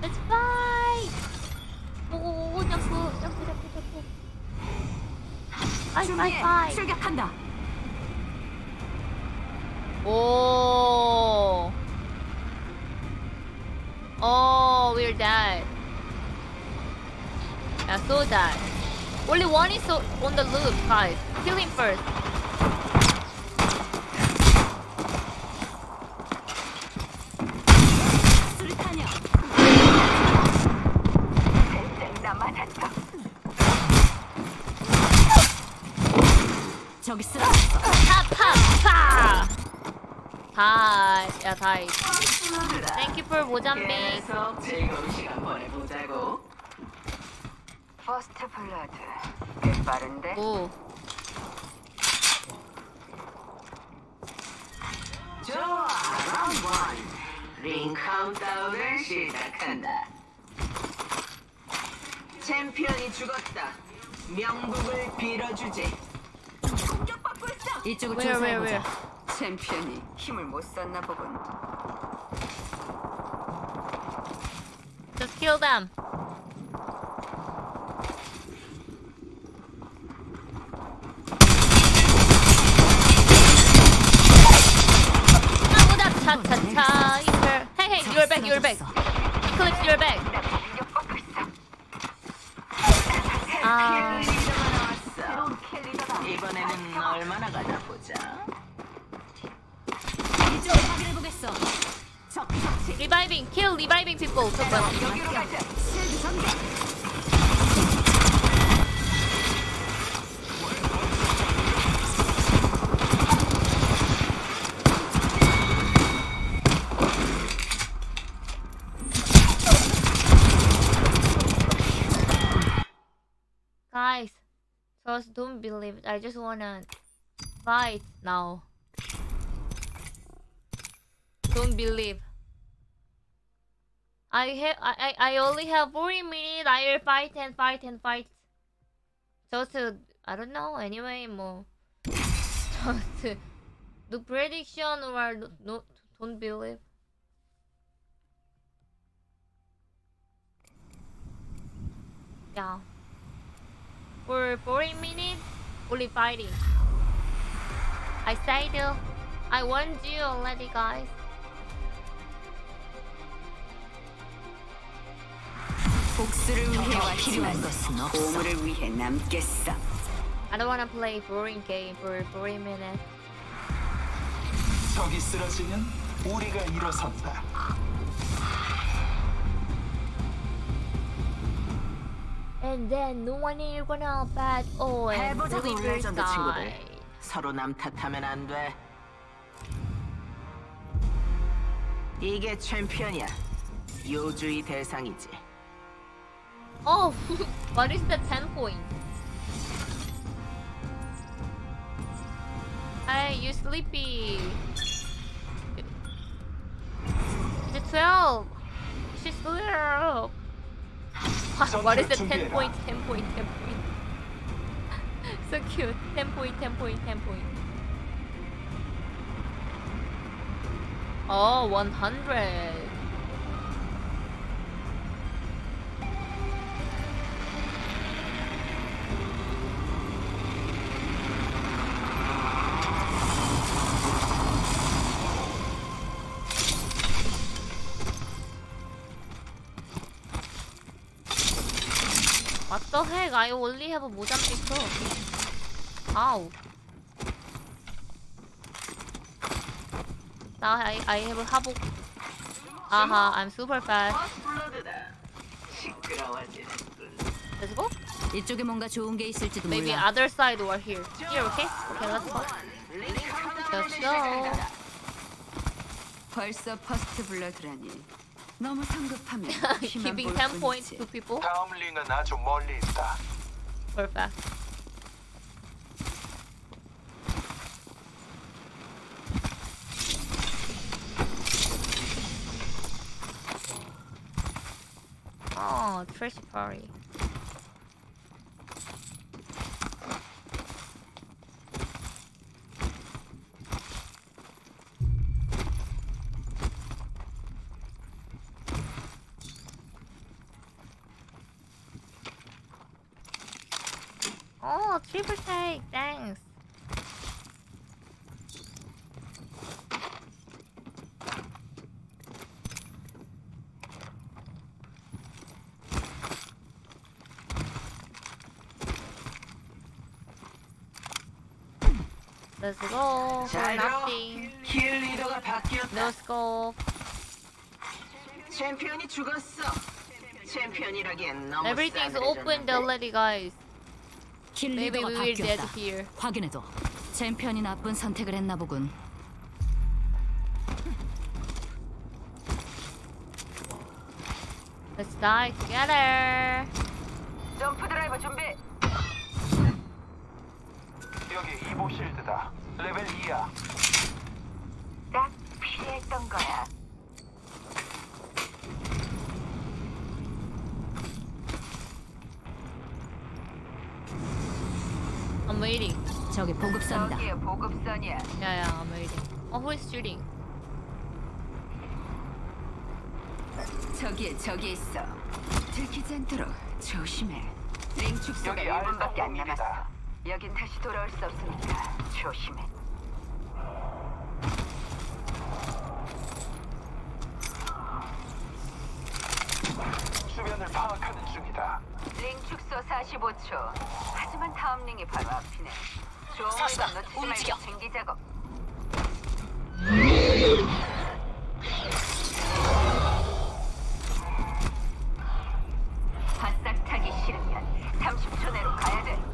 Let's fight! 오, 점프, 점프, 점프, 점프. Fight, fight, fight. 출격한다. 오. Oh, we're dead. Yeah, so dead. Only one is on the loop, guys. Kill him first. 저기 쓰러졌어. 파, 파, 파. 다, 야, 다. Thank you for 모잠미. 계속 즐거운 시간 보내보자고. 퍼스트 블러드. 꽤 빠른데? 오. 좋아, 라운드 원. 링 카운트다운을 시작한다. 챔피언이 죽었다. 명복을 빌어주지. 공격받고 있어. 이쪽을 조사해보자. 챔피언이 힘을 못 썼나 보군. Just kill them. Don't believe it. I just wanna fight now. Don't believe. I have I, I only have 40 minutes. I will fight and fight and fight. Just to, I don't know. Anyway, more. Just to do prediction or no, no don't believe. Yeah For 40 minutes, only fighting. I said uh, I warned you already, guys. 복수를 위해와 필요한 것은 없어. 보물을 위해 남겠어. I don't wanna play boring game for 40 minutes. 적이 쓰러지면 우리가 일어선다. And then no one is gonna bat oh and 해보자고 we will 레전드 친구들. die. 서로 남 탓하면 안 돼. 이게 챔피언이야. 요주의 대상이지. Oh, [laughs] what is the 10 point? Hey, you sleepy. The 12. She's still up. What, is the 10 point, 10 point, 10 point? so cute. 10 point, 10 point, 10 point. Oh, 100. Heck? I only have a Mozambique. How? Now I, I have a Habuk. Aha, I'm super fast. Let's go. 이쪽에 뭔가 좋은 게 있을지도 Maybe 몰라. other side or here. Here, okay? Okay, let's go. Let's go. 벌써 퍼스트 블러드라니. 너무 [laughs] 성급하면 피만 Giving 볼 10 points 뿐이지. to people. 다음 링은 아주 멀리 있다. Perfect. Oh, Trish Party. triple take, thanks. Let's go for nothing. No scope. Everything's let already, guys. 킬 Maybe 리더가 we will dead 바뀌었다. here. 확인해도 챔피언이 나쁜 선택을 했나 보군. Let's die together. 점프 드라이버 준비. 여기 이보 실드다. 레벨 2야. 딱 피했던 거야. Waiting. 저기 보급선이다. 저기에 보급선이야. Yeah, yeah, I'm waiting. Oh, who is shooting? 저기에 저기 있어. 들키지 않도록 조심해. 링 축소가 여기 1분밖에 안 남았어. 여긴 다시 돌아올 수 없으니까 조심해. 주변을 파악하는. 링 축소 사 45초. 하지만 다음 링이 바로 앞이네. 좋은 사수다. 물건 놓치지 움직여. 말고 챙기 작업. 바싹 타기 싫으면 30초 내로 가야 돼.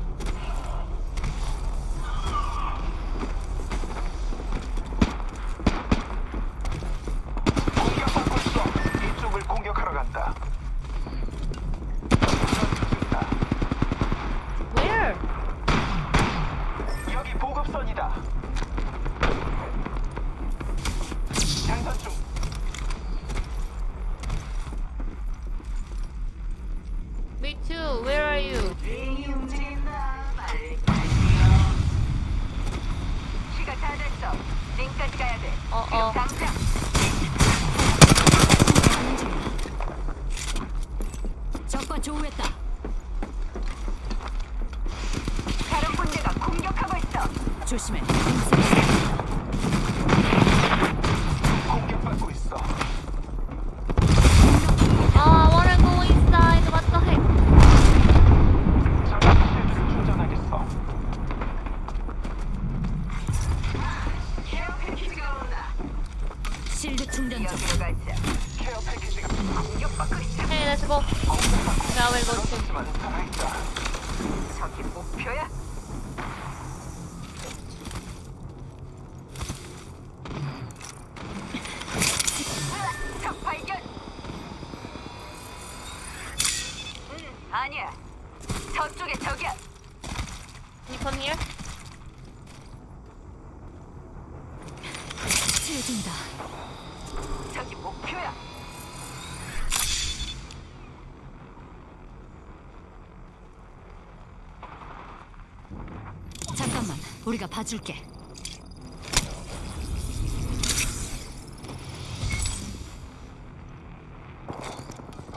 우리가 봐줄게.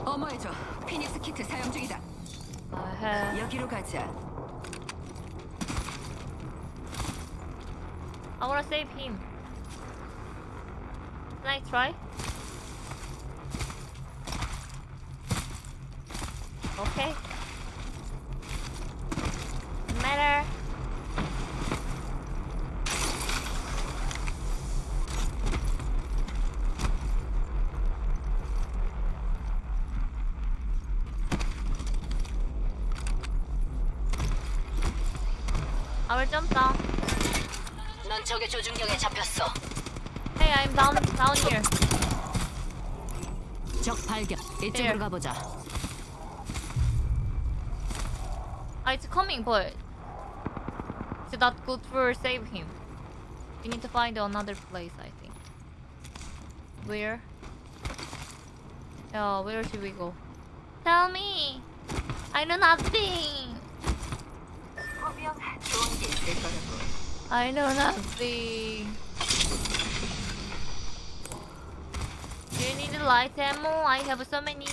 어머해줘. 피닉스 키트 사용 중이다. I have. 여기로 가자. I wanna save him. Can I try? Okay. No matter. 적의 조준경에 잡혔어. Hey, I'm down down here. 적 발견. 이쪽으로 There. 가보자. Ah, it's coming, but it's not good for save him. We need to find another place, I think. Where? Yeah, where should we go? Tell me. I know nothing. 보면 좋은 게 있을 거라고. I know nothing. Do you need light ammo? I have so many.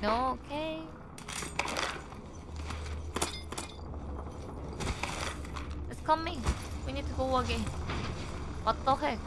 No, okay. It's coming. We need to go again. What the heck?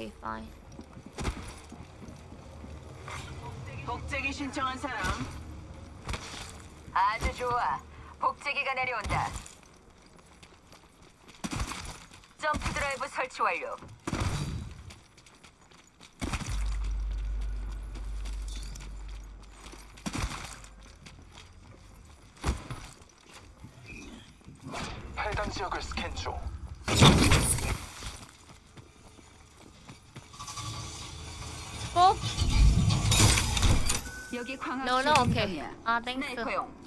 Okay, fine. 복제기 신청한 사람. 아주 좋아. 복제기가 내려온다. 점프 드라이브 설치 완료. 해당 지역을 스캔 중. 꼭? 여기 광학 No, no, okay. 중이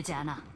在家呢？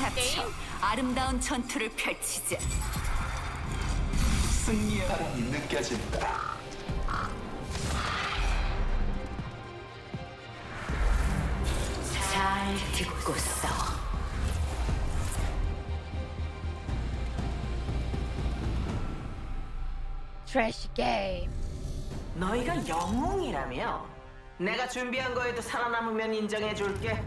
합쳐 게임? 아름다운 전투를 펼치자. 승리의 바람이 느껴진다. 잘 듣고 써. 트래시 게임. 너희가 영웅이라며? 내가 준비한 거에도 살아남으면 인정해줄게.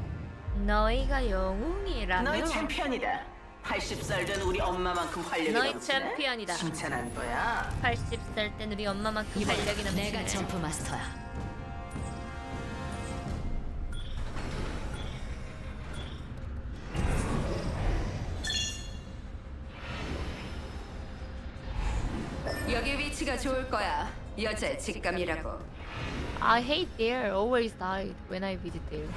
너희가 영웅이라며? 너희 챔피언이다. 80살 된 우리 엄마만큼 활력이 너희 넘치네. 챔피언이다. 칭찬한 거야. 80살 땐 우리 엄마만큼 활력이 넘치네. 내가 점프 마스터야. 여기 위치가 좋을 거야. 여자의 직감이라고. I hate there. Always died when I visit there.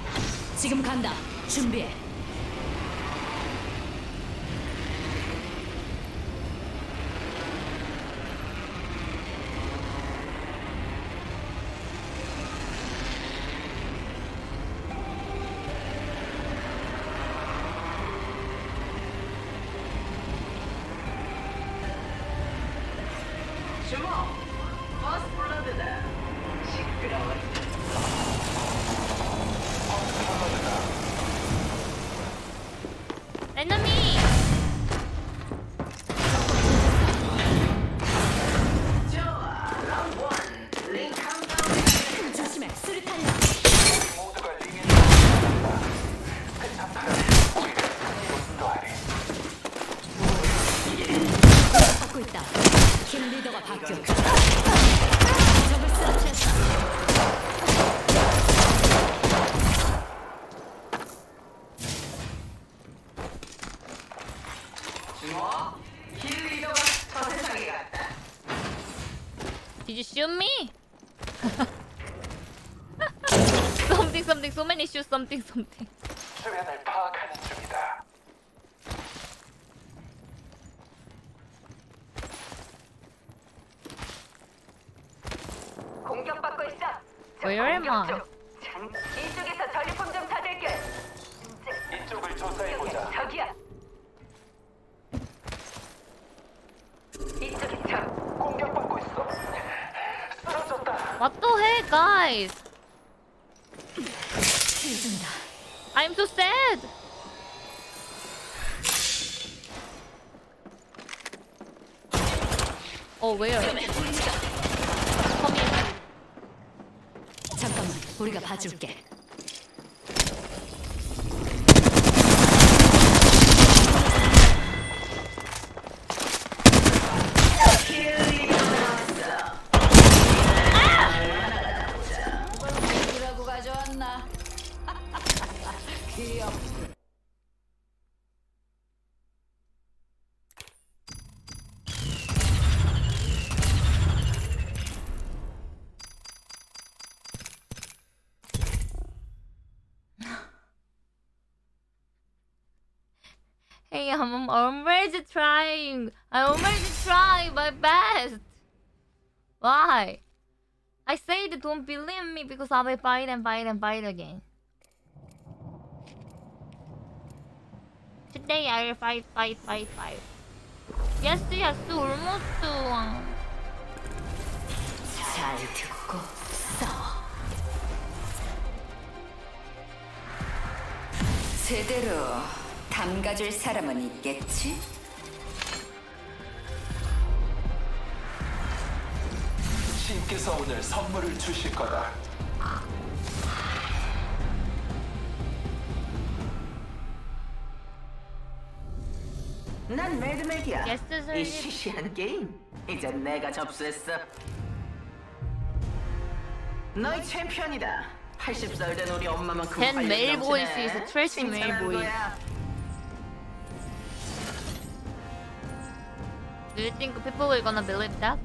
지금 간다. 준비해. Something, something. 주변을 파악하는 중이다. 공격받고 있어. 저 Where am 공격 I? 중. 장- 이쪽에서 전리품 좀 찾을게. 이쪽을 조사해 보자. 저기야. 이쪽에 적. 공격받고 있어. 쓰러졌다. What the heck, guys? I'm so sad. Oh, where? 잠깐만, 우리가 봐줄게. I'm already trying. I already try my best. Why? I said don't believe me because I will fight and fight and fight again. Today I will fight, fight, fight, fight. Yes, yes, almost. 잘 듣고 싸워. 제대로 담가줄 사람은 있겠지? 신께서 오늘 선물을 주실 거다. 난 매드맥이야. 이 시시한 게임 이제 내가 접수했어. 너희 챔피언이다. 80살 된 우리 엄마만큼 Ten 활력이 male 넘치네. voice is a trash male 칭찬하는 voice. 거야. Think people are gonna believe that?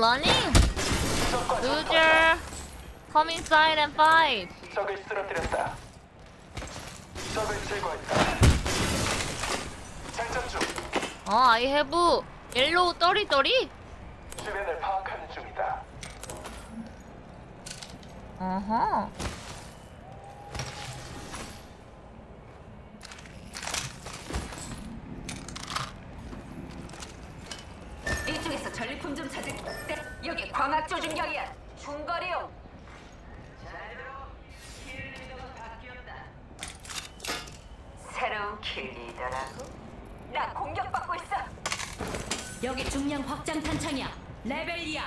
Running? Loser. Come inside and fight. 적을 쓰러뜨렸다. 적을 제거했다. 장전 중. Oh, I have yellow 30 30. 주변을 파악하는 중이다. Uh-huh. 이 조준경이야. 중거리용. 새로운 킬 리더라고? 나 공격받고 있어. 여기 중량 확장 탄창이야. 레벨 2야.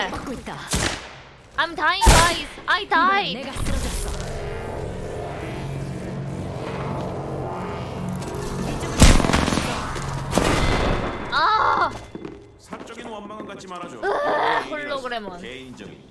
제발. I'm dying, guys. I died. 아. 사적인 원망은 갖지 말아줘. 홀로그램은. 개인적인.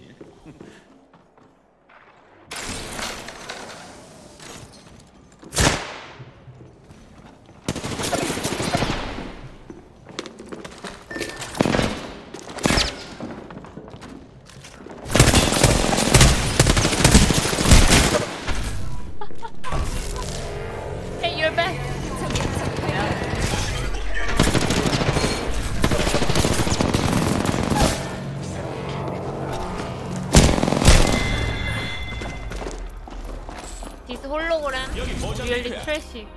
Trashy.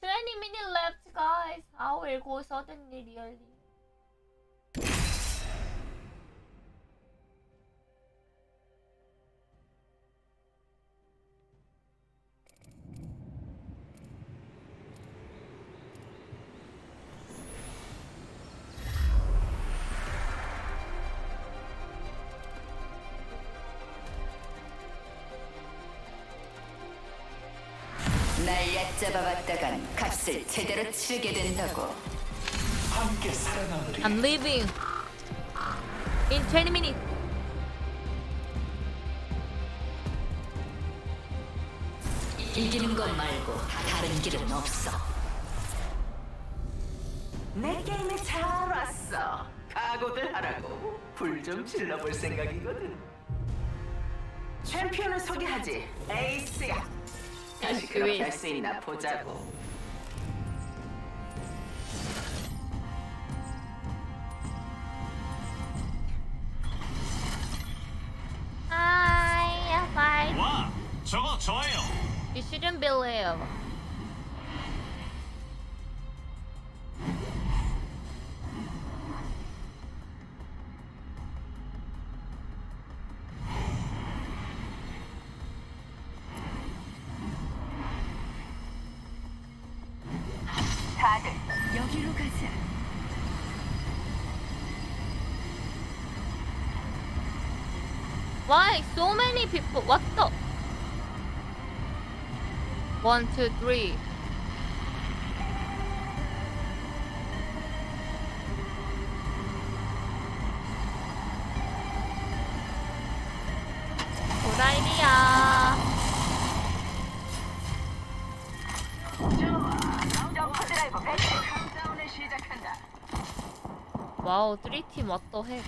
Twenty [gasps] minutes left, guys. I will go suddenly, really. 날 얕잡아봤다간 값을 제대로 치르게 된다고. 함께 살아남으리. I'm leaving in 20 minutes. 이기는 것 말고 다른 길은 없어. 내 게임에 잘 왔어. 각오들 하라고. 불 좀 질러볼 생각이거든. 챔피언을 소개하지. 에이스야. 자식 그왜 잘쓰이나 보자고. people. What the? One, two, three. 도라이미야. 와우, 3팀 왔더 해.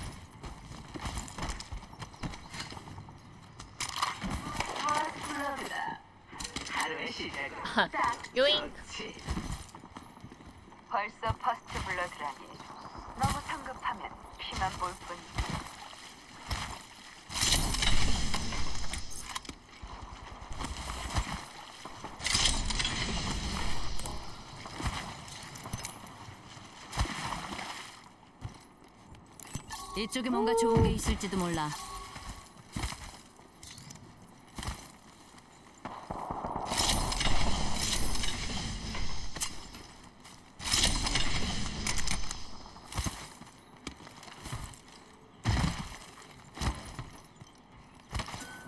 이쪽에 뭔가 좋은 게 있을지도 몰라.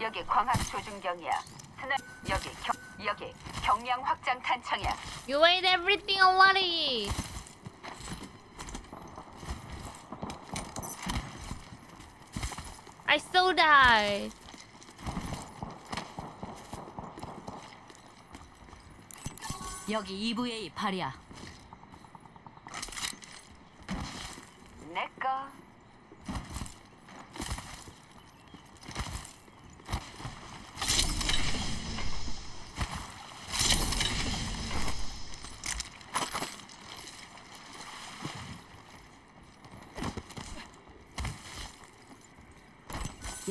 여기 광학 조준경이야. 스나 여기 경 여기 경량 확장 탄창이야. You ate everything already. That. 여기 EVA 8이야. 내꺼.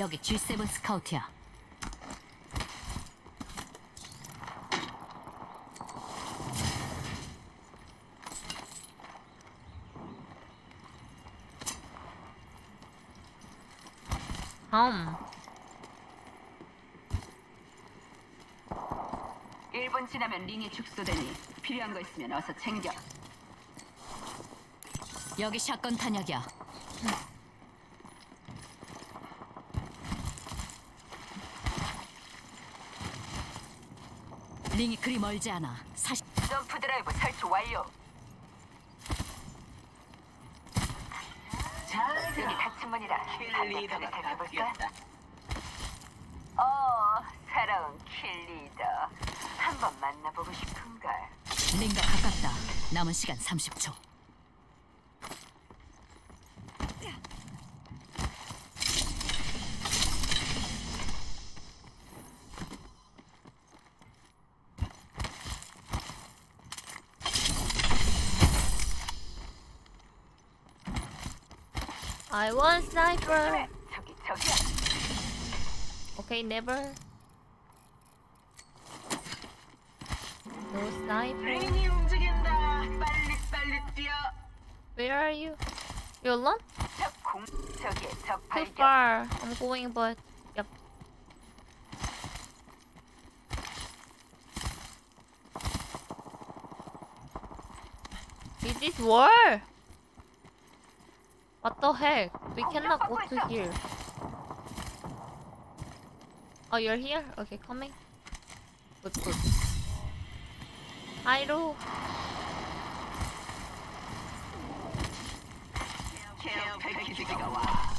여기 G7 스카우트야. 음. 1분 지나면 링이 축소되니 필요한 거 있으면 어서 챙겨. 여기 샷건 탄약이야. 링이 그리 멀지 않아. 사실 점프 드라이브 설치 완료. 잘 여기 닫힌 문이라 대해볼까? 바뀌었다. 어, 새로운 킬리더. 한번 만나보고 싶은걸. 링과 가깝다. 남은 시간 30초. I want sniper. Okay, never. No sniper. Where are you? You alone? Too far. I'm going, but yep. Is this war? What the heck? We cannot go to here. Oh, you're here? Okay, coming. Good, good. Hi,로 케어 패키지가 와.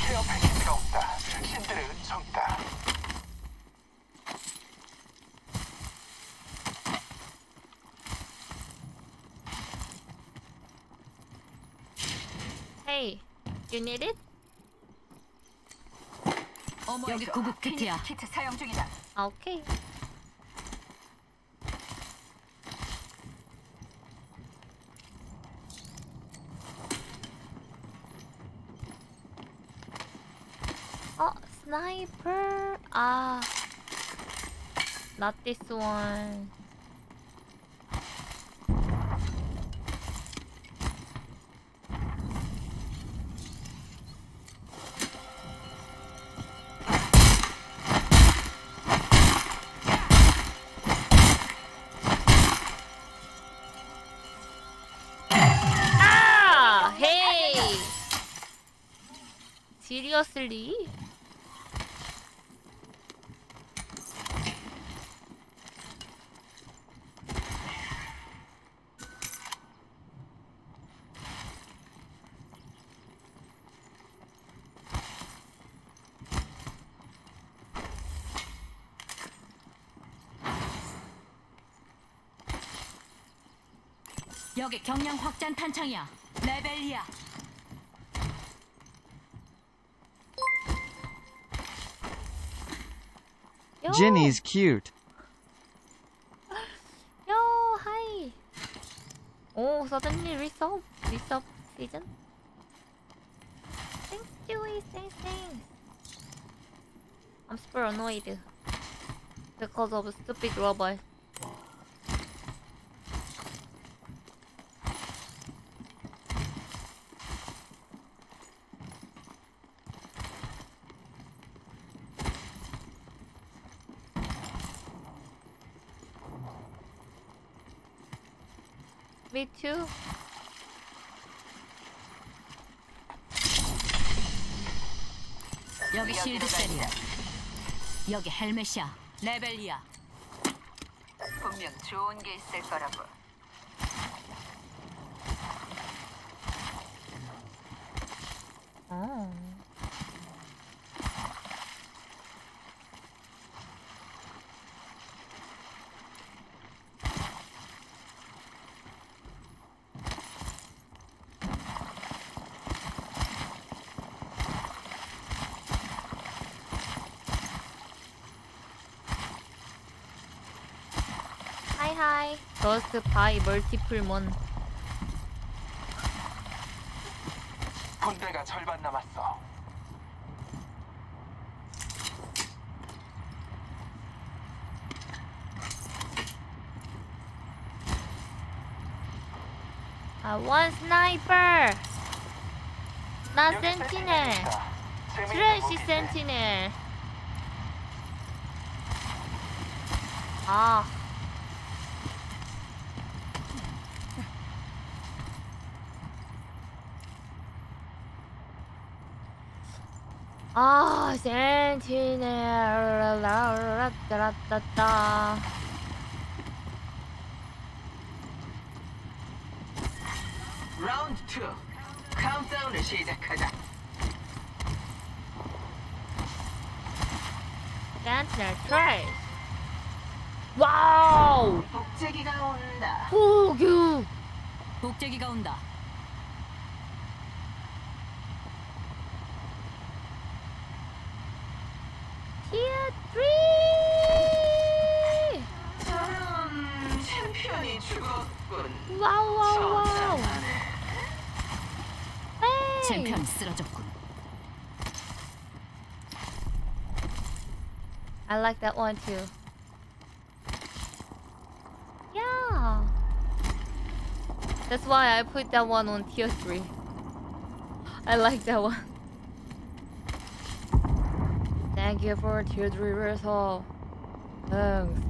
케어 패키지가 온다. 신들의 은총이다. You need it? 여기 구급 키트야. 키트 사용 중이다. 아, 오케이. 어, 스나이퍼. 아. Not this one. Seriously? 여기 경량 확장 탄창이야. 레벨이야. Jinny's cute. Yo, hi. Oh, suddenly resub, resub season. Thanks, Joey. Thanks, thanks. I'm super annoyed because of stupid robot. 여기 헬멧이야. 레벨이야. 분명 좋은 게 있을 거라고. Oh. Hi Just buy multiple mon. 군대가 절반 남았어. I want sniper. 나 센티넬. 트래시 센티넬. 아. 아, 센티넬. 라라라라라라따. 라운드 2. 카운트다운을 시작하자. 센티넬 트래시. 와우. 복제기가 온다. 호규. 복제기가 온다. Like that one too. Yeah. That's why I put that one on tier 3. I like that one. Thank you for tier 3 resolve. Thanks.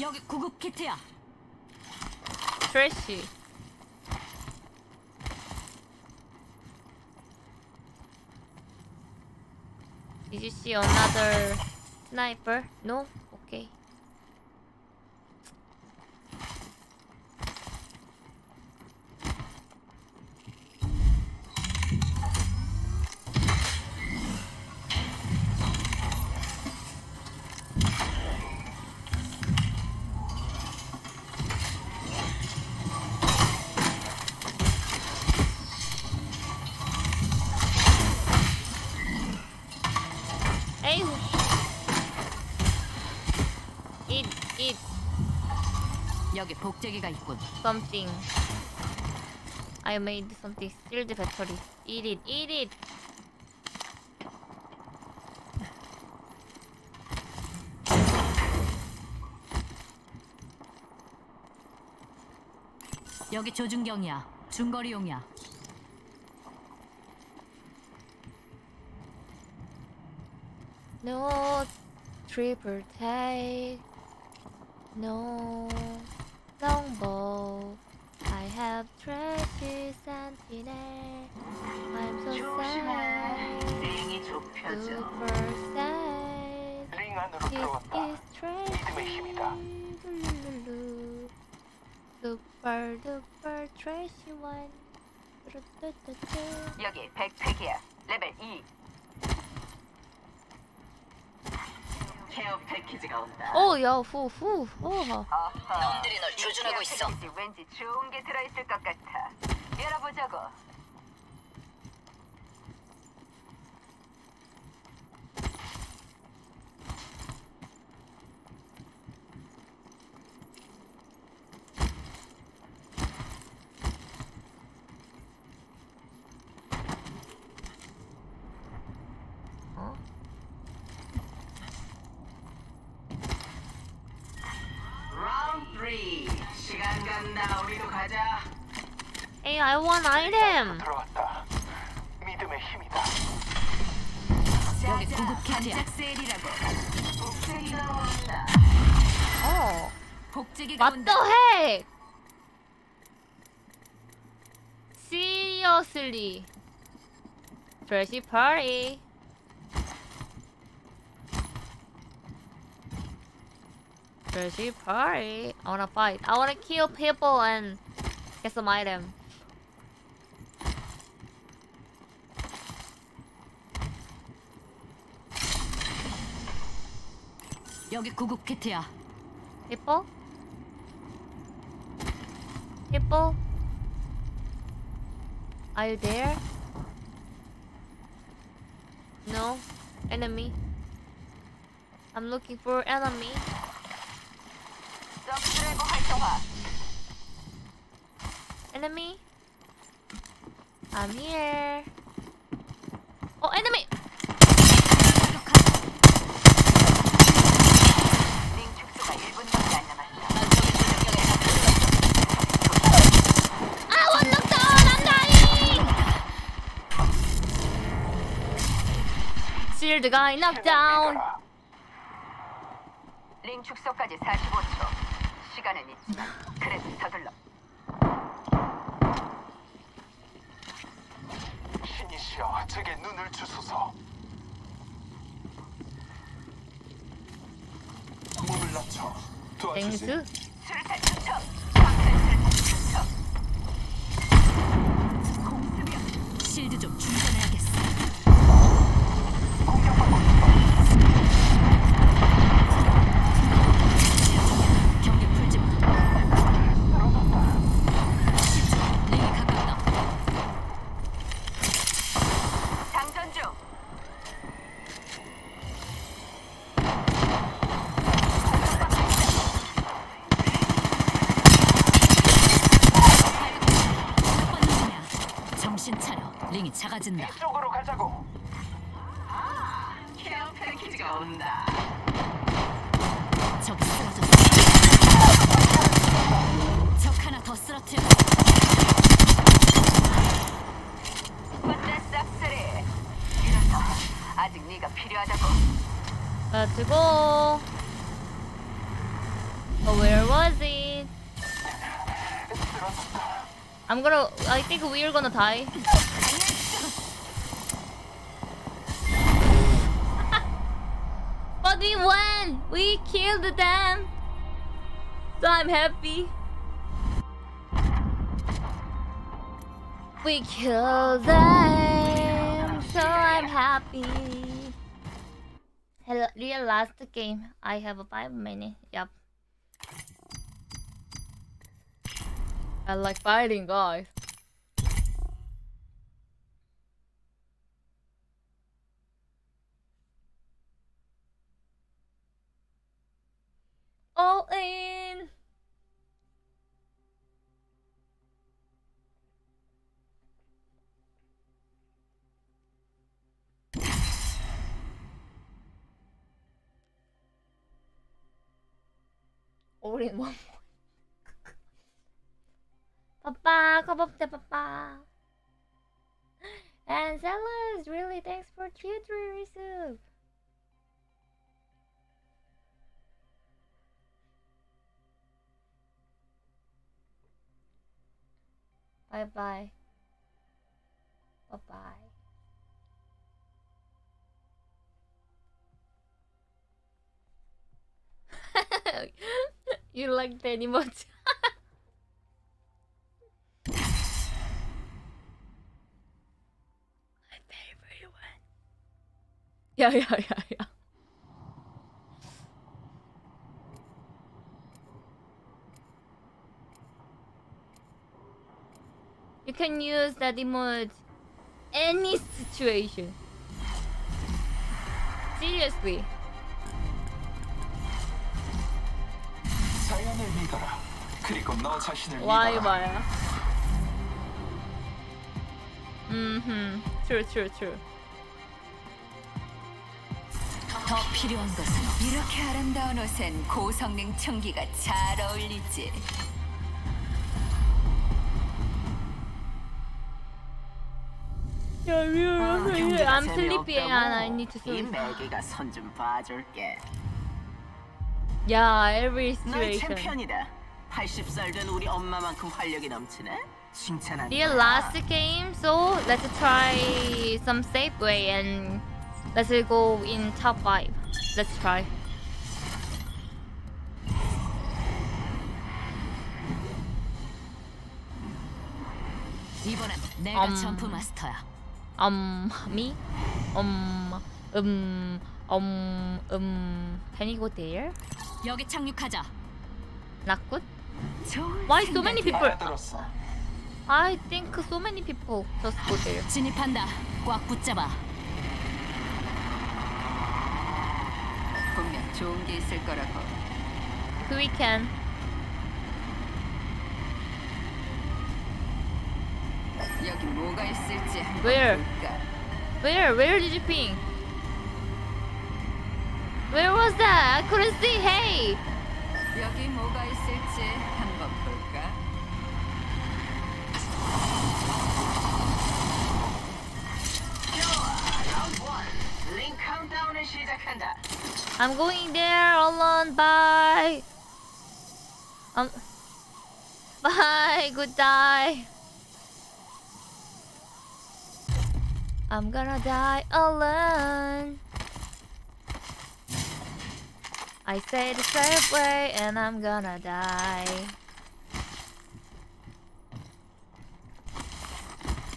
여기 구급 키트야. 트래쉬. Did you see another sniper? No? Okay. 에이구. Eat, eat 복제기가 있군. something. I made something. Shield battery. Eat it, eat it. 여기 조준경이야. 중거리용이야. No triple take. No longbow. I have trashy sentinel. I'm so sad. Super sad. 링 안으로 This 들어왔다. is trashy. 믿음의 힘이다. 룰루루. Super duper trashy one. 뚜루뚜뚜뚜. 여기 백팩이야. 레벨 2. 케어 패키지가 온다. 오, 야, 후, 후, 오. 놈들이 널 조준하고 있어. 왠지 좋은 게 들어있을 것 같아. 열어보자고. one item. Oh. What the heck? Seriously. Birthday party. Birthday party. I wanna fight. I wanna kill people and get some items. 여기 구급 키트야. People? People? Are you there? No? Enemy? I'm looking for enemy. 서브드라이버 활성화. Enemy? I'm here. Oh, enemy! Shield guy knocked down. 링 축소까지 45초. 시간은 있지만 그래도 서둘러. 신이시여, 제게 눈을 주소서. 몸을 낮춰 도와주세요. 땡스? 수류탄 투척. 방탄 수류탄 투척. 실드 좀 충전해야겠 정신 차려. 링이 작아진다. 이쪽으로 가자고. 아, 온다. 적 쓰러졌어. 적 하나 더 쓰러뜨려. 혼자 싹쓸이. 이래서 아직 네가 필요하다고. Let's go. Where was it? I'm gonna. I think we're gonna die. But we won. We killed them. So I'm happy. We killed them. So I'm happy. Hello, real last game. I have a five minute. Yep. I like fighting, guys. All in. All in one. [laughs] Papa, kababte papa. [gasps] And Zellas, really thanks for tutoring soup. Bye bye. Bye bye. [laughs] you like the emoji? [laughs] My favorite one. Yeah, yeah, yeah, yeah. You can use that emote any situation. Seriously. 자연을 믿어라. 그리고 너 자신을 Why, 믿어라. why? Mm-hmm. True, true, true. 더 필요한 것은 이렇게 아름다운 옷엔 고성능 청기가 잘 어울리지. Yeah, 아, yeah, 경기가 I'm sleepy and I need to 이 sleep. 매기가 손 좀 봐줄게. Yeah, every 너희 situation. 챔피언이다. 80살 된 우리 엄마만큼 활력이 넘치네. 칭찬한다. The last game, so let's try some safe way and let's go in top five. Let's try. 이번엔 내가 음. 점프 마스터야. Um, me? Um, um, um, um. Can you go there? 여기 착륙하자. Not good. Why so many people? I think so many people just go there. 진입한다. 꽉 붙잡아. 분명 좋은 게 있을 거라고. We can. Where? 볼까? Where? Where did you ping? Where was that? I couldn't see. Hey. 여기 뭐가 있을지 한번 볼까? 라운드 1. 링 카운트다운을 시작한다. I'm going there alone. Bye. Um. Bye. Goodbye. I'm gonna die alone. I say the same way and I'm gonna die.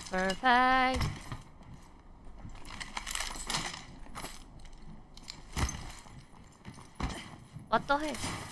Perfect. What the heck?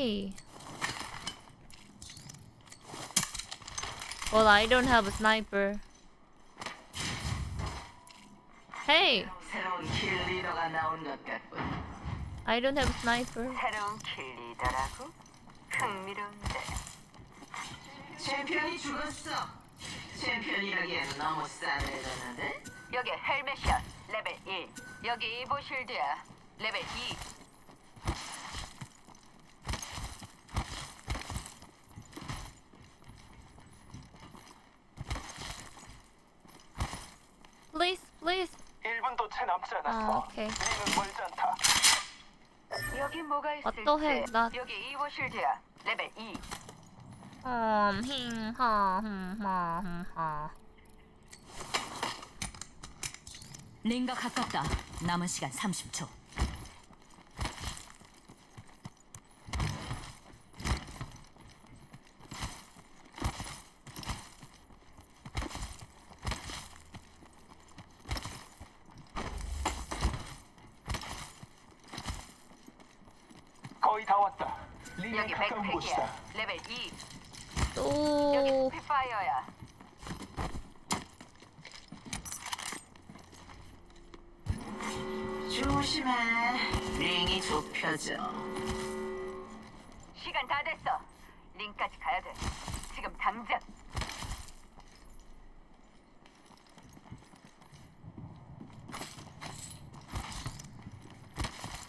Hey. Well, I don't have a sniper. Hey, 새로운 킬 리더가 나온 것 같군. I don't have a sniper. 새로운 킬 리더라고? 흥미로운데. 챔피언이 죽었어. 챔피언이라기엔 너무 싸늘하는데? 여기 헬멧샷 레벨 1. 여기 이보실드야. 레벨 2. Please, please. 1분도 채 남지 않았어. 아, 오케이. 우리는 멀지 않다. 여기 뭐가 있을지. 또 해, 나- 여기 이보실드야. 레벨 2. 음, 힝, 하, 흠, 하, 흠, 하. 링가 가깝다. 남은 시간 30초. 거의 다 왔다. 링에 여기 가까운 곳이다. 백팩이야. 레벨 2. 또. 여기 스피 파이어야. 조심해. 링이 좁혀져. 시간 다 됐어. 링까지 가야 돼. 지금 당장.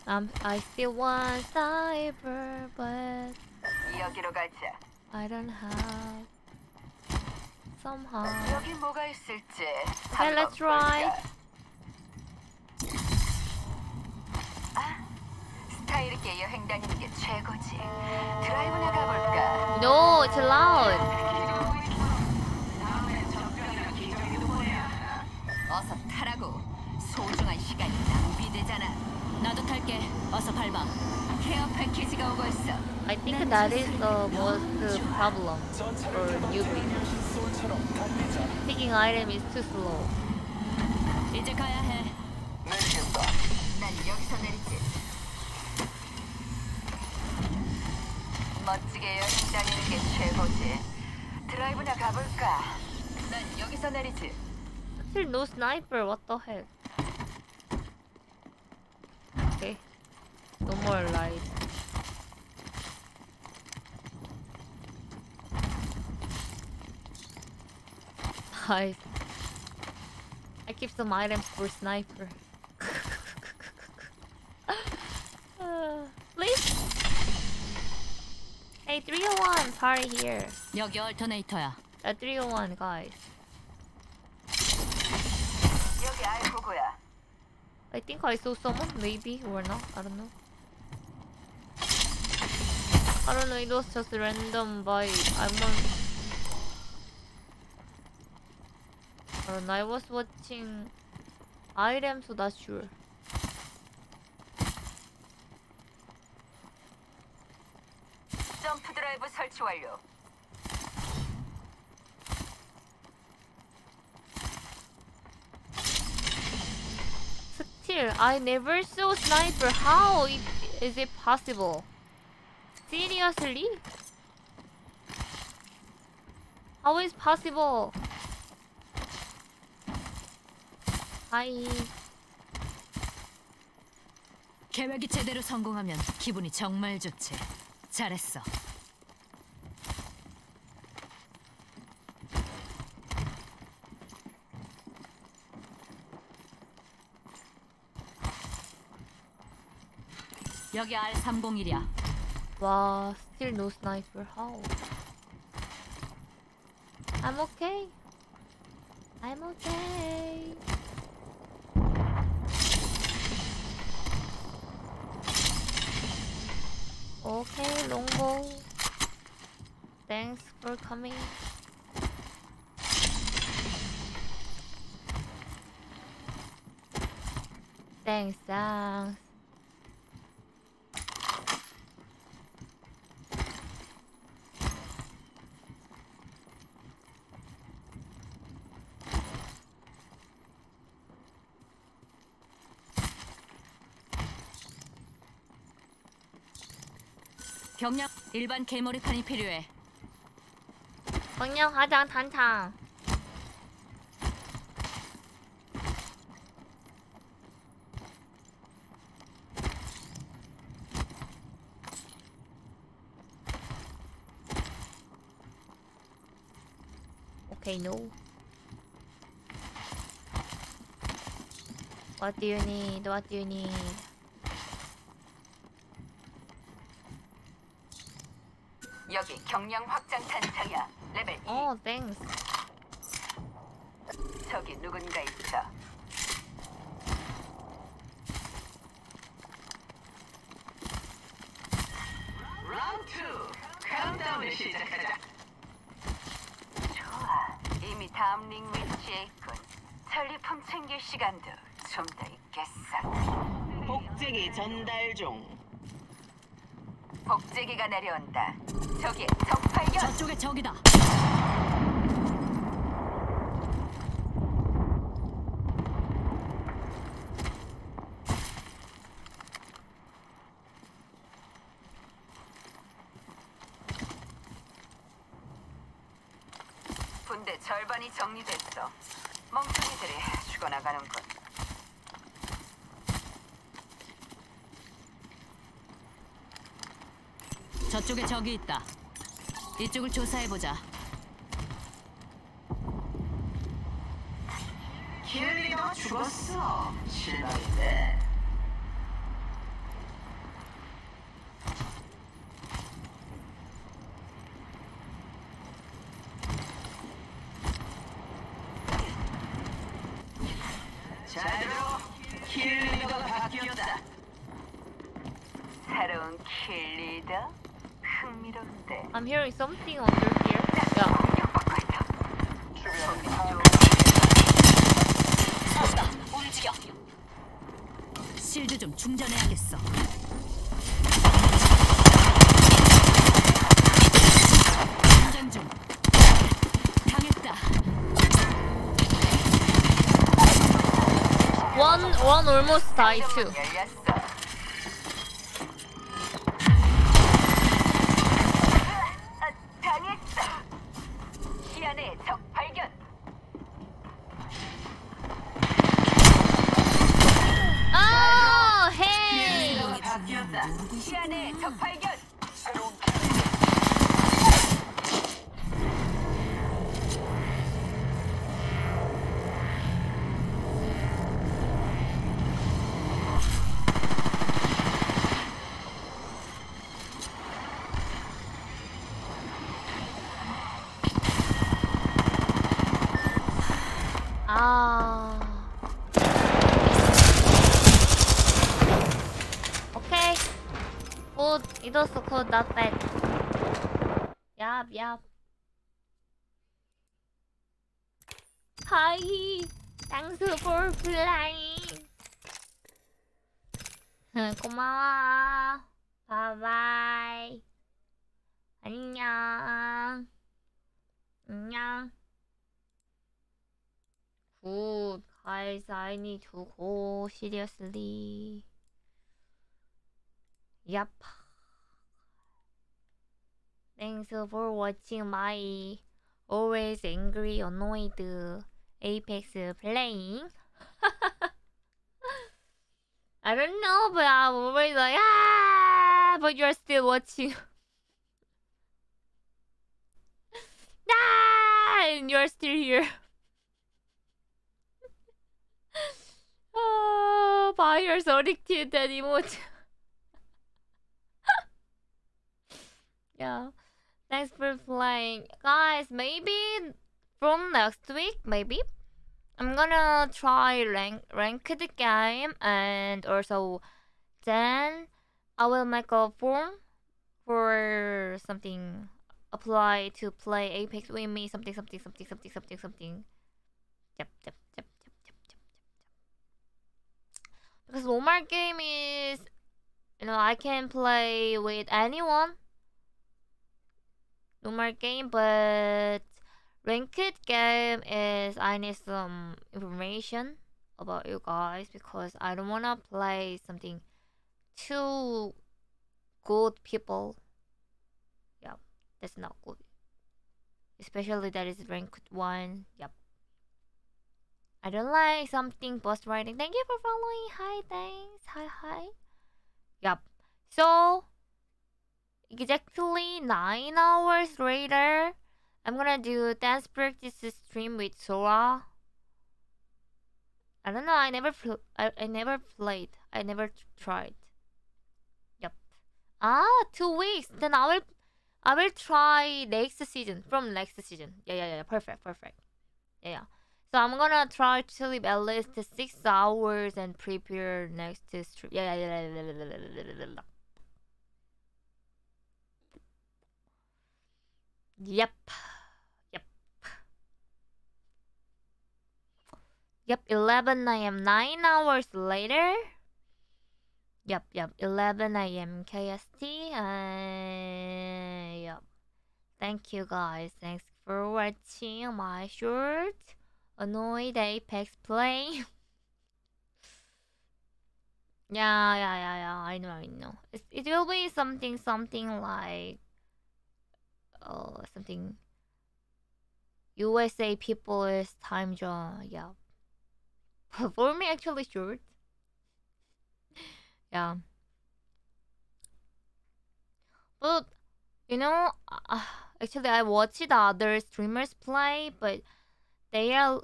I'm, I still want sniper, but 여기로 가자. I don't have. Somehow. 여기 뭐가 있을지. Okay, let's try. 아, 스타일 있게 여행 다니는 게 최고지. 드라이브나 가볼까? No, it's loud. 어서 타라고. 소중한 시간이 낭비되잖아. 나도 탈게. 어서 밟아. 케어 패키지가 오고 있어. I think that is the most problem for newbies. Picking item is too slow. 이제 가야 해. 난 여기서 내리지. 멋지게 여행 다니는 게 최고지. 드라이브나 가볼까? 난 여기서 내리지. Still no sniper, what the heck? Okay. No more light. guys. I keep some items for sniper. [laughs] uh, please. Hey, 301 party here. 여기 얼터네이터야. A 301 guys. 여기 I think I saw someone, maybe or not. I don't know. I don't know. It was just random, but I want. know. I was watching items, so not sure. 점프 드라이브 설치 완료. Still, I never saw sniper. How it, is it possible? Seriously? How is possible? Hi. 계획이 제대로 성공하면 기분이 정말 좋지. 잘했어. 여기 R301이야. Wow, still no sniper. How? I'm okay. I'm okay. Okay, Longo. Thanks for coming. Thanks, thanks. 경량 일반 개머리판이 필요해. 경량 화장 탄창. Okay, no. What do you need? What do you need? 여기 경량 확장 탄창이야. 레벨 2. Oh, thanks. 저기 누군가 있어. 라운드 2. 카운트다운을 시작하자. 좋아. 이미 다음 링 위치에 있군. 전리품 챙길 시간도 좀 더 있겠어. 복제기 전달 중. 복제기가 내려온다. 저기 적 발견. 저쪽에 적이다. 군대 절반이 정리됐어. 멍청이들이 죽어나가는군. 저쪽에 적이 있다. 이쪽을 조사해 보자. 킬리도 죽었어. 실망인데. Almost died too. Need to go seriously. Yep. Thanks for watching my always angry, annoyed Apex playing. [laughs] I don't know, but I'm always like, ah, but you're still watching. [laughs] ah, and you're still here. Oh, buyers addicted that emoji. yeah. Thanks for playing. Guys, maybe from next week, maybe I'm gonna try rank ranked game and also then I will make a form for something apply to play Apex with me something something something something something something. Yep, yep, yep, yep. Because Walmart game is you know I can play with anyone. Walmart game, but ranked game is I need some information about you guys because I don't wanna play something too good people. Yeah, that's not good. Especially that is ranked one. Yep. I don't like something post writing. Thank you for following. Hi, thanks. Hi, hi. Yep. So exactly nine hours later, I'm gonna do dance practice stream with Sora. I don't know. I never I, I never played. I never tried. Yep. Ah, two weeks. Then I will I will try next season from next season. Yeah, yeah, yeah. Perfect, perfect. Yeah, yeah. So I'm gonna try to sleep at least six hours and prepare next stream. Yeah, yeah, yeah. Yep. Yep. Yep, 11 a.m. 9 hours later. Yep, yep, 11 a.m. KST. Uh, yep. Thank you guys. Thanks for watching my short annoyed Apex play. [laughs] yeah, yeah, yeah, yeah. I know, I know. It, it will be something, something like uh, something USA people's time zone. Yeah. [laughs] For me, actually, short. [laughs] Yeah. But you know, uh, [sighs] actually, I watched other streamers play, but they are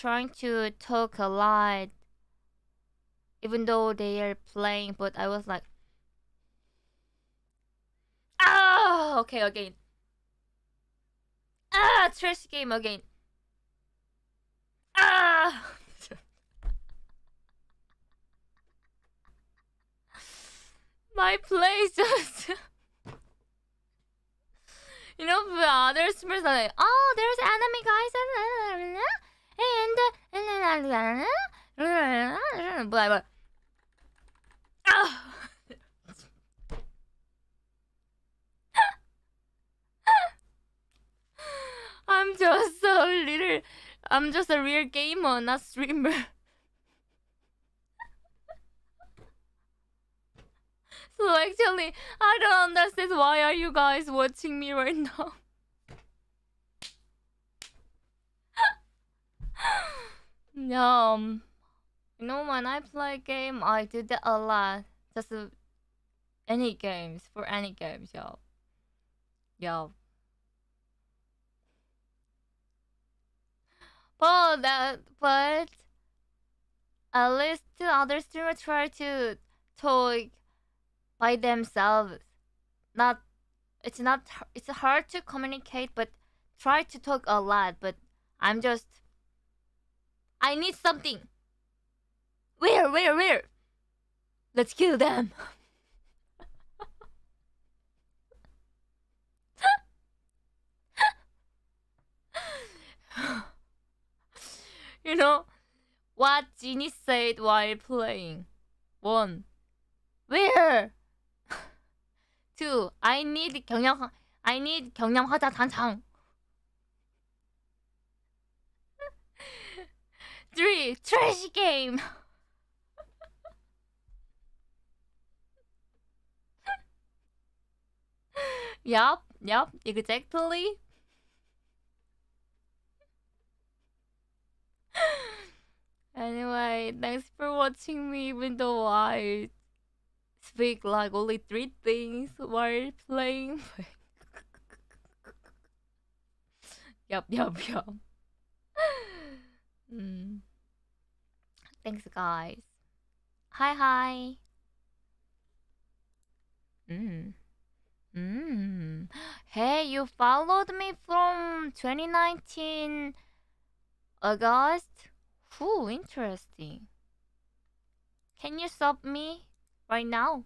trying to talk a lot, even though they are playing. But I was like, ah, okay, again. Ah, trash game again. Ah. [laughs] My play just. [laughs] you know, the other streamers are like, oh, there's enemy guys, and and blah blah. Ah. [laughs] I'm just so little. I'm just a real gamer, not streamer. [laughs] so actually, I don't understand why are you guys watching me right now. [laughs] um, you know when I play a game, I do that a lot. Just uh, any games for any games, yo. Yo. But that, but at least the other streamers try to talk by themselves. Not, it's not. It's hard to communicate, but try to talk a lot. But I'm just. I need something. Where, where, where? Let's kill them. [laughs] you know what Ginny said while playing. One, where? [laughs] Two, I need 경량, I need 경량 화자 단창. Three, trash game. [laughs] yup, yup, exactly. [laughs] anyway, thanks for watching me even though I speak like only three things while playing. [laughs] yup, yup, yup. Mm. Thanks, guys. Hi, hi. Mm. Mm. Hey, you followed me from 2019 August? Who? Interesting. Can you stop me right now?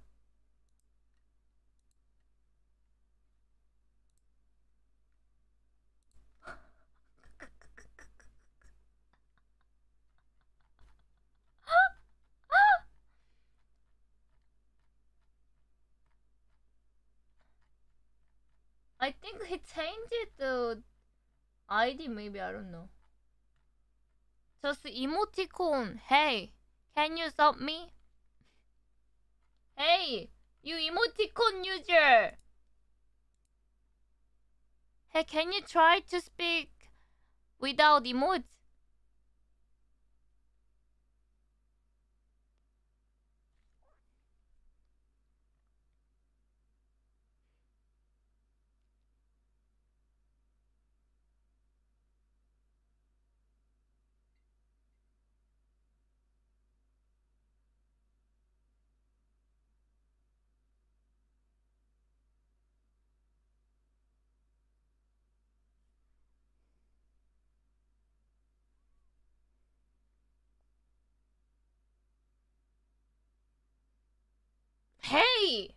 I think he changed the ID maybe I don't know. Just emoticon. Hey, can you stop me? Hey, you emoticon user. Hey, can you try to speak without emotes? Hey!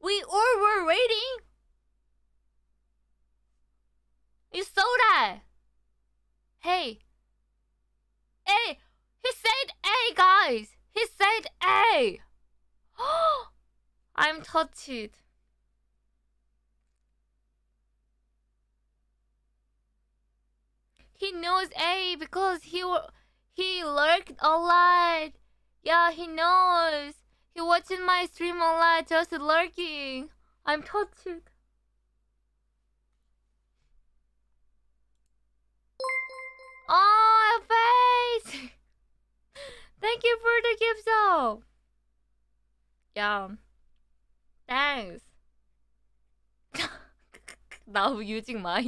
We all were waiting. You saw that. Hey. Hey, he said A, guys. He A. [gasps] I'm touched. He knows A because he he lurked a lot. Yeah, he knows. He watching my stream a lot, just lurking. I'm touched. Oh, face! [laughs] Thank you for the gift sub. Yeah. Thanks. [laughs] now using my.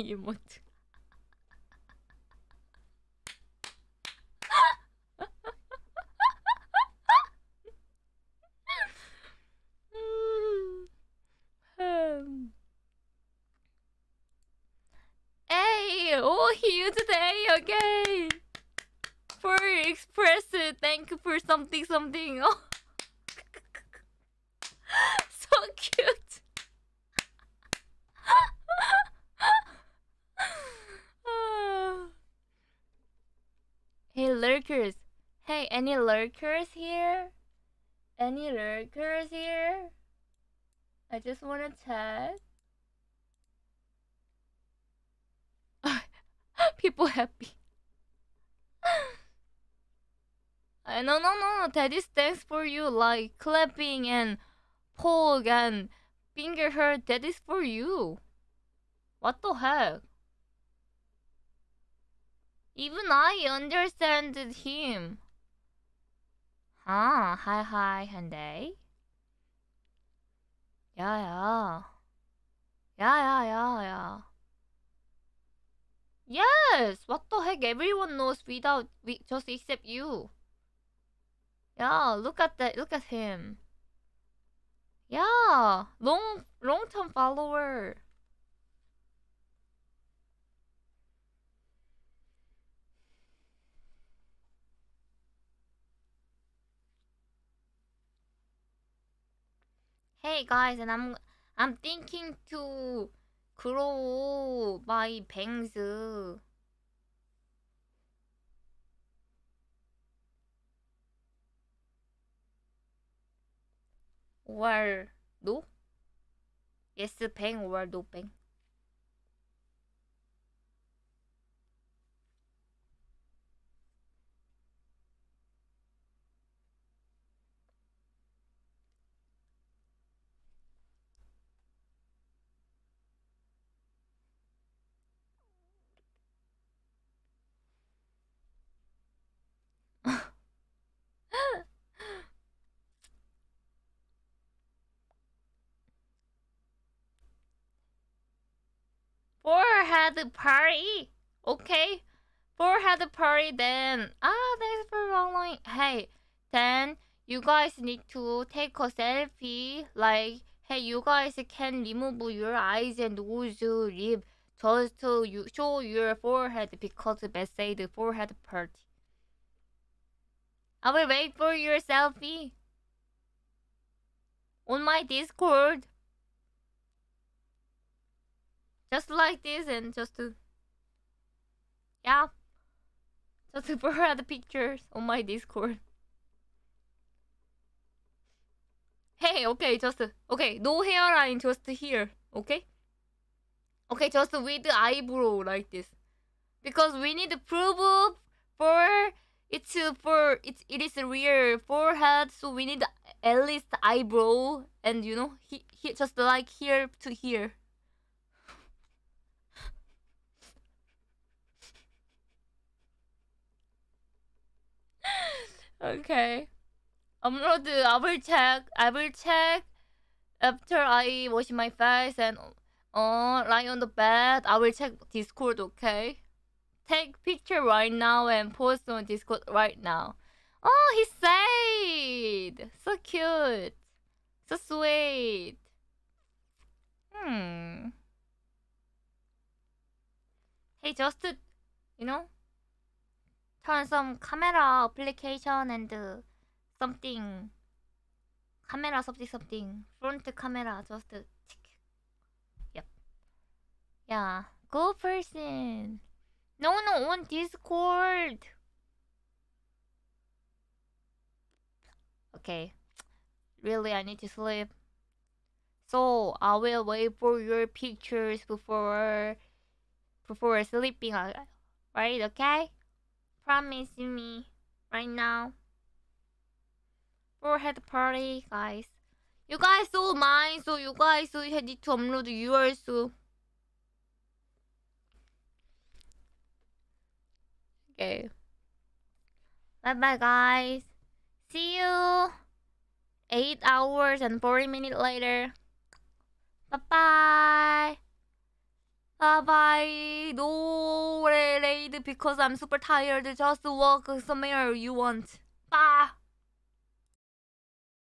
Um. A! Oh, he used again! For express. Thank you for something something. [laughs] [laughs] so cute. [sighs] hey, lurkers. Hey, any lurkers here? Any lurkers here? I just want to chat. People happy. [laughs] Uh, no, no, no, no. Is thanks for you. Like clapping and poke and finger hurt. That is for you. What the heck? Even I understand him. Huh? Hi, hi, Hyundai. Yeah, yeah. Yeah, yeah, yeah, yeah. Yes! What the heck? Everyone knows without we just except you. Yeah, look at that. Look at him. Yeah, long long term follower. Hey guys, and I'm I'm thinking to grow my bangs. Or no? Yes, bang or no bang. Forehead party. Okay. Forehead party then. Ah, thanks for following. Hey, then you guys need to take a selfie. Like, hey, you guys can remove your eyes and nose, lip just to you show your forehead because they say the forehead party. I will wait for your selfie on my Discord. Just like this and just to yeah. Just to [laughs] put the pictures on my Discord. Hey, okay, just okay, no hairline just here, okay? Okay, just with the eyebrow like this. Because we need to prove for it's for it's it is a real forehead, so we need at least eyebrow and you know he, he just like here to here. Okay. Do. I will check. I will check after I wash my face and uh lie on the bed. I will check Discord. Okay. Take picture right now and post on Discord right now. Oh, he said so cute, so sweet. Hmm. Hey, just you know, turn some camera application and. Uh, something camera something something front camera just yep. Yeah go person. No no on discord. Okay. Really i need to sleep. So i will wait for your pictures before before sleeping uh, right? Okay promise me right now forehead party, guys. You guys saw mine, so you guys need to upload yours. Okay. Bye bye, guys. See you 8 hours and 40 minutes later. Bye bye. Bye. No raid because I'm super tired. Just walk somewhere you want. Bye.